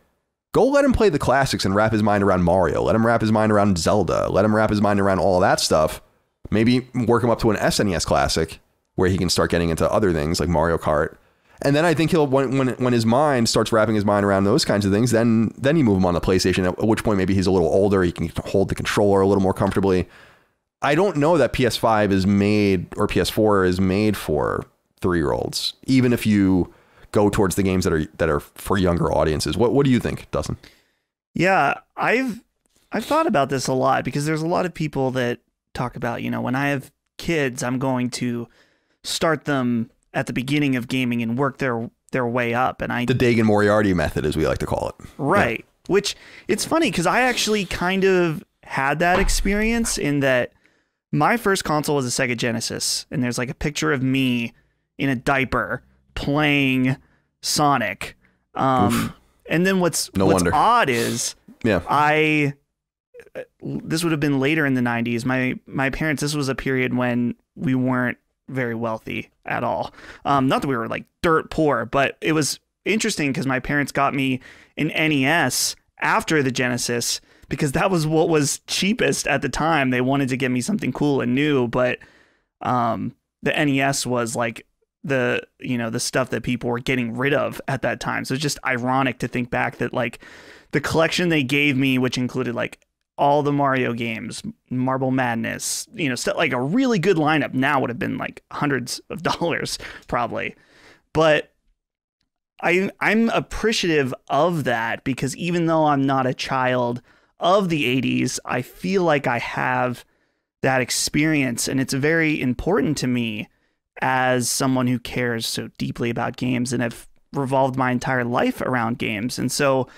Speaker 1: Go let him play the classics and wrap his mind around Mario. Let him wrap his mind around Zelda. Let him wrap his mind around all that stuff. Maybe work him up to an SNES classic where he can start getting into other things like Mario Kart. And then I think he'll when when when his mind starts wrapping his mind around those kinds of things, then then you move him on to PlayStation. At which point maybe he's a little older, he can hold the controller a little more comfortably. I don't know that PS5 is made or PS4 is made for three year olds, even if you go towards the games that are that are for younger audiences. What what do you think, Dustin?
Speaker 2: Yeah, I've I've thought about this a lot because there's a lot of people that talk about, you know, when I have kids, I'm going to start them at the beginning of gaming and work their their way up and I
Speaker 1: The Dagan Moriarty method, as we like to call it.
Speaker 2: Right. Which it's funny because I actually kind of had that experience in that my first console was a Sega Genesis, and there's like a picture of me in a diaper playing Sonic. Um, and then what's
Speaker 1: No
Speaker 2: what's
Speaker 1: wonder.
Speaker 2: odd is
Speaker 1: Yeah.
Speaker 2: I this would have been later in the 90s. My my parents this was a period when we weren't very wealthy at all. Um not that we were like dirt poor, but it was interesting cuz my parents got me an NES after the Genesis because that was what was cheapest at the time. They wanted to get me something cool and new, but um the NES was like the you know the stuff that people were getting rid of at that time. So it's just ironic to think back that like the collection they gave me, which included like all the Mario games, Marble Madness, you know, stuff like a really good lineup now would have been like hundreds of dollars probably. But I I'm appreciative of that because even though I'm not a child of the 80s, I feel like I have that experience and it's very important to me as someone who cares so deeply about games and have revolved my entire life around games. And so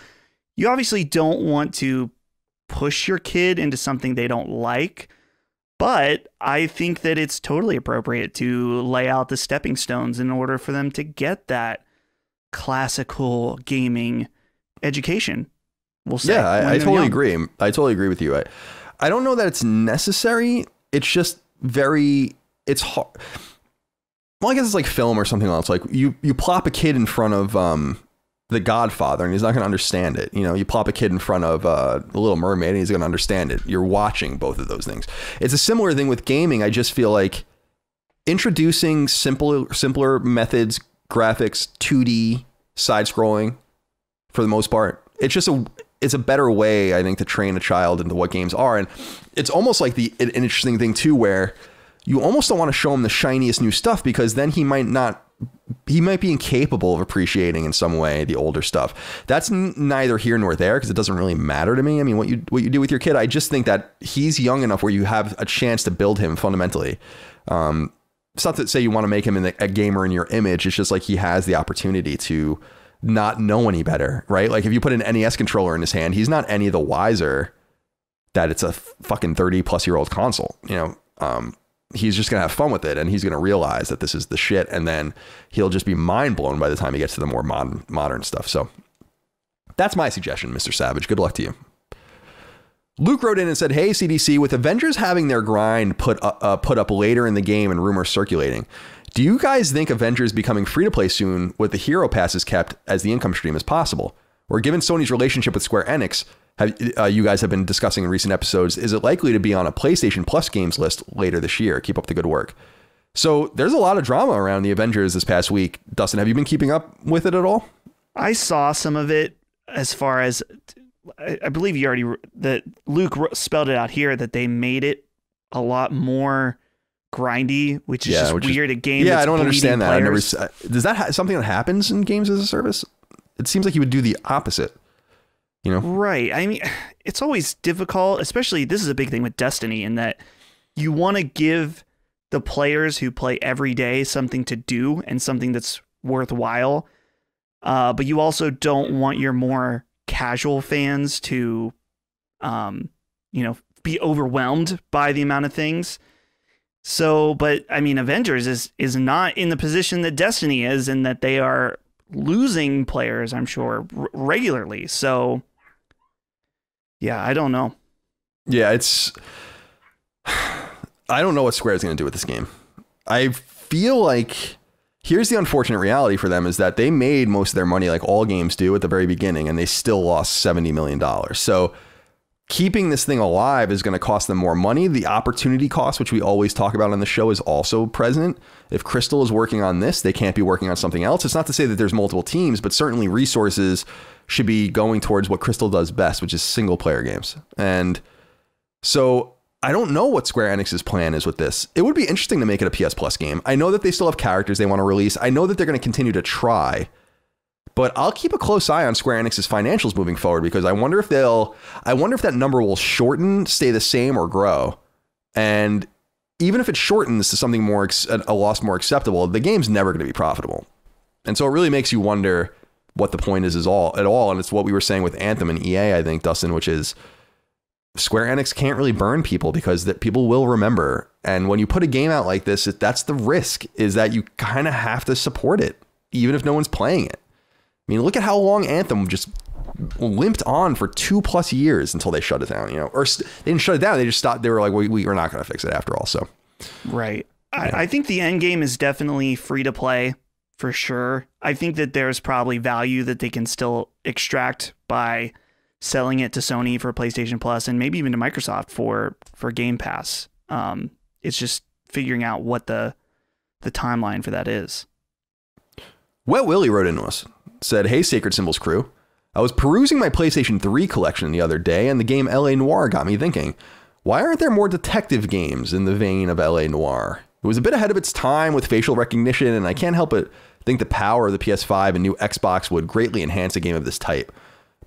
Speaker 2: you obviously don't want to push your kid into something they don't like, but I think that it's totally appropriate to lay out the stepping stones in order for them to get that classical gaming education. We'll say.
Speaker 1: Yeah, I, I totally
Speaker 2: young.
Speaker 1: agree. I totally agree with you. I, I don't know that it's necessary. It's just very. It's hard. Well, I guess it's like film or something else. Like you, you plop a kid in front of um, the Godfather, and he's not going to understand it. You know, you plop a kid in front of uh, the Little Mermaid, and he's going to understand it. You're watching both of those things. It's a similar thing with gaming. I just feel like introducing simpler, simpler methods, graphics, 2D, side scrolling, for the most part. It's just a it's a better way, I think, to train a child into what games are. And it's almost like the an interesting thing too, where you almost don't want to show him the shiniest new stuff because then he might not he might be incapable of appreciating in some way the older stuff. That's neither here nor there because it doesn't really matter to me. I mean, what you what you do with your kid, I just think that he's young enough where you have a chance to build him fundamentally. Um, it's not to say you want to make him the, a gamer in your image. It's just like he has the opportunity to not know any better, right? Like if you put an NES controller in his hand, he's not any the wiser that it's a fucking 30 plus year old console. You know, um, he's just gonna have fun with it and he's gonna realize that this is the shit, and then he'll just be mind blown by the time he gets to the more modern modern stuff. So that's my suggestion, Mr. Savage. Good luck to you. Luke wrote in and said, "Hey CDC, with Avengers having their grind put uh, uh, put up later in the game and rumors circulating, do you guys think Avengers becoming free to play soon with the hero passes kept as the income stream as possible? Or given Sony's relationship with Square Enix, have uh, you guys have been discussing in recent episodes, is it likely to be on a PlayStation Plus games list later this year? Keep up the good work." So there's a lot of drama around the Avengers this past week. Dustin, have you been keeping up with it at all?
Speaker 2: I saw some of it as far as I, believe you already that Luke spelled it out here that they made it a lot more grindy, which is
Speaker 1: Yeah,
Speaker 2: just
Speaker 1: which is-
Speaker 2: weird. a game.
Speaker 1: yeah, I don't understand that. I never. Does that ha- something that happens in games as a service? It seems like you would do the opposite. You know?
Speaker 2: Right. I mean, it's always difficult, especially this is a big thing with Destiny in that you want to give the players who play every day something to do and something that's worthwhile. Uh, but you also don't want your more casual fans to, um, you know, be overwhelmed by the amount of things. So, but I mean, Avengers is is not in the position that Destiny is, and that they are losing players. I'm sure r- regularly. So, yeah, I don't know.
Speaker 1: Yeah, it's. I don't know what Square is going to do with this game. I feel like here's the unfortunate reality for them is that they made most of their money like all games do at the very beginning, and they still lost seventy million dollars. So keeping this thing alive is going to cost them more money. The opportunity cost, which we always talk about on the show, is also present. If Crystal is working on this, they can't be working on something else. It's not to say that there's multiple teams, but certainly resources should be going towards what Crystal does best, which is single player games. And so I don't know what Square Enix's plan is with this. It would be interesting to make it a PS Plus game. I know that they still have characters they want to release. I know that they're going to continue to try. But I'll keep a close eye on Square Enix's financials moving forward because I wonder if they'll I wonder if that number will shorten, stay the same or grow. And even if it shortens to something more a loss more acceptable, the game's never going to be profitable. And so it really makes you wonder what the point is is all at all and it's what we were saying with Anthem and EA I think Dustin which is Square Enix can't really burn people because that people will remember. And when you put a game out like this, that's the risk is that you kind of have to support it, even if no one's playing it. I mean, look at how long Anthem just limped on for two plus years until they shut it down, you know, or they didn't shut it down. They just stopped. They were like, we, we are not going to fix it after all. So,
Speaker 2: right. Yeah. I, I think the end game is definitely free to play for sure. I think that there's probably value that they can still extract by selling it to Sony for PlayStation Plus and maybe even to Microsoft for for Game Pass. Um, it's just figuring out what the the timeline for that is.
Speaker 1: Wet Willie wrote into us, said, "Hey, Sacred Symbols crew, I was perusing my PlayStation 3 collection the other day, and the game LA Noire got me thinking." Why aren't there more detective games in the vein of LA Noire? It was a bit ahead of its time with facial recognition, and I can't help but think the power of the PS5 and new Xbox would greatly enhance a game of this type.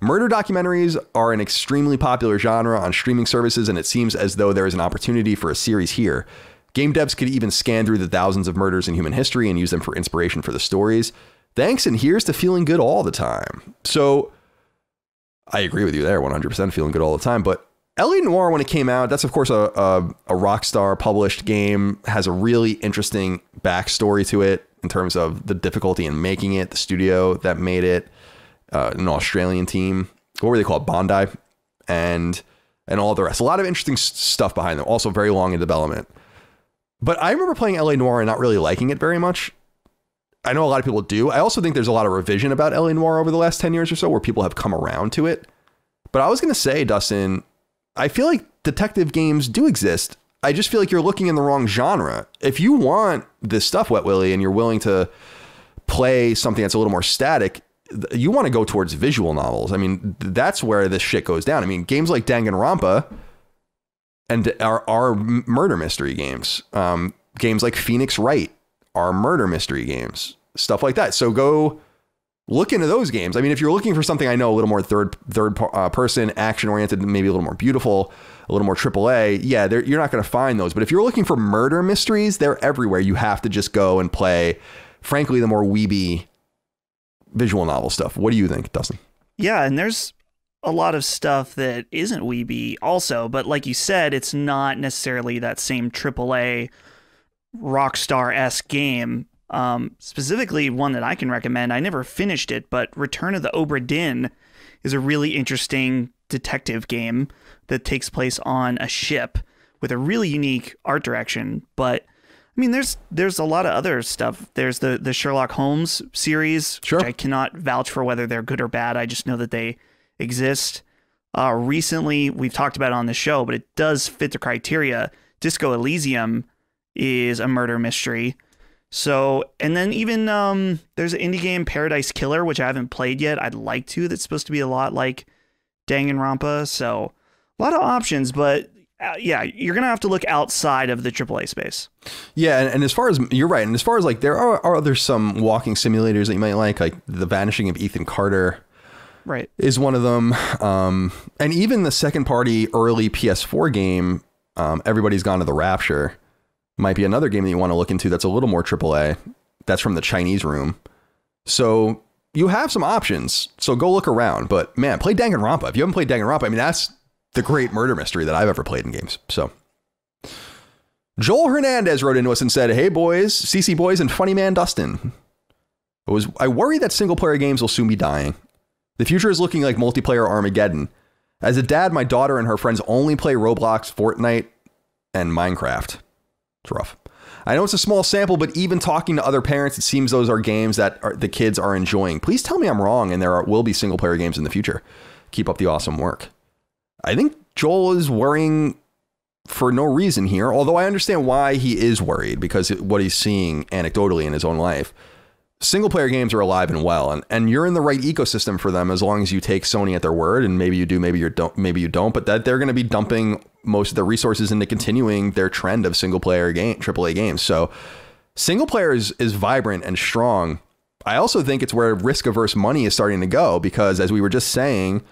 Speaker 1: Murder documentaries are an extremely popular genre on streaming services, and it seems as though there is an opportunity for a series here. Game devs could even scan through the thousands of murders in human history and use them for inspiration for the stories. Thanks, and here's to feeling good all the time. So, I agree with you there, 100% feeling good all the time. But LA Noire, when it came out, that's of course a, a, a Rockstar published game, has a really interesting backstory to it in terms of the difficulty in making it, the studio that made it uh, an Australian team. What were they called? Bondi, and and all the rest. A lot of interesting stuff behind them. Also very long in development. But I remember playing LA Noire and not really liking it very much. I know a lot of people do. I also think there's a lot of revision about LA Noire over the last 10 years or so where people have come around to it. But I was going to say, Dustin, I feel like detective games do exist. I just feel like you're looking in the wrong genre. If you want this stuff, Wet Willie, and you're willing to play something that's a little more static, you want to go towards visual novels. I mean, that's where this shit goes down. I mean, games like Danganronpa and are, are murder mystery games. Um, games like Phoenix Wright are murder mystery games. Stuff like that. So go look into those games. I mean, if you're looking for something I know a little more third third uh, person, action oriented, maybe a little more beautiful, a little more AAA, yeah, you're not going to find those. But if you're looking for murder mysteries, they're everywhere. You have to just go and play, frankly, the more weeby visual novel stuff. What do you think, Dustin?
Speaker 2: Yeah, and there's a lot of stuff that isn't weeby also, but like you said, it's not necessarily that same AAA Rockstar esque game. Um, specifically, one that I can recommend. I never finished it, but Return of the Obra Dinn is a really interesting detective game that takes place on a ship with a really unique art direction. But I mean, there's there's a lot of other stuff. There's the the Sherlock Holmes series,
Speaker 1: sure.
Speaker 2: which I cannot vouch for whether they're good or bad. I just know that they exist. Uh, recently, we've talked about it on the show, but it does fit the criteria. Disco Elysium is a murder mystery. So, and then even um, there's an indie game Paradise Killer, which I haven't played yet. I'd like to. That's supposed to be a lot like Danganronpa. So, a lot of options, but uh, yeah, you're gonna have to look outside of the AAA space.
Speaker 1: Yeah, and, and, as far as you're right, and as far as like there are, are other some walking simulators that you might like, like the Vanishing of Ethan Carter,
Speaker 2: right,
Speaker 1: is one of them. Um, and even the second party early PS4 game, um, Everybody's Gone to the Rapture, might be another game that you want to look into. That's a little more AAA. That's from the Chinese room. So you have some options. So go look around. But man, play Danganronpa. If you haven't played Danganronpa, I mean that's the great murder mystery that I've ever played in games. So Joel Hernandez wrote into us and said, Hey boys, CC boys and funny man Dustin. I was I worry that single player games will soon be dying. The future is looking like multiplayer Armageddon. As a dad, my daughter and her friends only play Roblox, Fortnite, and Minecraft. It's rough. I know it's a small sample, but even talking to other parents, it seems those are games that are, the kids are enjoying. Please tell me I'm wrong and there are, will be single player games in the future. Keep up the awesome work. I think Joel is worrying for no reason here, although I understand why he is worried because what he's seeing anecdotally in his own life. Single player games are alive and well, and, and you're in the right ecosystem for them as long as you take Sony at their word, and maybe you do, maybe you don't, maybe you don't, but that they're going to be dumping most of their resources into continuing their trend of single player game, AAA games. So single player is, is vibrant and strong. I also think it's where risk averse money is starting to go because, as we were just saying,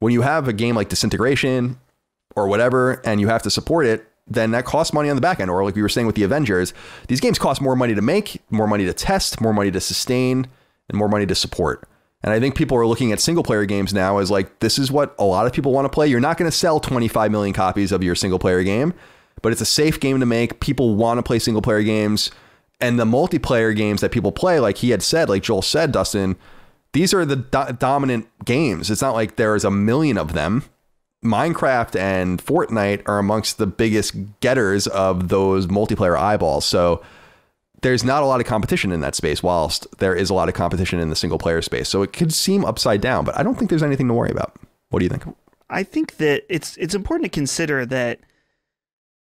Speaker 1: when you have a game like Disintegration or whatever, and you have to support it, then that costs money on the back end. Or like we were saying with the Avengers, these games cost more money to make, more money to test, more money to sustain, and more money to support. And I think people are looking at single player games now as like, this is what a lot of people want to play. You're not going to sell 25 million copies of your single player game, but it's a safe game to make. People want to play single player games. And the multiplayer games that people play, like he had said, like Joel said, Dustin, these are the do- dominant games. It's not like there's a million of them. Minecraft and Fortnite are amongst the biggest getters of those multiplayer eyeballs. So there's not a lot of competition in that space, whilst there is a lot of competition in the single player space. So it could seem upside down, but I don't think there's anything to worry about. What do you think?
Speaker 2: I think that it's it's important to consider that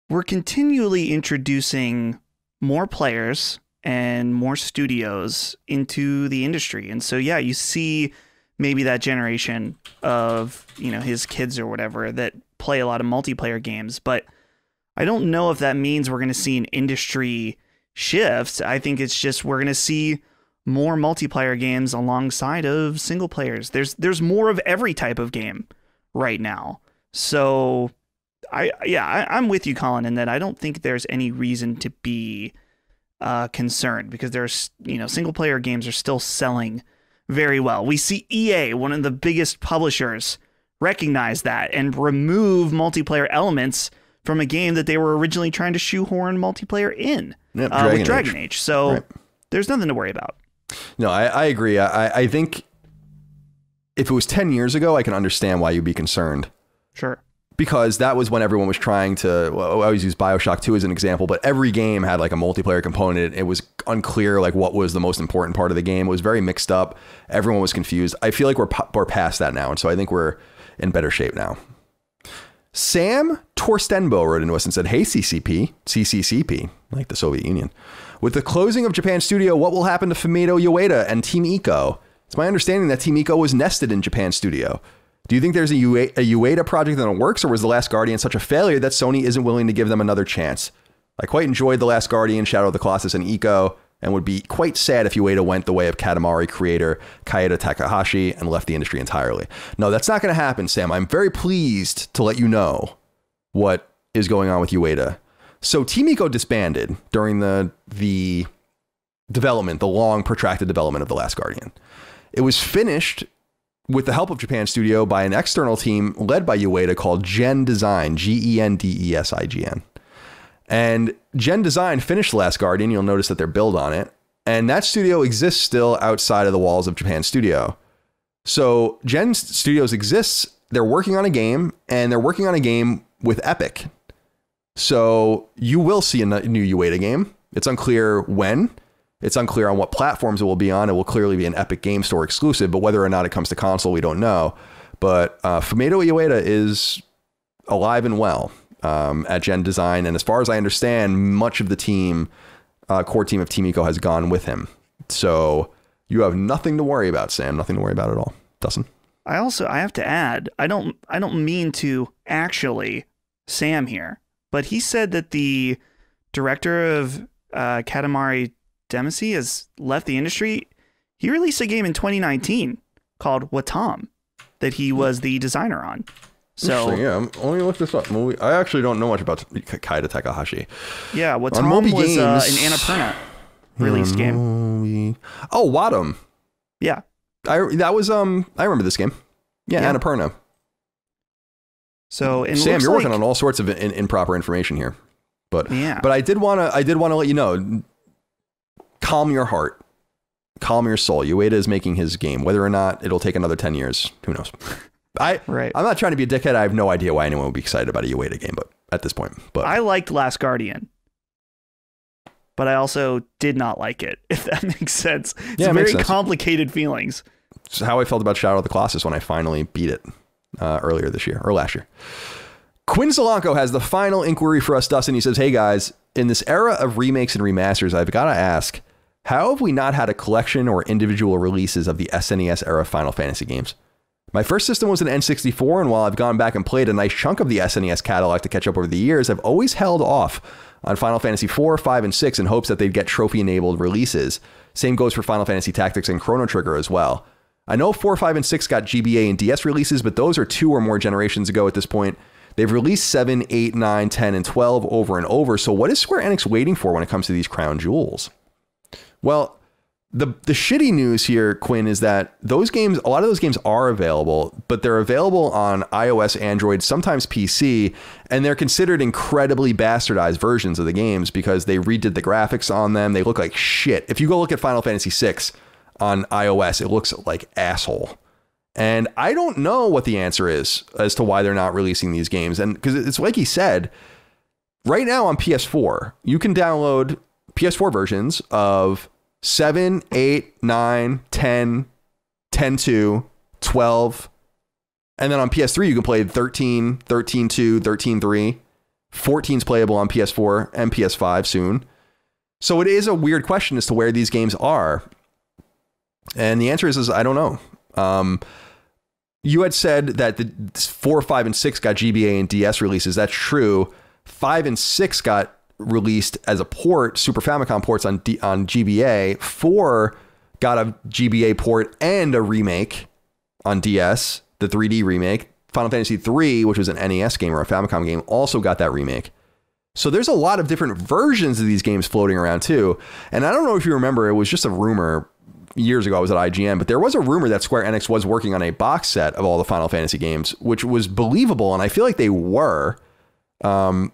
Speaker 2: we're continually introducing more players and more studios into the industry. And so yeah, you see maybe that generation of, you know, his kids or whatever that play a lot of multiplayer games, but I don't know if that means we're going to see an industry shift. I think it's just we're going to see more multiplayer games alongside of single players. There's there's more of every type of game right now. So I yeah, I, I'm with you, Colin, in that I don't think there's any reason to be uh, concerned because there's you know single player games are still selling very well. We see EA, one of the biggest publishers, recognize that and remove multiplayer elements from a game that they were originally trying to shoehorn multiplayer in
Speaker 1: Yep,
Speaker 2: uh,
Speaker 1: Dragon
Speaker 2: with Dragon
Speaker 1: Age.
Speaker 2: Age. So
Speaker 1: Right.
Speaker 2: there's nothing to worry about.
Speaker 1: No, I, I agree. I, I think if it was 10 years ago, I can understand why you'd be concerned.
Speaker 2: Sure.
Speaker 1: Because that was when everyone was trying to well, I always use Bioshock 2 as an example, but every game had like a multiplayer component. It was unclear like what was the most important part of the game. It was very mixed up. Everyone was confused. I feel like we're we're past that now, and so I think we're in better shape now. Sam Torstenbo wrote into us and said, "Hey CCP, CCCP, like the Soviet Union, with the closing of Japan Studio, what will happen to Fumito Ueda and Team Ico? It's my understanding that Team Ico was nested in Japan Studio. Do you think there's a, a Ueda project that works, or was The Last Guardian such a failure that Sony isn't willing to give them another chance? I quite enjoyed The Last Guardian, Shadow of the Colossus, and Ico, and would be quite sad if Ueda went the way of Katamari creator Keita Takahashi and left the industry entirely. No, that's not going to happen, Sam. I'm very pleased to let you know what is going on with Ueda. So Team Ico disbanded during the the development, the long protracted development of The Last Guardian. It was finished with the help of Japan Studio by an external team led by Ueda called Gen Design, G E N D E S I G N. And Gen Design finished Last Guardian. You'll notice that they're built on it. And that studio exists still outside of the walls of Japan Studio. So Gen Studios exists. They're working on a game, and they're working on a game with Epic. So you will see a new Ueda game. It's unclear when. It's unclear on what platforms it will be on. It will clearly be an Epic Game Store exclusive, but whether or not it comes to console, we don't know. But uh, Fumito Ueda is alive and well um, at Gen Design, and as far as I understand, much of the team, uh, core team of Team Ico, has gone with him. So you have nothing to worry about, Sam. Nothing to worry about at all, Dustin.
Speaker 2: I also I have to add, I don't I don't mean to actually Sam here, but he said that the director of uh, Katamari Damacy has left the industry. He released a game in 2019 called Wattam that he was the designer on. So
Speaker 1: yeah, I'm- me look this up. Movie- I actually don't know much about Keita Takahashi.
Speaker 2: yeah,
Speaker 1: On
Speaker 2: Wattam
Speaker 1: Moby
Speaker 2: was uh,
Speaker 1: Games-
Speaker 2: an Annapurna released game.
Speaker 1: Movie- Oh, Wattam.
Speaker 2: Yeah,
Speaker 1: I that was um I remember this game. Yeah,
Speaker 2: Yeah.
Speaker 1: Annapurna.
Speaker 2: so
Speaker 1: Sam, you're working
Speaker 2: like-
Speaker 1: on all sorts of in, improper information here. But
Speaker 2: Yeah.
Speaker 1: but I did want to I did want to let you know calm your heart. Calm your soul. Ueda is making his game. Whether or not it'll take another 10 years, who knows. I
Speaker 2: Right.
Speaker 1: I'm not trying to be a dickhead. I have no idea why anyone would be excited about a Ueda game, but at this point. But
Speaker 2: I liked Last Guardian, but I also did not like it. If that makes sense, it's
Speaker 1: Yeah, it
Speaker 2: very
Speaker 1: sense.
Speaker 2: complicated feelings.
Speaker 1: It's how I felt about Shadow of the Colossus when I finally beat it uh, earlier this year or last year. Quinn Solanco has the final inquiry for us, Dustin. He says, Hey guys, in this era of remakes and remasters, I've got to ask, how have we not had a collection or individual releases of the SNES era Final Fantasy games? My first system was an N64, and while I've gone back and played a nice chunk of the SNES catalog to catch up over the years, I've always held off on Final Fantasy 4, 5, and 6 in hopes that they'd get trophy enabled releases. Same goes for Final Fantasy Tactics and Chrono Trigger as well. I know 4, 5, and 6 got GBA and DS releases, but those are two or more generations ago at this point. They've released 7, 8, 9, 10, and 12 over and over, so what is Square Enix waiting for when it comes to these crown jewels? Well, the the shitty news here, Quinn, is that those games, a lot of those games are available, but they're available on iOS, Android, sometimes PC, and they're considered incredibly bastardized versions of the games because they redid the graphics on them. They look like shit. If you go look at Final Fantasy VI on iOS, it looks like asshole. And I don't know what the answer is as to why they're not releasing these games. And because it's like he said, right now on PS4, you can download PS4 versions of 7, 8, 9, 10, 10 2, 12. And then on PS3, you can play 13, 13 2, 13 3. 14 is playable on PS4 and PS5 soon. So it is a weird question as to where these games are. And the answer is, is I don't know. Um, you had said that the four, five, and six got GBA and DS releases. That's true. Five and six got released as a port, Super Famicom ports on D- on GBA. Four got a GBA port and a remake on DS, the 3D remake. Final Fantasy 3, which was an NES game or a Famicom game, also got that remake. So there's a lot of different versions of these games floating around too. And I don't know if you remember, it was just a rumor years ago I was at IGN, but there was a rumor that Square Enix was working on a box set of all the Final Fantasy games, which was believable, and I feel like they were. Um,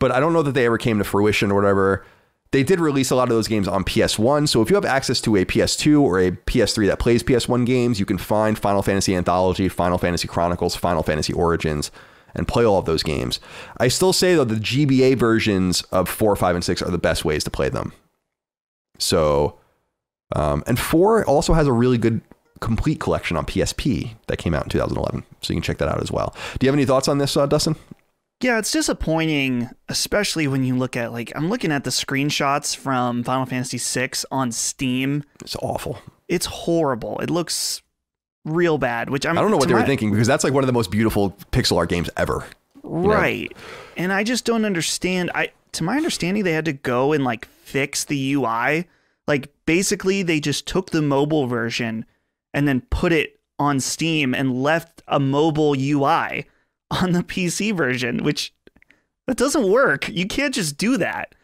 Speaker 1: but I don't know that they ever came to fruition or whatever. They did release a lot of those games on PS1, so if you have access to a PS2 or a PS3 that plays PS1 games, you can find Final Fantasy Anthology, Final Fantasy Chronicles, Final Fantasy Origins, and play all of those games. I still say though the GBA versions of 4, 5, and 6 are the best ways to play them. So um, and four also has a really good complete collection on PSP that came out in 2011. So you can check that out as well. Do you have any thoughts on this, uh, Dustin?
Speaker 2: Yeah, it's disappointing, especially when you look at like I'm looking at the screenshots from Final Fantasy VI on Steam.
Speaker 1: It's awful.
Speaker 2: It's horrible. It looks real bad. Which I'm,
Speaker 1: I don't know what they were thinking because that's like one of the most beautiful pixel art games ever.
Speaker 2: Right. And I just don't understand. I to my understanding they had to go and like fix the UI. Like basically they just took the mobile version and then put it on Steam and left a mobile UI on the PC version, which that doesn't work. You can't just do that.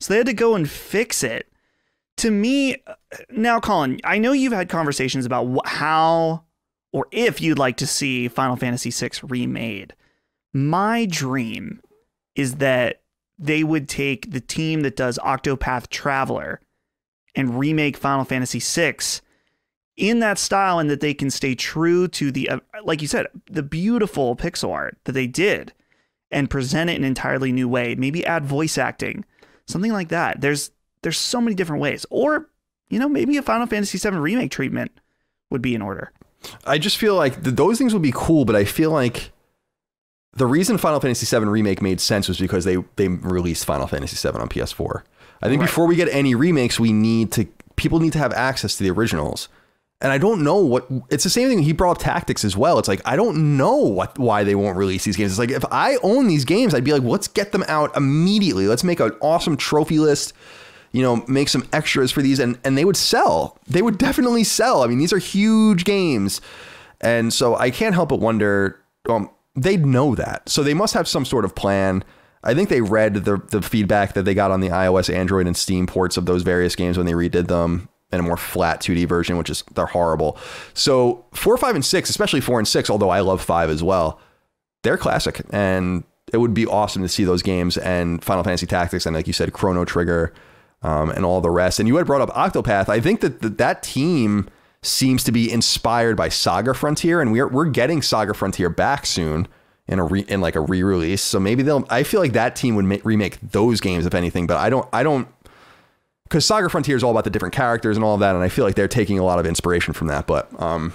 Speaker 2: So they had to go and fix it. To me, uh, now Colin, I know you've had conversations about wh- how or if you'd like to see Final Fantasy VI remade my dream is that they would take the team that does Octopath Traveler and remake Final Fantasy VI in that style and that they can stay true to the uh, like you said the beautiful pixel art that they did and present it in an entirely new way maybe add voice acting something like that there's there's so many different ways or you know maybe a Final Fantasy VII remake treatment would be in order
Speaker 1: I just feel like th- those things would be cool, but I feel like the reason Final Fantasy VII Remake made sense was because they they released Final Fantasy VII on PS4. I think
Speaker 2: Right.
Speaker 1: before we get any remakes, we need to people need to have access to the originals. And I don't know what it's the same thing. He brought up tactics as well. It's like I don't know what why they won't release these games. It's like if I own these games, I'd be like, let's get them out immediately. Let's make an awesome trophy list. You know, make some extras for these, and and they would sell. They would definitely sell. I mean, these are huge games, and so I can't help but wonder. Um, they know that, so they must have some sort of plan. I think they read the the feedback that they got on the iOS, Android, and Steam ports of those various games when they redid them in a more flat 2D version, which is they're horrible. So four, five, and six, especially four and six, although I love five as well, they're classic, and it would be awesome to see those games and Final Fantasy Tactics and like you said, Chrono Trigger, um, and all the rest. And you had brought up Octopath. I think that that, that team seems to be inspired by Saga Frontier, and we're we're getting Saga Frontier back soon in a re, in like a re-release. So maybe they'll. I feel like that team would ma- remake those games if anything, but I don't. I don't. Because Saga Frontier is all about the different characters and all of that, and I feel like they're taking a lot of inspiration from that. But um,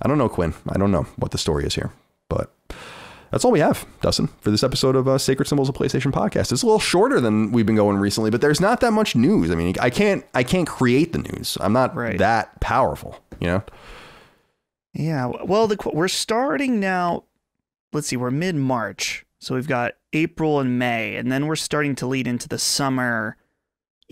Speaker 1: I don't know, Quinn. I don't know what the story is here, but that's all we have, Dustin, for this episode of uh, Sacred Symbols of PlayStation podcast. It's a little shorter than we've been going recently, but there's not that much news. I mean, I can't I can't create the news. I'm not
Speaker 2: Right.
Speaker 1: that powerful, you know.
Speaker 2: Yeah, well, the we're starting now. Let's see, we're mid March, so we've got April and May, and then we're starting to lead into the summer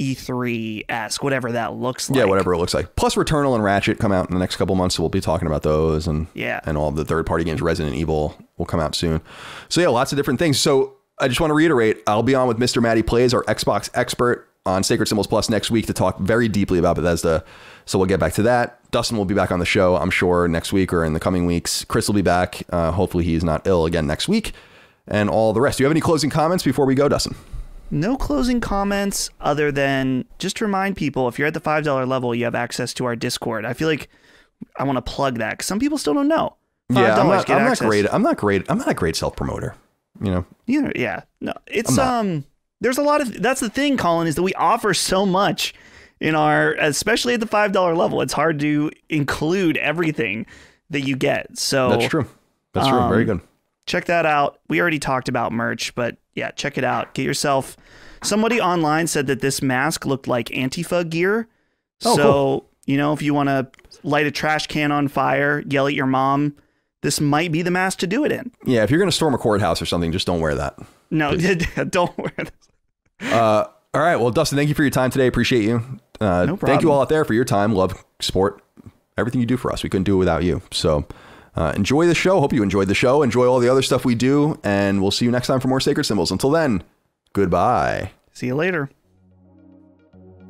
Speaker 2: E3 esque, whatever that looks like.
Speaker 1: Yeah, whatever it looks like. Plus, Returnal and Ratchet come out in the next couple months, so we'll be talking about those and
Speaker 2: Yeah.
Speaker 1: and all the third party games. Resident Evil will come out soon. So yeah, lots of different things. So I just want to reiterate, I'll be on with Mr. Matty Plays, our Xbox expert, on Sacred Symbols Plus next week to talk very deeply about Bethesda. So we'll get back to that. Dustin will be back on the show, I'm sure, next week or in the coming weeks. Chris will be back. Uh, hopefully, he's not ill again next week. And all the rest. Do you have any closing comments before we go, Dustin?
Speaker 2: No closing comments other than just to remind people if you're at the $5 level, you have access to our Discord. I feel like I want to plug that because some people still don't know.
Speaker 1: Yeah, I'm not, I'm not great. I'm not great. I'm not a great self promoter. You know,
Speaker 2: Either, yeah. No, it's um. There's a lot of that's the thing, Colin, is that we offer so much in our, especially at the five dollar level. It's hard to include everything that you get. So
Speaker 1: that's true. That's true. Very
Speaker 2: Um,
Speaker 1: good.
Speaker 2: check that out. We already talked about merch, but yeah, check it out. Get yourself. Somebody online said that this mask looked like Antifa gear.
Speaker 1: Oh,
Speaker 2: so
Speaker 1: cool.
Speaker 2: you know, if you want to light a trash can on fire, yell at your mom, this might be the mask to do it in.
Speaker 1: Yeah, if you're going to storm a courthouse or something, just don't wear that.
Speaker 2: No, don't wear this.
Speaker 1: Uh, all right. Well, Dustin, thank you for your time today. Appreciate you. Uh,
Speaker 2: No
Speaker 1: Thank you all out there for your time, love, support, everything you do for us. We couldn't do it without you. So uh, enjoy the show. Hope you enjoyed the show. Enjoy all the other stuff we do. And we'll see you next time for more Sacred Symbols. Until then, goodbye.
Speaker 2: See you later.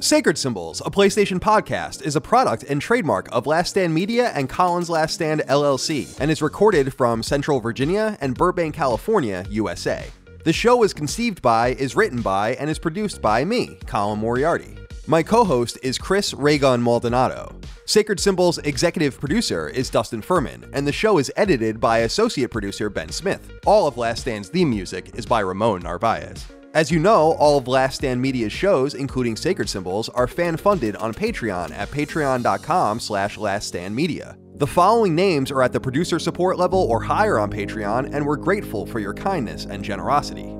Speaker 3: Sacred Symbols, a PlayStation podcast, is a product and trademark of Last Stand Media and Colin's Last Stand LLC, and is recorded from Central Virginia and Burbank, California, USA. The show was conceived by, is written by, and is produced by me, Colin Moriarty. My co host is Chris Raygun Maldonado. Sacred Symbols executive producer is Dustin Furman, and the show is edited by associate producer Ben Smith. All of Last Stand's theme music is by Ramon Narvaez. As you know, all of Last Stand Media's shows, including Sacred Symbols, are fan-funded on Patreon at patreon.com slash laststandmedia. The following names are at the producer support level or higher on Patreon, and we're grateful for your kindness and generosity.